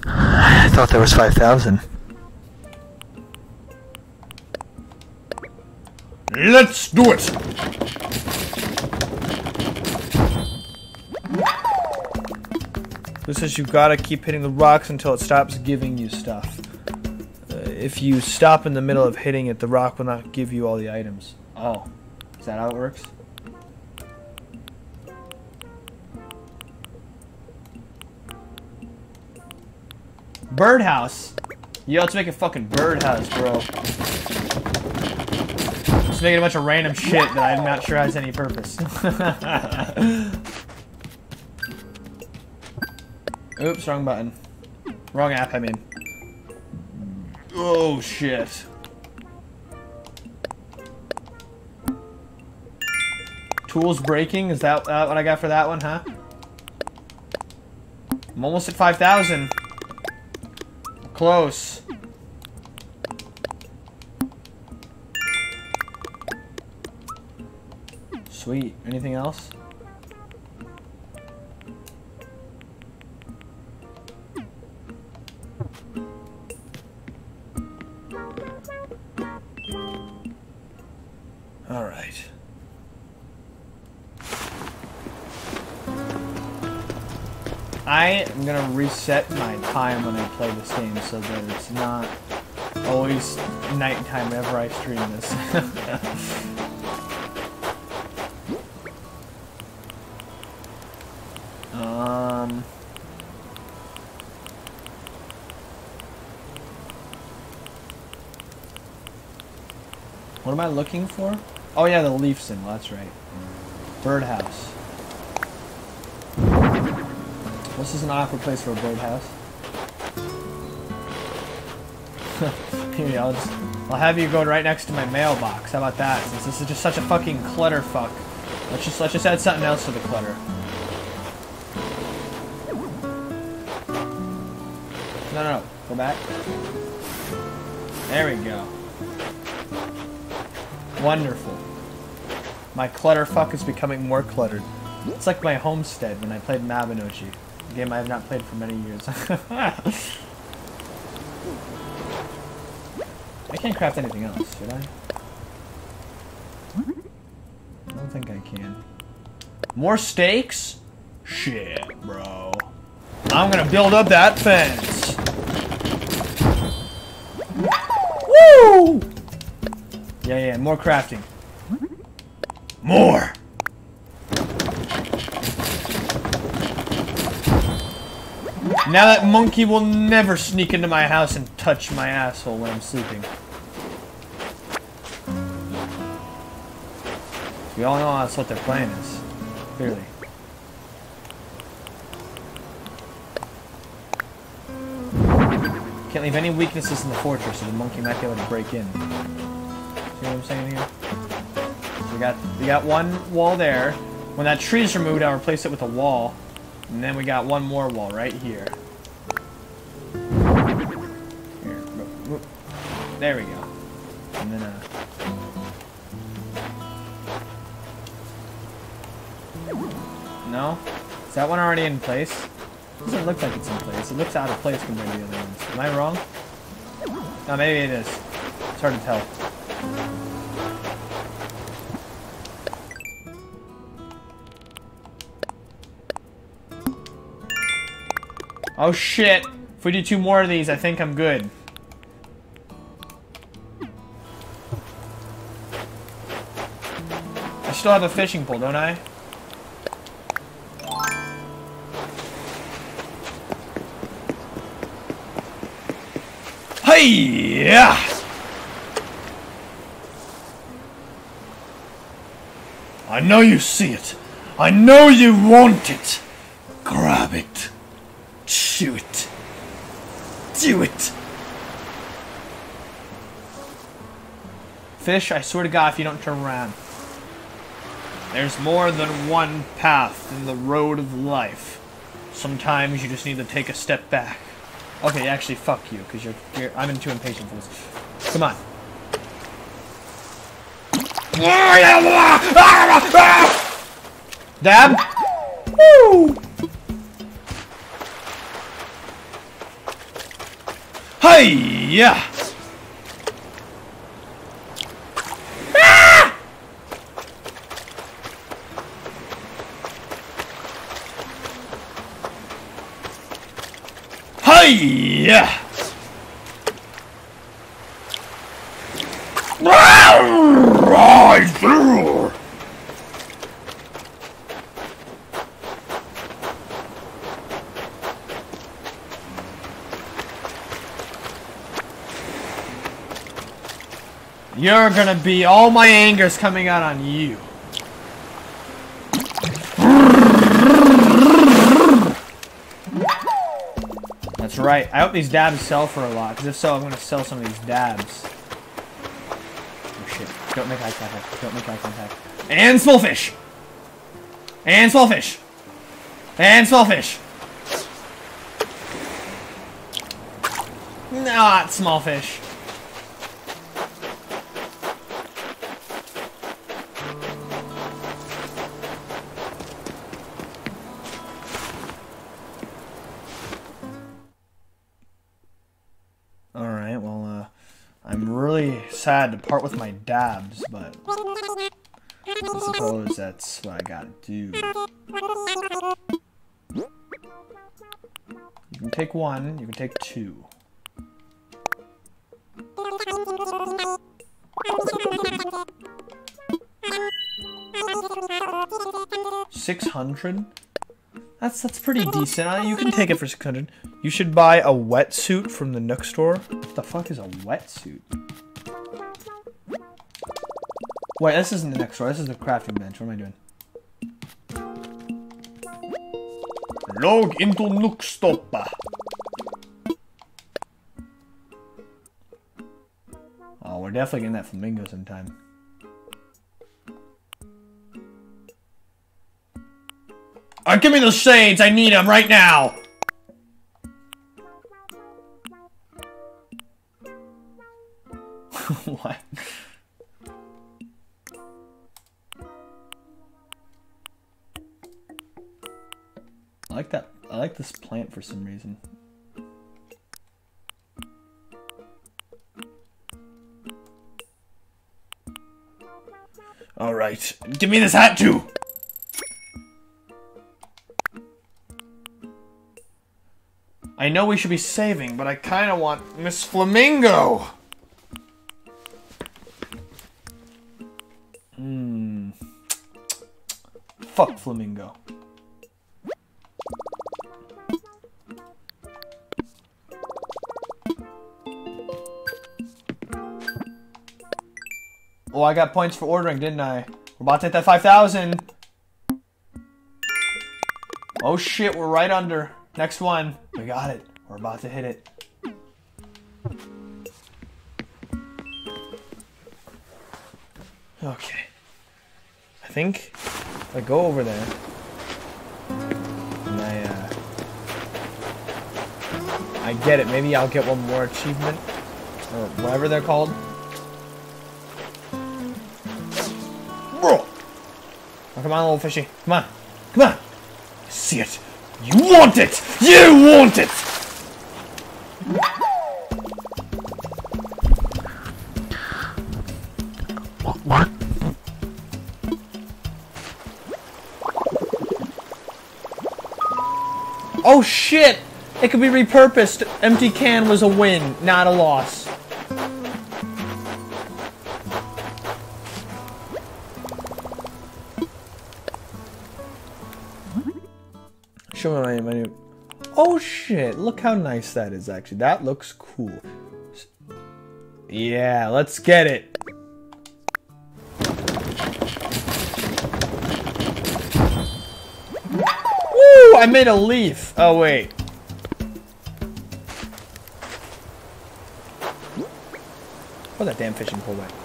I thought there was 5,000. Let's do it! Who says you gotta keep hitting the rocks until it stops giving you stuff? Uh, if you stop in the middle of hitting it, the rock will not give you all the items. Oh, is that how it works? Birdhouse? Yo, let's make a fucking birdhouse, bro. Just making a bunch of random shit that I'm not sure has any purpose. <laughs> Oops, wrong button. Wrong app, I mean. Oh, shit. Tools breaking? Is that, that what I got for that one, huh? I'm almost at 5,000. Close. Sweet. Anything else? I am gonna reset my time when I play this game so that it's not always nighttime whenever I stream this. <laughs> um. What am I looking for? Oh yeah, the leaf symbol. That's right. Birdhouse. This is an awkward place for a birdhouse. <laughs> Here, I'll just, I'll have you go right next to my mailbox. How about that? Since this is just such a fucking clutter fuck. Let's just let's just add something else to the clutter. No, no, no. Go back. There we go. Wonderful. My clutter fuck is becoming more cluttered. It's like my homestead when I played Mabinogi. Game I have not played for many years. <laughs> I can't craft anything else, should I? I don't think I can. More stakes? Shit, bro. I'm gonna build up that fence. Woo! Yeah, yeah, more crafting. Now that monkey will never sneak into my house and touch my asshole when I'm sleeping. We all know that's what their plan is. Clearly. Can't leave any weaknesses in the fortress so the monkey might be able to break in. See what I'm saying here? We got we got one wall there. When that tree is removed, I'll replace it with a wall. And then we got one more wall right. Here. In place? Doesn't look like it's in place. It looks out of place compared to the other ones. Am I wrong? No, maybe it is. It's hard to tell. Oh shit! If we do two more of these, I think I'm good. I still have a fishing pole, don't I? Yeah! I know you see it. I know you want it. Grab it. Chew it. Do it. Fish, I swear to God, if you don't turn around. There's more than one path in the road of life. Sometimes you just need to take a step back. Okay, actually, fuck you, because you're, you're. I'm in too impatient for this. Come on. Dab? Woo! Hey! Yeah! Through! You're gonna be all my anger's coming out on you. Right. I hope these dabs sell for a lot, because if so, I'm going to sell some of these dabs. Oh shit. Don't make eye contact. Don't make eye contact. And small fish! And small fish! And small fish! Not small fish. Sad to part with my dabs, but I suppose <laughs> that's what I gotta do. You can take one, you can take two. Six hundred? That's that's pretty decent. Uh, You can take it for six hundred. You should buy a wetsuit from the Nook store. What the fuck is a wetsuit? Wait, this isn't the next floor. This is the crafting bench. What am I doing? Log into Nook Shopping. Oh, we're definitely getting that flamingo sometime. Uh, give me those shades. I need them right now. For some reason. All right. Give me this hat too. I know we should be saving, but I kind of want Miss Flamingo. Hmm. Fuck Flamingo. Oh, I got points for ordering, didn't I? We're about to hit that 5,000. Oh shit, we're right under. Next one. We got it. We're about to hit it. Okay. I think I go over there and I uh I get it. Maybe I'll get one more achievement or whatever they're called. Come on, little fishy. Come on. Come on. see it. You want it. You want it. What? Oh shit! It could be repurposed. Empty can was a win, not a loss. My new. Oh shit! Look how nice that is. Actually, that looks cool. Yeah, let's get it. Woo! I made a leaf. Oh wait. Put that damn fishing pole back.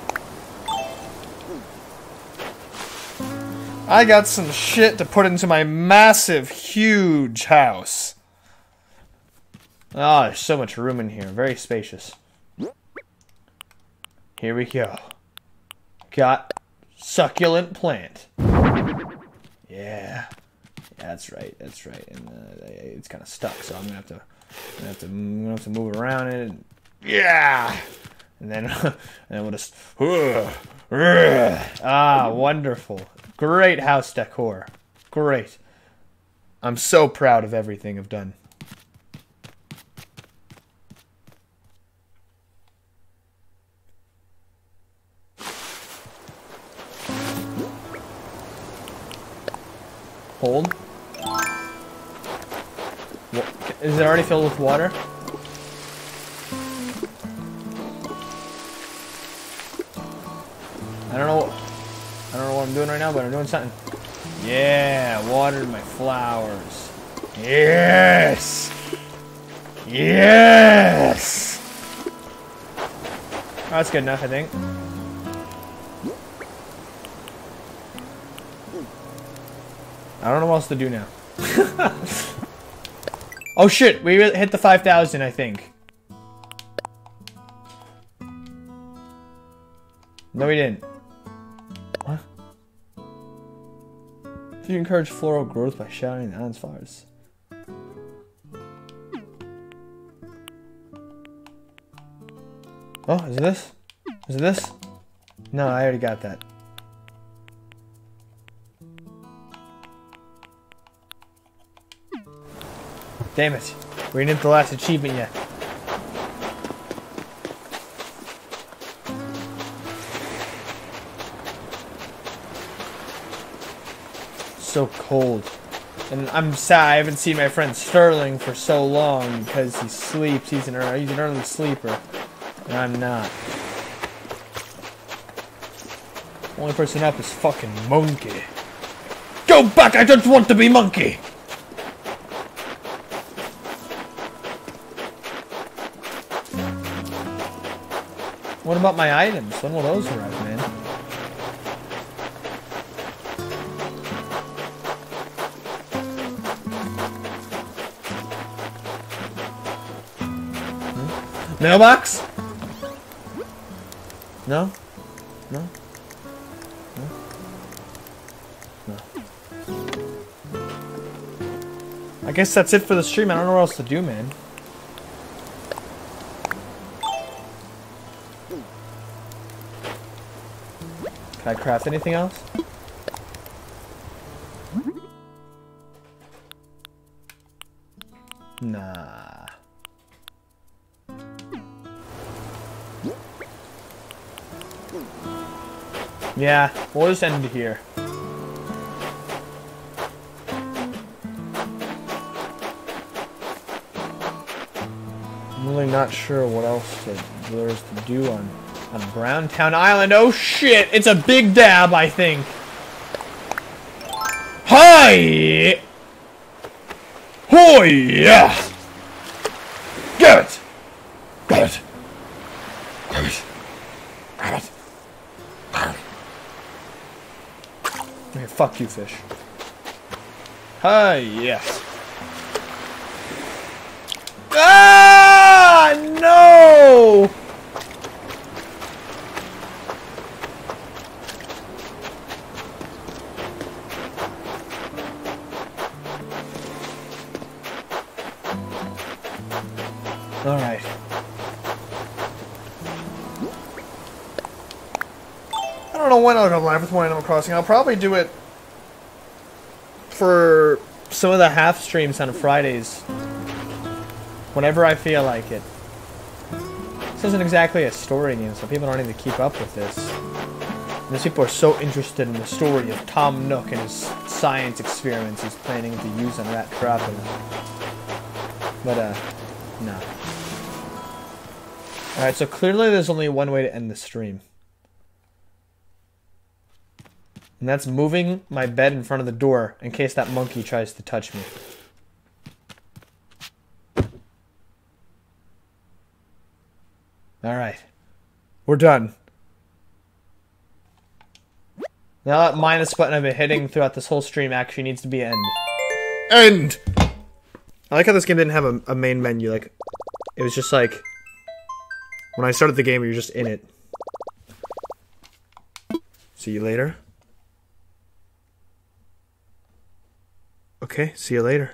I got some shit to put into my massive, huge house. Oh, there's so much room in here. Very spacious. Here we go. Got succulent plant. Yeah. Yeah, that's right. That's right. And uh, it's kind of stuck, so I'm gonna have to, I'm gonna have to, I'm gonna have to move around it. Yeah. And then, <laughs> and then we'll just. <laughs> ah, wonderful. Great house decor. Great. I'm so proud of everything I've done. Hold. Is it already filled with water? I don't know. I don't know what I'm doing right now, but I'm doing something. Yeah, watered my flowers. Yes. Yes. Oh, that's good enough, I think. I don't know what else to do now. <laughs> oh shit, we hit the 5,000, I think. No, we didn't. If you encourage floral growth by showering the island's flowers. Oh, is it this? Is it this? No, I already got that. Damn it. We didn't hit the last achievement yet. So cold. And I'm sad I haven't seen my friend Sterling for so long because he sleeps. He's an early, he's an early sleeper. And I'm not. Only person up is fucking monkey. Go back! I don't want to be monkey! What about my items? When will those arrive, Mailbox? No? No? No? No. I guess that's it for the stream. I don't know what else to do, man. Can I craft anything else? Yeah, we'll just end here. I'm really not sure what else there is to do on on Browntown Island. Oh shit! It's a big dab, I think. Hi! Oh yeah! Get it! Get it! Get it! Get it! Okay, fuck you, fish. Hi, yes. Ah, no! All right. I don't know when I'll go live with Animal Crossing. I'll probably do it for some of the half streams on Fridays. Whenever I feel like it. This isn't exactly a story game, so people don't need to keep up with this. These people are so interested in the story of Tom Nook and his science experiments he's planning to use on Rat Trap. But, uh, no. Alright, so clearly there's only one way to end the stream. And that's moving my bed in front of the door in case that monkey tries to touch me. Alright. We're done. Now that minus button I've been hitting throughout this whole stream actually needs to be end. End! I like how this game didn't have a, a main menu. Like, it was just like... When I started the game, you're just in it. See you later. Okay, see you later.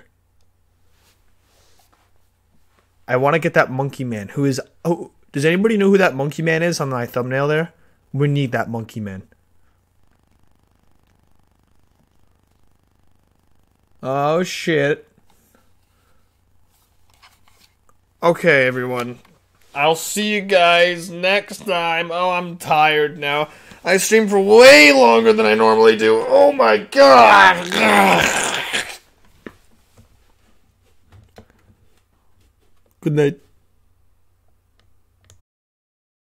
I want to get that monkey man who is. Oh, does anybody know who that monkey man is on my thumbnail there? We need that monkey man. Oh shit. Okay, everyone. I'll see you guys next time. Oh, I'm tired now. I stream for way longer than I normally do. Oh my god. Good night.